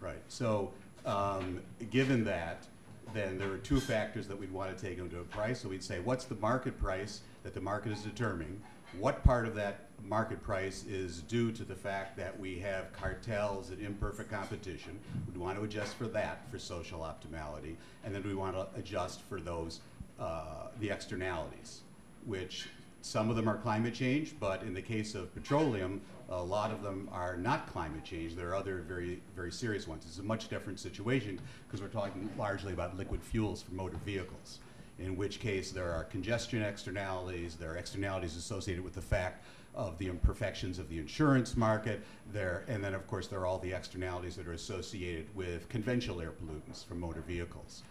Right, so, um, given that, then there are two factors that we'd want to take into a price. So we'd say, what's the market price that the market is determining? What part of that market price is due to the fact that we have cartels and imperfect competition? We'd want to adjust for that for social optimality. And then we want to adjust for those, uh, the externalities, which some of them are climate change, but in the case of petroleum, a lot of them are not climate change. There are other very, very serious ones. It's a much different situation because we're talking largely about liquid fuels for motor vehicles, in which case there are congestion externalities, there are externalities associated with the fact of the imperfections of the insurance market, there, and then of course there are all the externalities that are associated with conventional air pollutants from motor vehicles.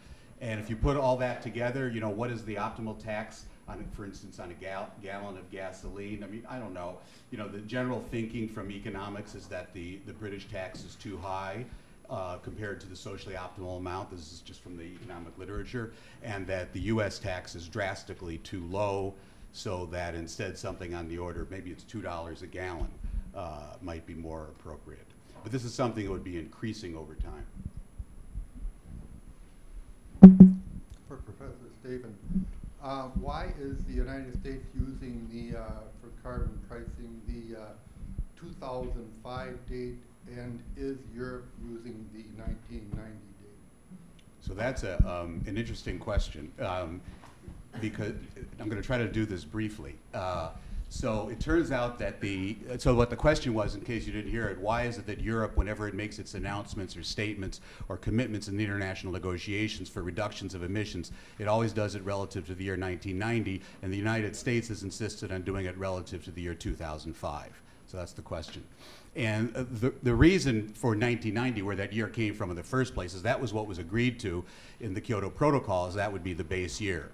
And if you put all that together, you know, what is the optimal tax on, for instance, on a gal gallon of gasoline? I mean, I don't know. You know, the general thinking from economics is that the, the British tax is too high uh, compared to the socially optimal amount. This is just from the economic literature. And that the US tax is drastically too low so that instead something on the order, maybe it's $2 a gallon, uh, might be more appropriate. But this is something that would be increasing over time. For Professor Stavins, Uh, why is the United States using the, uh, for carbon pricing, the uh, 2005 date, and is Europe using the 1990 date? So that's a, um, an interesting question, um, because I'm going to try to do this briefly. Uh, so it turns out that the, so what the question was, in case you didn't hear it, why is it that Europe, whenever it makes its announcements or statements or commitments in the international negotiations for reductions of emissions, it always does it relative to the year 1990, and the United States has insisted on doing it relative to the year 2005. So that's the question. And uh, the, the reason for 1990, where that year came from in the first place, is that was what was agreed to in the Kyoto Protocol, is that would be the base year.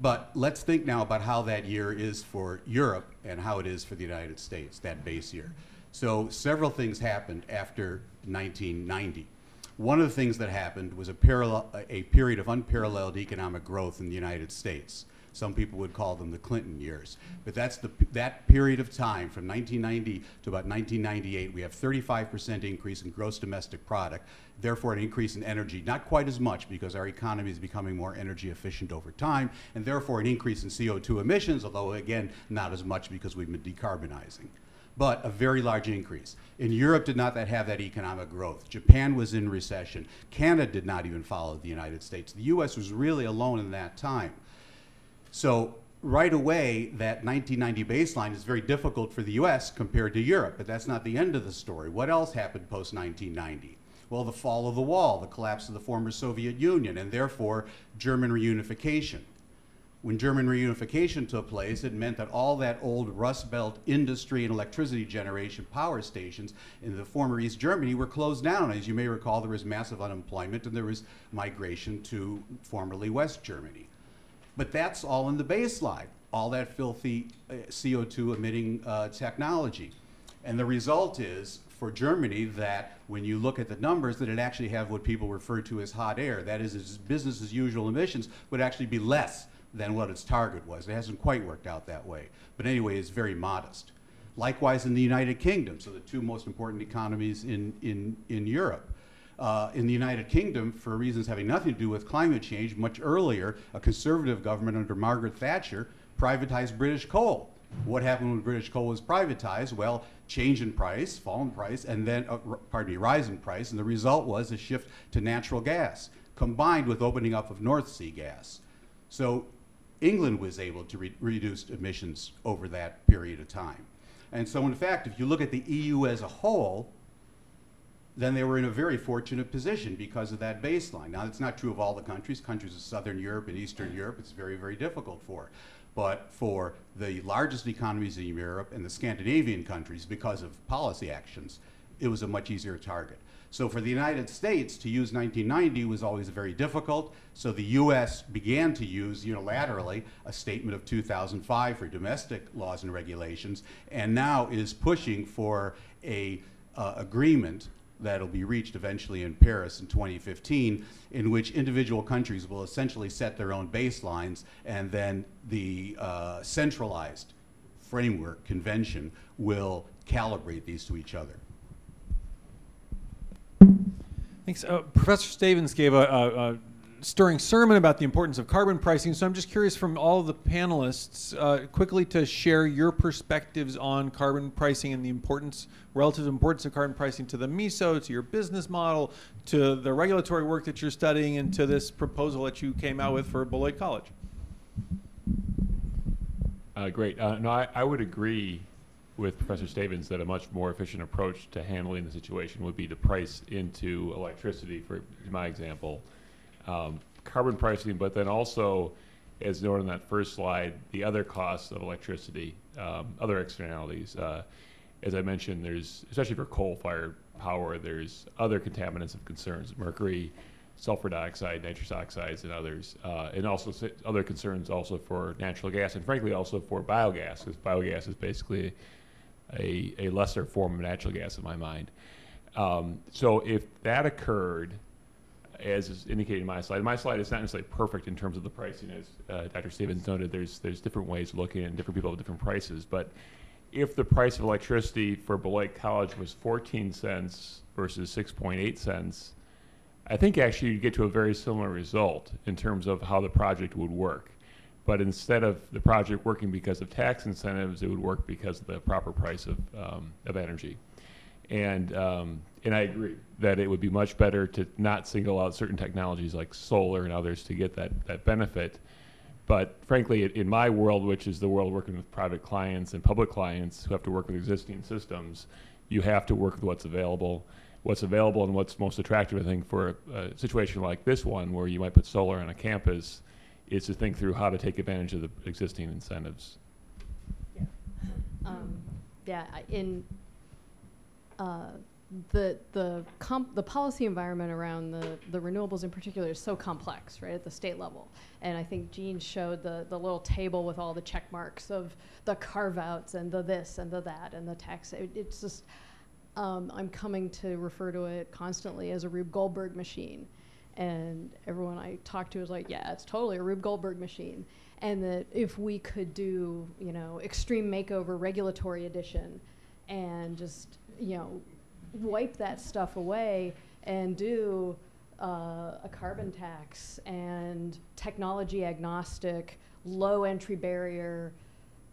But let's think now about how that year is for Europe and how it is for the United States, that base year. So several things happened after 1990. One of the things that happened was a, a period of unparalleled economic growth in the United States. Some people would call them the Clinton years. But that's the, that period of time from 1990 to about 1998. We have 35% increase in gross domestic product, therefore an increase in energy, not quite as much because our economy is becoming more energy efficient over time, and therefore an increase in CO2 emissions, although again, not as much because we've been decarbonizing but a very large increase. In Europe did not that have that economic growth. Japan was in recession. Canada did not even follow the United States. The US was really alone in that time. So right away, that 1990 baseline is very difficult for the US compared to Europe, but that's not the end of the story. What else happened post 1990? Well, the fall of the wall, the collapse of the former Soviet Union, and therefore German reunification. When German reunification took place, it meant that all that old Rust Belt industry and electricity generation power stations in the former East Germany were closed down. As you may recall, there was massive unemployment and there was migration to formerly West Germany. But that's all in the baseline, all that filthy uh, CO2 emitting uh, technology. And the result is for Germany that when you look at the numbers, that it actually have what people refer to as hot air. That is, its business as usual emissions would actually be less than what its target was. It hasn't quite worked out that way. But anyway, it's very modest. Likewise in the United Kingdom, so the two most important economies in, in, in Europe. Uh, in the United Kingdom, for reasons having nothing to do with climate change, much earlier, a conservative government under Margaret Thatcher privatized British coal. What happened when British coal was privatized? Well, change in price, fall in price, and then, uh, pardon me, rise in price, and the result was a shift to natural gas, combined with opening up of North Sea gas. So England was able to re reduce emissions over that period of time. And so, in fact, if you look at the EU as a whole, then they were in a very fortunate position because of that baseline. Now, it's not true of all the countries. Countries of Southern Europe and Eastern Europe, it's very, very difficult for. But for the largest economies in Europe and the Scandinavian countries, because of policy actions, it was a much easier target. So for the United States, to use 1990 was always very difficult. So the U.S. began to use unilaterally a statement of 2005 for domestic laws and regulations, and now is pushing for a uh, agreement that'll be reached eventually in Paris in 2015, in which individual countries will essentially set their own baselines, and then the uh, centralized framework convention will calibrate these to each other. Thanks. Uh, Professor Stavins gave a, a, a, stirring sermon about the importance of carbon pricing. So I'm just curious from all the panelists, uh, quickly to share your perspectives on carbon pricing and the importance, relative importance of carbon pricing to the MISO, to your business model, to the regulatory work that you're studying, and to this proposal that you came out with for Beloit College. Uh, great. Uh, no, I, I would agree with Professor Stavins that a much more efficient approach to handling the situation would be to price into electricity, for my example, um, carbon pricing, but then also, as noted on that first slide, the other costs of electricity, um, other externalities. Uh, as I mentioned, there's, especially for coal-fired power, there's other contaminants of concerns, mercury, sulfur dioxide, nitrous oxides, and others, uh, and also other concerns also for natural gas, and frankly also for biogas, because biogas is basically a, a lesser form of natural gas in my mind. Um, so if that occurred, as is indicated in my slide, my slide is not necessarily perfect in terms of the pricing, as uh, Dr. Stavins noted. There's there's different ways of looking, and different people have different prices. But if the price of electricity for Beloit College was 14 cents versus 6.8 cents, I think actually you'd get to a very similar result in terms of how the project would work But instead of the project working because of tax incentives, it would work because of the proper price of, um, of energy. And, um, and I agree that it would be much better to not single out certain technologies like solar and others to get that, that benefit. But frankly, in- my world, which is the world working with private clients and public clients who have to work with existing systems, you have to work with what's available. What's available and what's most attractive, I think, for a, a situation like this one, where you might put solar on a campus, is to think through how to take advantage of the existing incentives. Um, yeah, in the the the policy environment around the the renewables in particular is so complex, right, at the state level. And I think Gene showed the the little table with all the check marks of the carve outs and the this and the that and the tax. It, it's just um, I'm coming to refer to it constantly as a Rube Goldberg machine. And everyone I talk to is like, yeah, it's totally a Rube Goldberg machine. And that if we could do, you know, extreme makeover regulatory edition and just, you know, wipe that stuff away and do uh, a carbon tax and technology agnostic, low entry barrier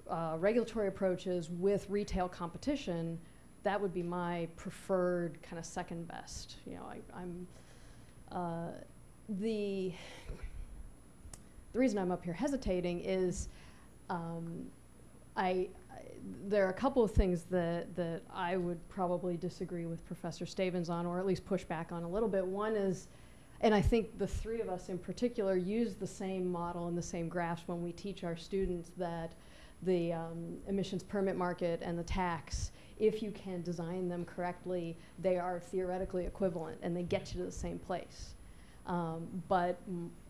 uh, regulatory approaches with retail competition, that would be my preferred kind of second best. You know, I, I'm uh, the the reason I'm up here hesitating is um, I there are a couple of things that that I would probably disagree with Professor Stavins on, or at least push back on a little bit. One is. And I think the three of us in particular use the same model and the same graphs when we teach our students that the um, emissions permit market and the tax, if you can design them correctly, they are theoretically equivalent and they get you to the same place. Um, but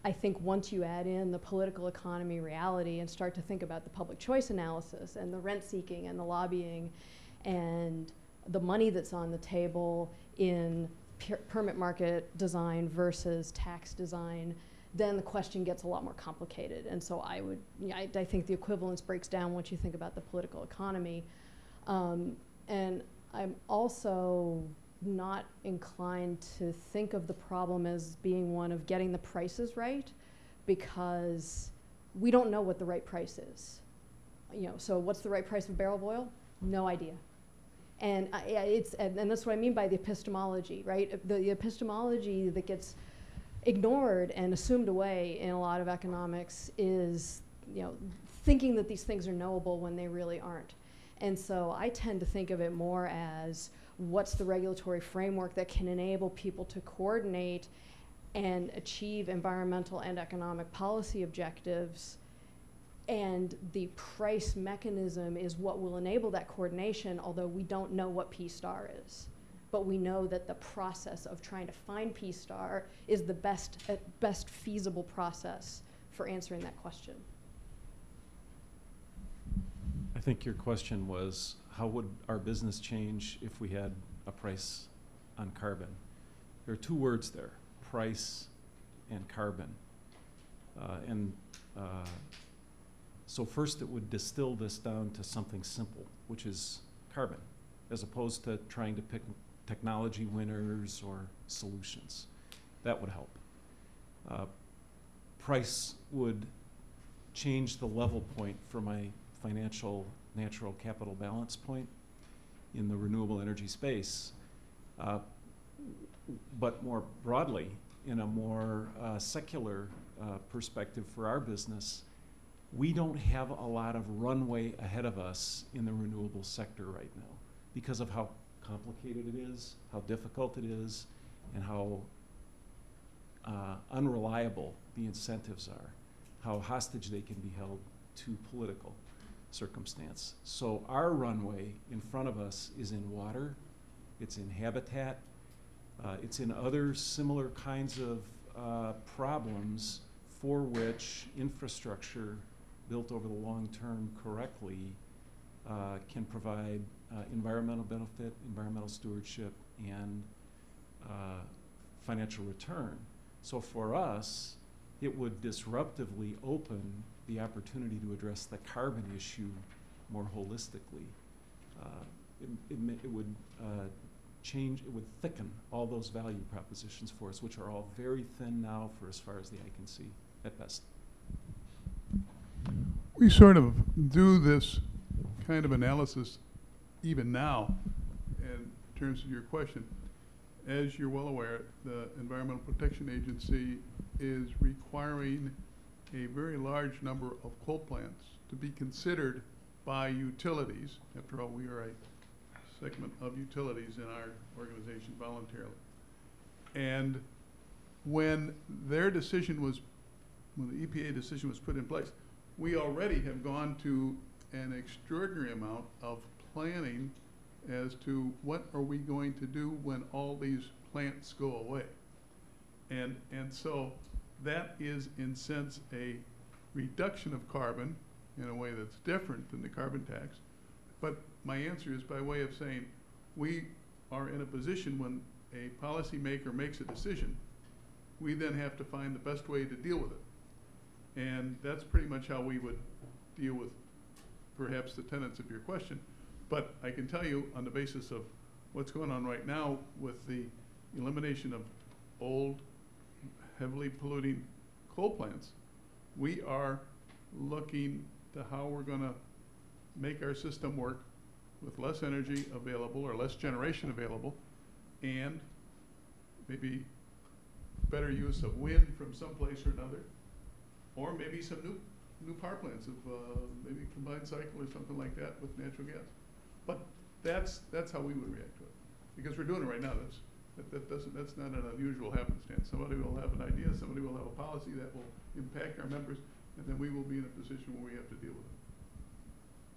I think once you add in the political economy reality and start to think about the public choice analysis and the rent seeking and the lobbying and the money that's on the table in per- permit market design versus tax design, then the question gets a lot more complicated. And so I would, I, I think the equivalence breaks down once you think about the political economy. Um, and I'm also not inclined to think of the problem as being one of getting the prices right because we don't know what the right price is. You know, so what's the right price of barrel of oil? No idea. And it's and, and that's what I mean by the epistemology, right? The, the epistemology that gets ignored and assumed away in a lot of economics is, you know, thinking that these things are knowable when they really aren't. And so I tend to think of it more as what's the regulatory framework that can enable people to coordinate and achieve environmental and economic policy objectives. And the price mechanism is what will enable that coordination, although we don't know what P star is. But we know that the process of trying to find P star is the best, uh, best feasible process for answering that question. I think your question was, how would our business change if we had a price on carbon? There are two words there, price and carbon. Uh, and uh, so first it would distill this down to something simple, which is carbon, as opposed to trying to pick technology winners or solutions. That would help. Uh, price would change the level point for my financial natural capital balance point in the renewable energy space. Uh, but more broadly, in a more uh, secular uh, perspective for our business, we don't have a lot of runway ahead of us in the renewable sector right now because of how complicated it is, how difficult it is, and how uh, unreliable the incentives are, how hostage they can be held to political circumstance. So our runway in front of us is in water, it's in habitat, uh, it's in other similar kinds of uh, problems for which infrastructure built over the long term correctly uh, can provide uh, environmental benefit, environmental stewardship, and uh, financial return. So for us, it would disruptively open the opportunity to address the carbon issue more holistically. Uh, it, it, it would uh, change, it would thicken all those value propositions for us, which are all very thin now for as far as the eye can see at best. we sort of do this kind of analysis even now in terms of your question. As you're well aware, the Environmental Protection Agency is requiring a very large number of coal plants to be considered by utilities. After all, we are a segment of utilities in our organization voluntarily. And when their decision was, when the EPA decision was put in place, we already have gone to an extraordinary amount of planning as to what are we going to do when all these plants go away. And, and so that is in sense a reduction of carbon in a way that's different than the carbon tax. But my answer is by way of saying we are in a position when a policymaker makes a decision, we then have to find the best way to deal with it. And that's pretty much how we would deal with perhaps the tenets of your question. But I can tell you on the basis of what's going on right now with the elimination of old, heavily polluting coal plants, we are looking to how we're going to make our system work with less energy available or less generation available and maybe better use of wind from someplace or another, or maybe some new, new power plants of uh, maybe combined cycle or something like that with natural gas. But that's, that's how we would react to it. Because we're doing it right now. That's, that, that doesn't, that's not an unusual happenstance. Somebody will have an idea, somebody will have a policy that will impact our members, and then we will be in a position where we have to deal with it.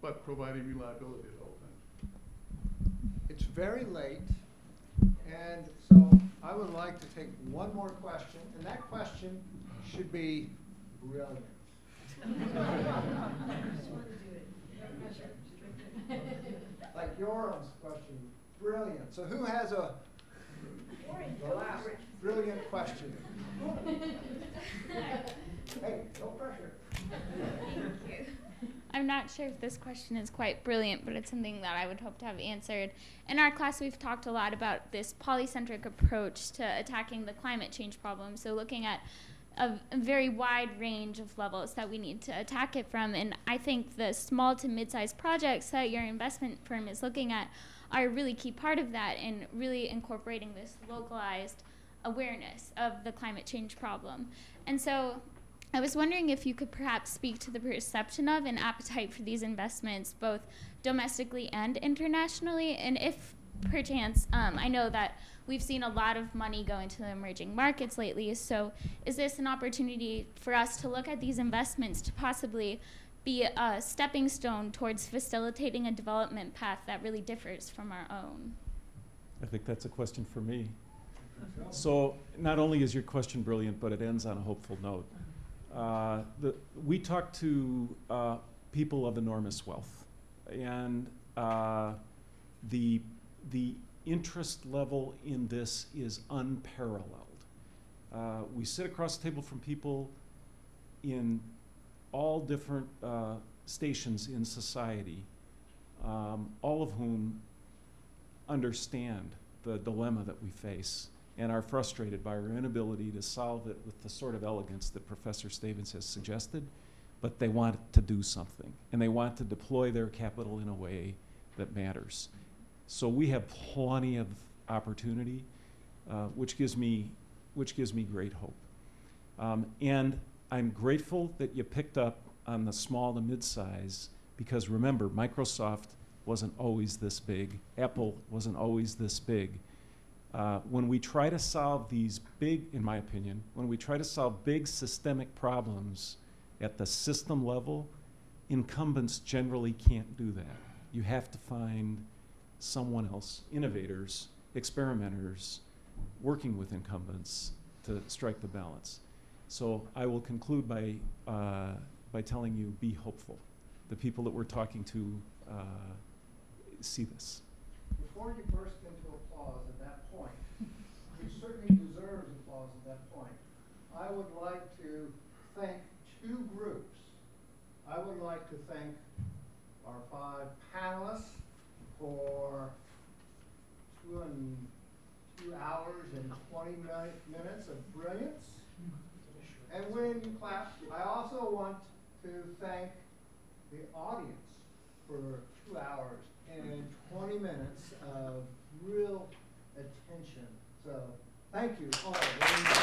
But providing reliability at all times. It's very late, and so I would like to take one more question, and that question should be brilliant. Like Yoram's question, brilliant. So who has a, the last brilliant question? Hey, no pressure. I'm not sure if this question is quite brilliant, but it's something that I would hope to have answered. In our class, we've talked a lot about this polycentric approach to attacking the climate change problem. So, looking at a, a very wide range of levels that we need to attack it from. And I think the small to mid sized projects that your investment firm is looking at are a really key part of that and really incorporating this localized awareness of the climate change problem. And so I was wondering if you could perhaps speak to the perception of and appetite for these investments, both domestically and internationally, and if perchance, um, I know that we've seen a lot of money go into the emerging markets lately. So, is this an opportunity for us to look at these investments to possibly be a stepping stone towards facilitating a development path that really differs from our own? I think that's a question for me. So, not only is your question brilliant, but it ends on a hopeful note. Uh, the, we talk to uh, people of enormous wealth, and uh, the the interest level in this is unparalleled. Uh, we sit across the table from people in all different uh, stations in society, um, all of whom understand the dilemma that we face and are frustrated by our inability to solve it with the sort of elegance that Professor Stavins has suggested, but they want to do something, and they want to deploy their capital in a way that matters. So we have plenty of opportunity, uh, which gives me which gives me great hope. Um, and I'm grateful that you picked up on the small to mid-size because remember, Microsoft wasn't always this big. Apple wasn't always this big. Uh, when we try to solve these big, in my opinion, when we try to solve big systemic problems at the system level, incumbents generally can't do that. You have to find someone else, innovators, experimenters, working with incumbents to strike the balance. So I will conclude by, uh, by telling you be hopeful. The people that we're talking to uh, see this. Before you burst into applause at that point, which certainly deserves applause at that point, I would like to thank two groups. I would like to thank our five panelists for two and two hours and 20 minutes of brilliance. And when you clap, I also want to thank the audience for two hours and 20 minutes of real attention. So thank you all very much.